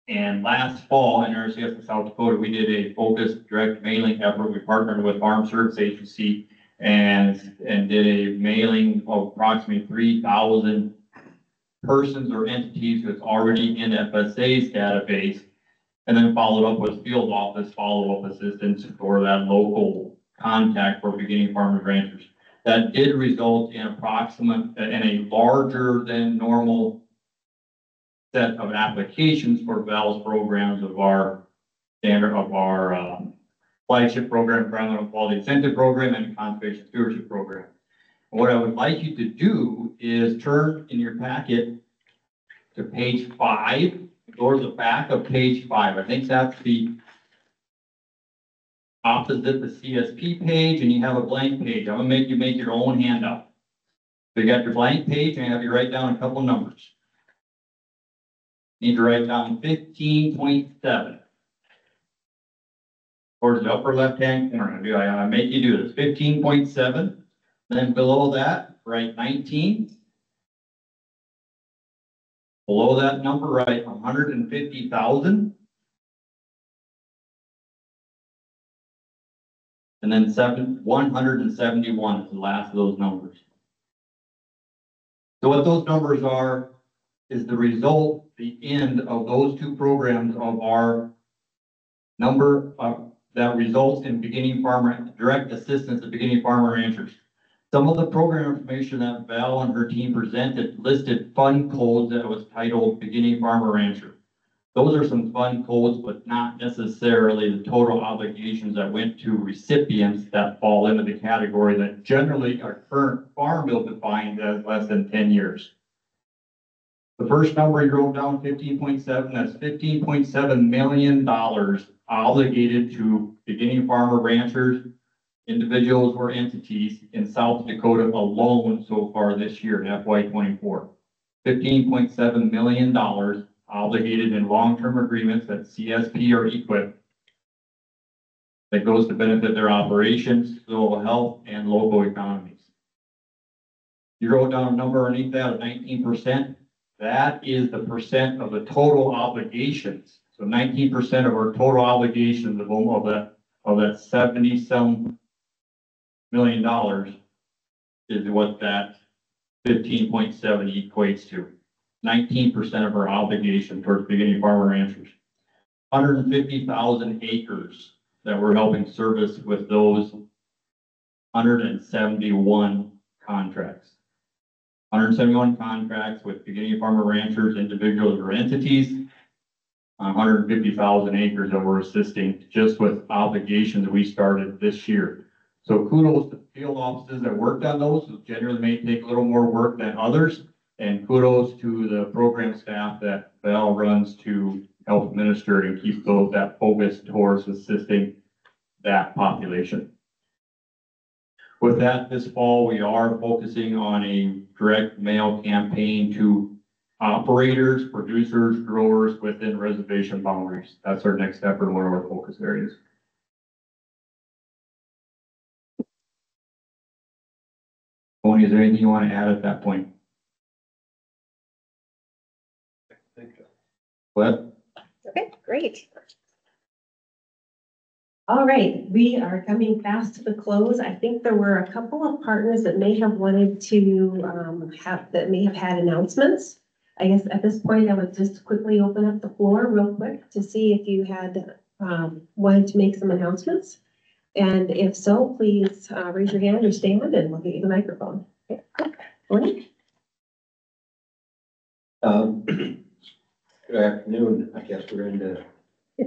And last fall, in NRCS in South Dakota, we did a focused direct mailing effort. We partnered with Farm Service Agency and, and did a mailing of approximately three thousand persons or entities that's already in FSA's database. And then followed up with field office follow-up assistance for that local contact for beginning farmers ranchers. That did result in approximate, in a larger than normal set of applications for VAL's programs of our standard of our um, flagship program, environmental quality incentive program and conservation stewardship program. And What I would like you to do is turn in your packet to page five, to the back of page five. I think that's the opposite the CSP page and you have a blank page. I'm gonna make you make your own handout. So you got your blank page and I have you write down a couple numbers. Need to write down fifteen point seven. Towards the upper left-hand corner, do I, I make you do this, fifteen point seven, then below that, write nineteen. Below that number, write hundred and fifty thousand. And then seven, one hundred and seventy-one is the last of those numbers. So what those numbers are, is the result, the end of those two programs of our number of, that results in beginning farmer, direct assistance to beginning farmer ranchers. Some of the program information that Val and her team presented listed fund codes that was titled beginning farmer rancher. Those are some fund codes, but not necessarily the total obligations that went to recipients that fall into the category that generally our current farm bill defines as less than ten years. The first number you wrote down, fifteen point seven, that's fifteen point seven million dollars obligated to beginning farmer ranchers, individuals or entities in South Dakota alone so far this year FY twenty-four. Fifteen point seven million dollars obligated in long-term agreements that CSP or EQIP that goes to benefit their operations, soil health, and local economies. You wrote down a number underneath that of nineteen percent. That is the percent of the total obligations. So nineteen percent of our total obligations of, of that, of that seventy-some million dollars is what that fifteen point seven equates to. Nineteen percent of our obligation towards beginning farmer ranchers. Hundred and fifty thousand acres that we're helping service with those hundred and seventy-one contracts. Hundred and seventy-one contracts with beginning farmer ranchers, individuals or entities. hundred and fifty thousand acres that we're assisting just with obligations that we started this year. So kudos to field offices that worked on those, generally may take a little more work than others. And kudos to the program staff that Val runs to help administer and keep those, that focus towards assisting that population. With that, this fall, we are focusing on a direct mail campaign to operators, producers, growers within reservation boundaries. That's our next step and one of our focus areas. Tony, is there anything you want to add at that point? What? Okay, great. All right, we are coming fast to the close. I think there were a couple of partners that may have wanted to um, have, that may have had announcements. I guess at this point, I would just quickly open up the floor real quick to see if you had um, wanted to make some announcements. And if so, please uh, raise your hand or stand and we'll get you the microphone. Okay, Morning. Um, [CLEARS THROAT] good afternoon, I guess we're into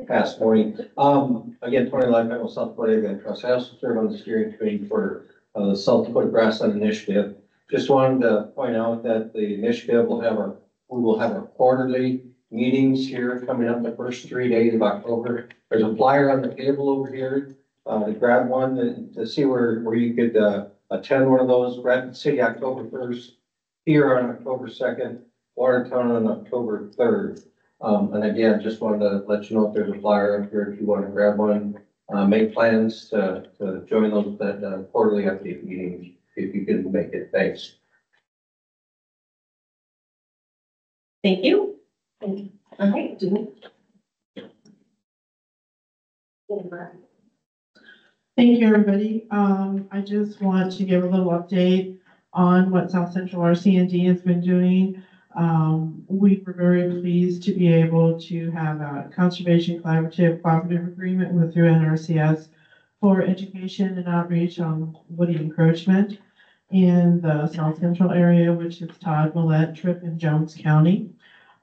past morning. Um, again, Tony Lightfoot, South Dakota Ag Trust. I also serve on the steering committee for, uh, the South Dakota Grassland Initiative. Just wanted to point out that the initiative will have our, we will have our quarterly meetings here coming up the first three days of October. There's a flyer on the table over here, uh, to grab one to, to see where, where you could, uh, attend one of those. Rapid City, October first, here on October second, Watertown on October third. Um, and again, just wanted to let you know if there's a flyer up here, if you want to grab one, uh, make plans to, to join those, that uh, quarterly update meetings, if you can make it, thanks. Thank you. Thank you. All right, Julie. Thank you, everybody. Um, I just want to give a little update on what South Central RC&D has been doing. Um, we were very pleased to be able to have a conservation collaborative cooperative agreement with through NRCS for education and outreach on woody encroachment in the South Central area, which is Todd, Mellette, Tripp, and Jones County.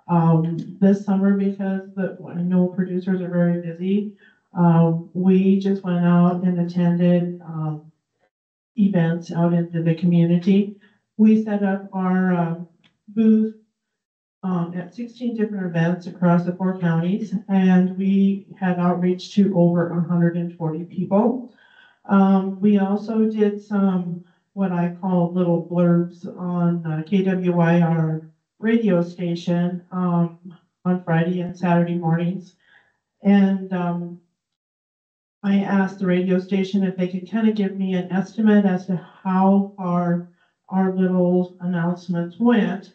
Um, this summer, because the, I know producers are very busy, um, we just went out and attended, um, events out into the community. We set up our, uh, booth, um, at sixteen different events across the four counties, and we had outreach to over hundred and forty people. Um, we also did some, what I call little blurbs on uh, KWYR radio station, um, on Friday and Saturday mornings. And, um, I asked the radio station if they could kind of give me an estimate as to how far our little announcements went.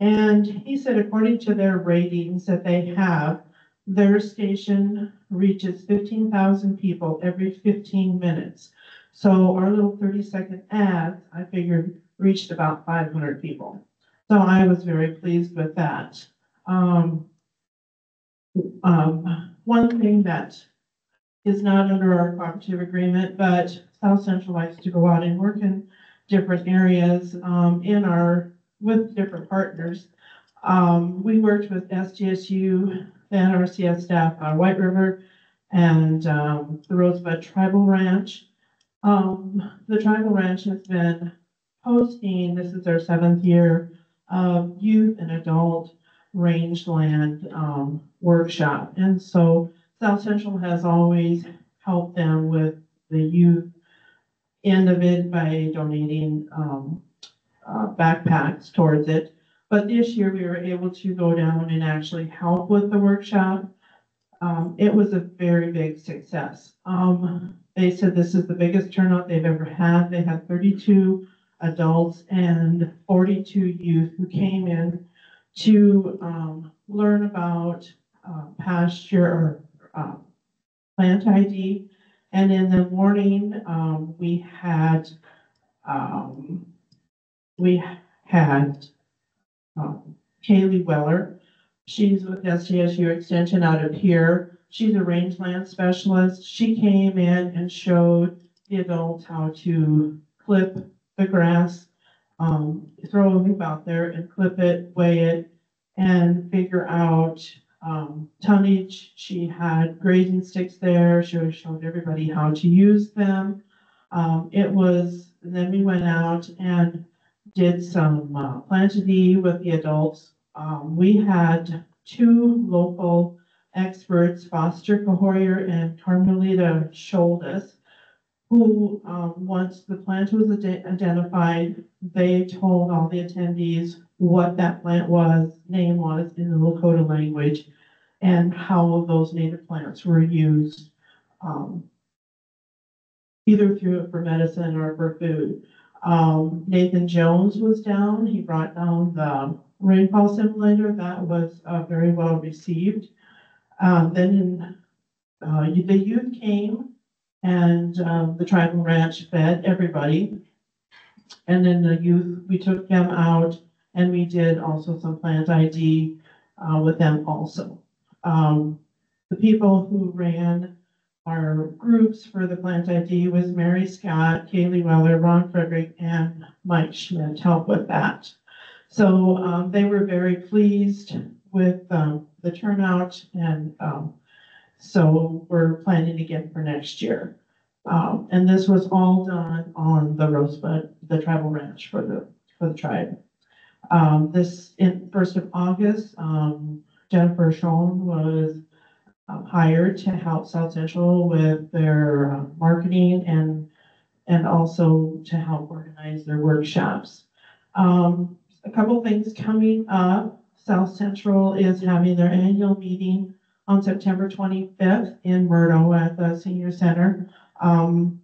And he said, according to their ratings that they have, their station reaches fifteen thousand people every fifteen minutes. So our little thirty second ads, I figured, reached about five hundred people. So I was very pleased with that. Um, um, one thing that is not under our cooperative agreement, but South Central likes to go out and work in different areas, um, in our, with different partners. Um, we worked with SDSU, the NRCS staff on White River and, um, the Rosebud Tribal Ranch. Um, the Tribal Ranch has been hosting, this is their seventh year, of youth and adult rangeland, um, workshop. And so South Central has always helped them with the youth end of it by donating, um, uh, backpacks towards it. But this year we were able to go down and actually help with the workshop. Um, it was a very big success. Um, they said this is the biggest turnout they've ever had. They had thirty-two adults and forty-two youth who came in to, um, learn about, uh, pasture or, um, plant ID. And in the morning, um, we had, um, we had, um, Kaylee Weller. She's with SDSU Extension out of here. She's a rangeland specialist. She came in and showed the adults how to clip the grass, um, throw a hoop out there and clip it, weigh it, and figure out, um, tonnage. She had grazing sticks there. She showed everybody how to use them. Um, it was, then we went out and did some, uh, plant ID with the adults. Um, we had two local experts, Foster Cahoyer and Carmelita Scholdes, who, um, once the plant was ide- identified, they told all the attendees what that plant was, name was in the Lakota language, and how those native plants were used, um, either through for medicine or for food. Um, Nathan Jones was down. He brought down the rainfall simulator. That was, uh, very well received. Um, then, uh, the youth came And, um, the tribal ranch fed everybody. And then the youth, we took them out and we did also some plant ID, uh, with them also. Um, the people who ran our groups for the plant ID was Mary Scott, Kaylee Weller, Ron Frederick, and Mike Schmidt help with that. So, um, they were very pleased with, um, the turnout and, um, so we're planning again for next year. Um, and this was all done on the Rosebud, the tribal ranch for the, for the tribe. Um, this, in first of August, um, Jennifer Schoen was hired to help South Central with their uh, marketing and, and also to help organize their workshops. Um, a couple things coming up. South Central is having their annual meeting on September twenty-fifth in Murdo at the senior center. Um,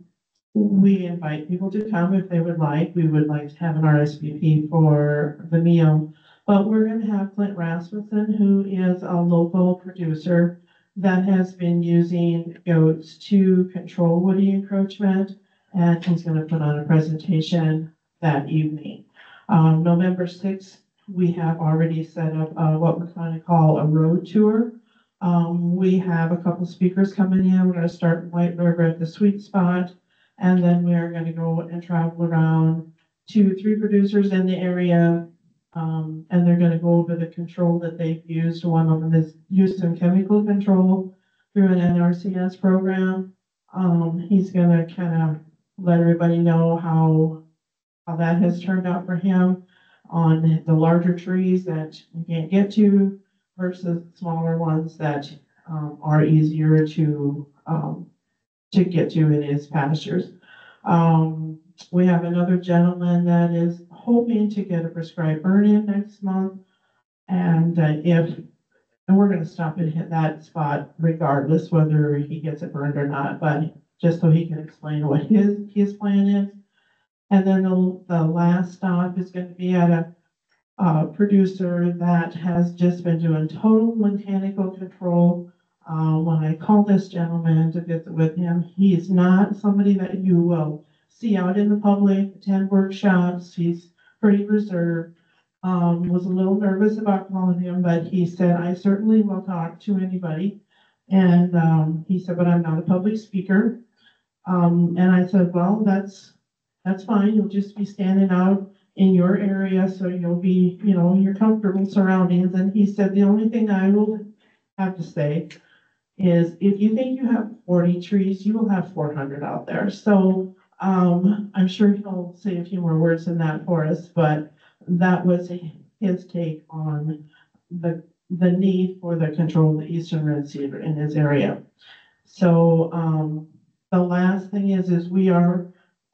we invite people to come if they would like. We would like to have an RSVP for the meal. But we're gonna have Clint Rasmussen, who is a local producer that has been using goats to control woody encroachment. And he's gonna put on a presentation that evening. Um, November sixth, we have already set up, uh, what we're gonna call a road tour. Um, we have a couple speakers coming in. We're gonna start in White River at the Sweet Spot. And then we are gonna go and travel around to three producers in the area. Um, and they're gonna go over the control that they've used. One of them is used some chemical control through an NRCS program. Um, he's gonna kind of let everybody know how, how that has turned out for him on the larger trees that you can't get to versus smaller ones that, um, are easier to, um, to get to in his pastures. Um, we have another gentleman that is hoping to get a prescribed burn-in next month. And uh, if, and we're gonna stop and hit that spot regardless whether he gets it burned or not, but just so he can explain what his, his plan is. And then the, the last stop is gonna be at a, uh, producer that has just been doing total mechanical control. Uh, when I called this gentleman to visit with him, he's not somebody that you will see out in the public, attend workshops. He's pretty reserved. Um, was a little nervous about calling him, but he said, I certainly will talk to anybody. And, um, he said, but I'm not a public speaker. Um, and I said, well, that's, that's fine. You'll just be standing out in your area, so you'll be, you know, in your comfortable surroundings. And he said, the only thing I will have to say is if you think you have forty trees, you will have four hundred out there. So, um, I'm sure he'll say a few more words than that for us, but that was his take on the, the need for the control of the eastern red cedar in his area. So, um, the last thing is, is we are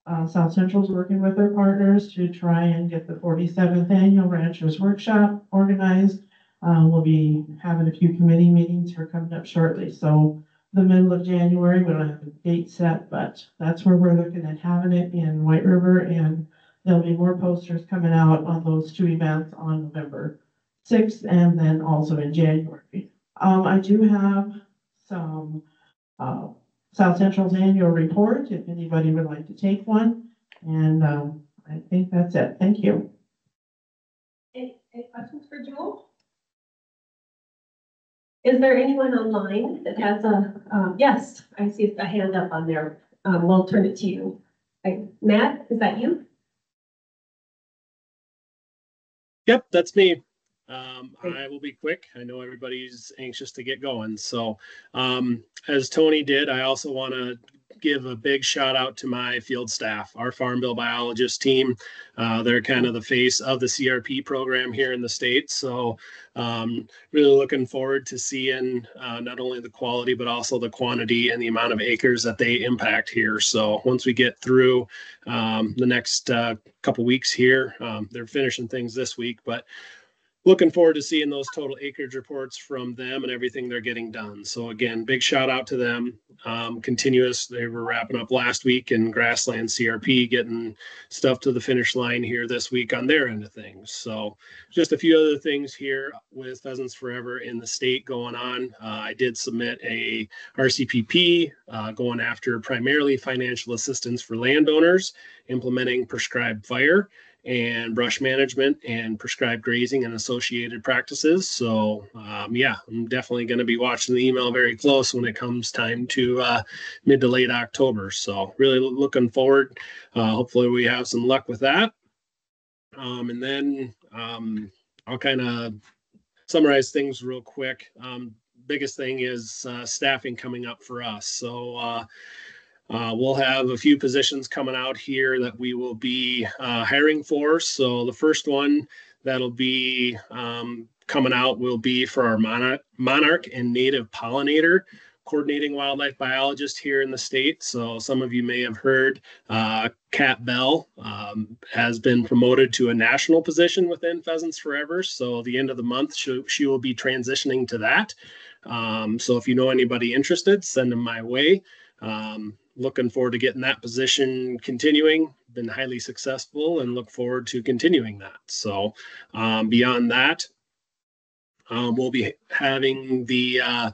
uh, South Central's working with their partners to try and get the forty-seventh annual Ranchers Workshop organized. Uh, we'll be having a few committee meetings here coming up shortly, so the middle of January, we don't have a date set, but that's where we're looking at having it in White River, and there'll be more posters coming out on those two events on November sixth, and then also in January. Um, I do have some, uh, South Central's annual report, if anybody would like to take one. And, um, I think that's it. Thank you. Any, any questions for Joel? Is there anyone online that has a, um, yes, I see a hand up on there. Um, we'll turn it to you. I- Matt, is that you? Yep, that's me. Um, I will be quick. I know everybody's anxious to get going. So, um, as Tony did, I also want to give a big shout out to my field staff, our Farm Bill biologist team. Uh, they're kind of the face of the CRP program here in the state. So, um, really looking forward to seeing uh, not only the quality, but also the quantity and the amount of acres that they impact here. So, once we get through um, the next uh, couple weeks here, um, they're finishing things this week, but looking forward to seeing those total acreage reports from them and everything they're getting done. So again, big shout out to them. um, continuous. They were wrapping up last week and Grassland CRP getting stuff to the finish line here this week on their end of things. So just a few other things here with Pheasants Forever in the state going on. Uh, I did submit a RCPP uh, going after primarily financial assistance for landowners implementing prescribed fire and brush management and prescribed grazing and associated practices. So um, yeah, I'm definitely going to be watching the email very close when it comes time to uh, mid to late October. So really looking forward. Uh, hopefully we have some luck with that. Um, and then um, I'll kind of summarize things real quick. Um, biggest thing is uh, staffing coming up for us. So uh, we'll have a few positions coming out here that we will be uh, hiring for. So the first one that'll be um, coming out will be for our monarch, monarch and native pollinator coordinating wildlife biologist here in the state. So some of you may have heard uh, Kat Bell um, has been promoted to a national position within Pheasants Forever. So the end of the month, she, she will be transitioning to that. Um, so if you know anybody interested, send them my way. Um, looking forward to getting that position continuing. Been highly successful and look forward to continuing that. So um, beyond that, um, we'll be having the uh,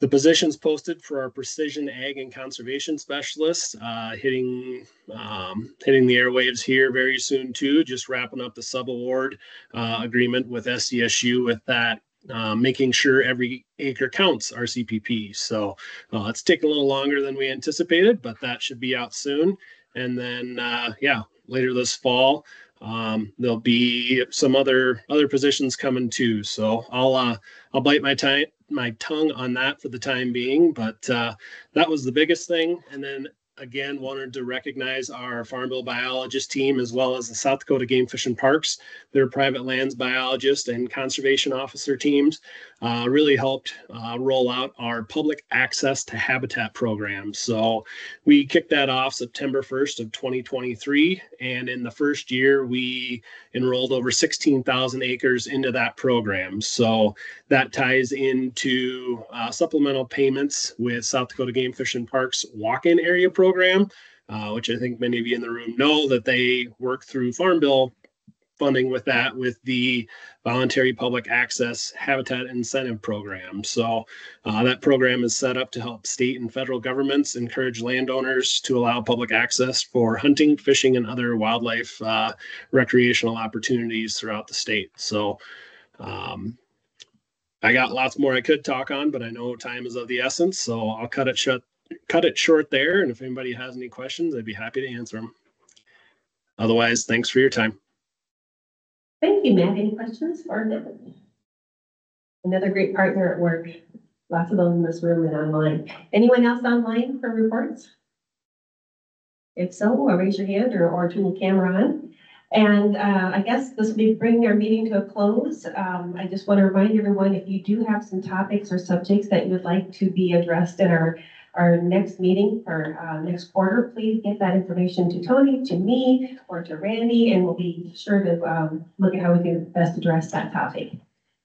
the positions posted for our precision ag and conservation specialists uh, hitting um, hitting the airwaves here very soon too. Just wrapping up the sub award uh, agreement with SDSU with that uh, making sure every acre counts RCPP. So uh, it's taking a little longer than we anticipated, but that should be out soon. And then, uh, yeah, later this fall, um, there'll be some other other positions coming too. So I'll uh, I'll bite my time my tongue on that for the time being. But uh, that was the biggest thing. And then again wanted to recognize our Farm Bill biologist team as well as the South Dakota Game Fish and Parks, their private lands biologist and conservation officer teams uh, really helped uh, roll out our public access to habitat program. So we kicked that off September 1st of 2023. And in the first year, we enrolled over 16,000 acres into that program. So that ties into uh, supplemental payments with South Dakota Game Fish and Parks walk-in area program, uh, which I think many of you in the room know that they work through Farm Bill funding with that with the voluntary public access habitat incentive program. So uh, that program is set up to help state and federal governments encourage landowners to allow public access for hunting, fishing, and other wildlife uh, recreational opportunities throughout the state. So um, I got lots more I could talk on, but I know time is of the essence, so I'll cut it cut it short there. And if anybody has any questions, I'd be happy to answer them. Otherwise, thanks for your time. Thank you, Matt. Any questions for? Another great partner at work. Lots of those in this room and online. Anyone else online for reports? If so, raise your hand or, or turn the camera on. And uh, I guess this will be bringing our meeting to a close. Um, I just want to remind everyone, if you do have some topics or subjects that you would like to be addressed in our our next meeting for uh, next quarter, please get that information to Tony, to me, or to Randy, and we'll be sure to um, look at how we can best address that topic.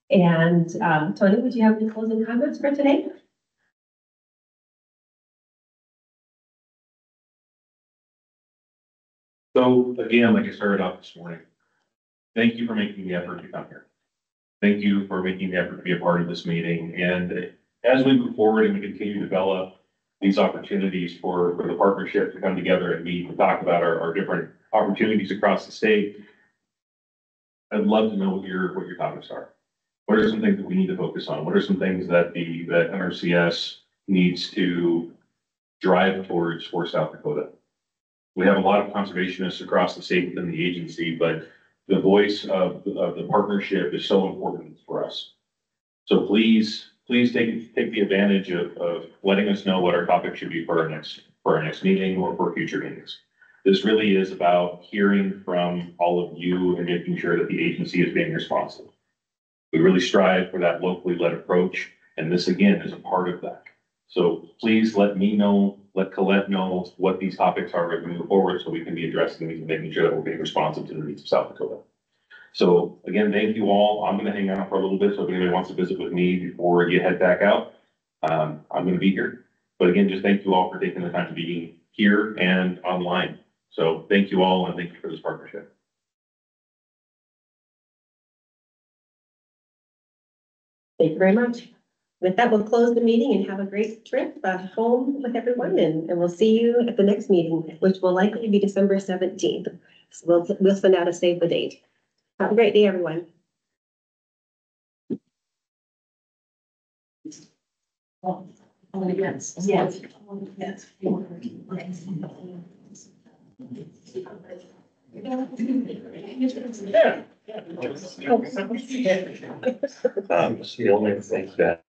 And um, Tony, would you have any closing comments for today? So again, like I started off this morning, thank you for making the effort to come here. Thank you for making the effort to be a part of this meeting. And as we move forward and we continue to develop these opportunities for, for the partnership to come together and meet and talk about our, our different opportunities across the state. I'd love to know what your, what your topics are. What are some things that we need to focus on? What are some things that the, that NRCS needs to drive towards for South Dakota? We have a lot of conservationists across the state within the agency, but the voice of, of the partnership is so important for us. So please please take, take the advantage of, of letting us know what our topic should be for our next, for our next meeting or for future meetings. This really is about hearing from all of you and making sure that the agency is being responsive. We really strive for that locally led approach, and this again is a part of that. So please let me know, let Colette know what these topics are as we move forward so we can be addressing these and making sure that we're being responsive to the needs of South Dakota. So again, thank you all. I'm gonna hang out for a little bit, so if anybody wants to visit with me before you head back out, um, I'm gonna be here. But again, just thank you all for taking the time to be here and online. So thank you all and thank you for this partnership. Thank you very much. With that, we'll close the meeting and have a great trip uh, home with everyone and, and we'll see you at the next meeting, which will likely be December seventeenth. So we'll, we'll send out a save the date. Have a great day, everyone. Yes. Yes. Yes. Um, it's the only thing that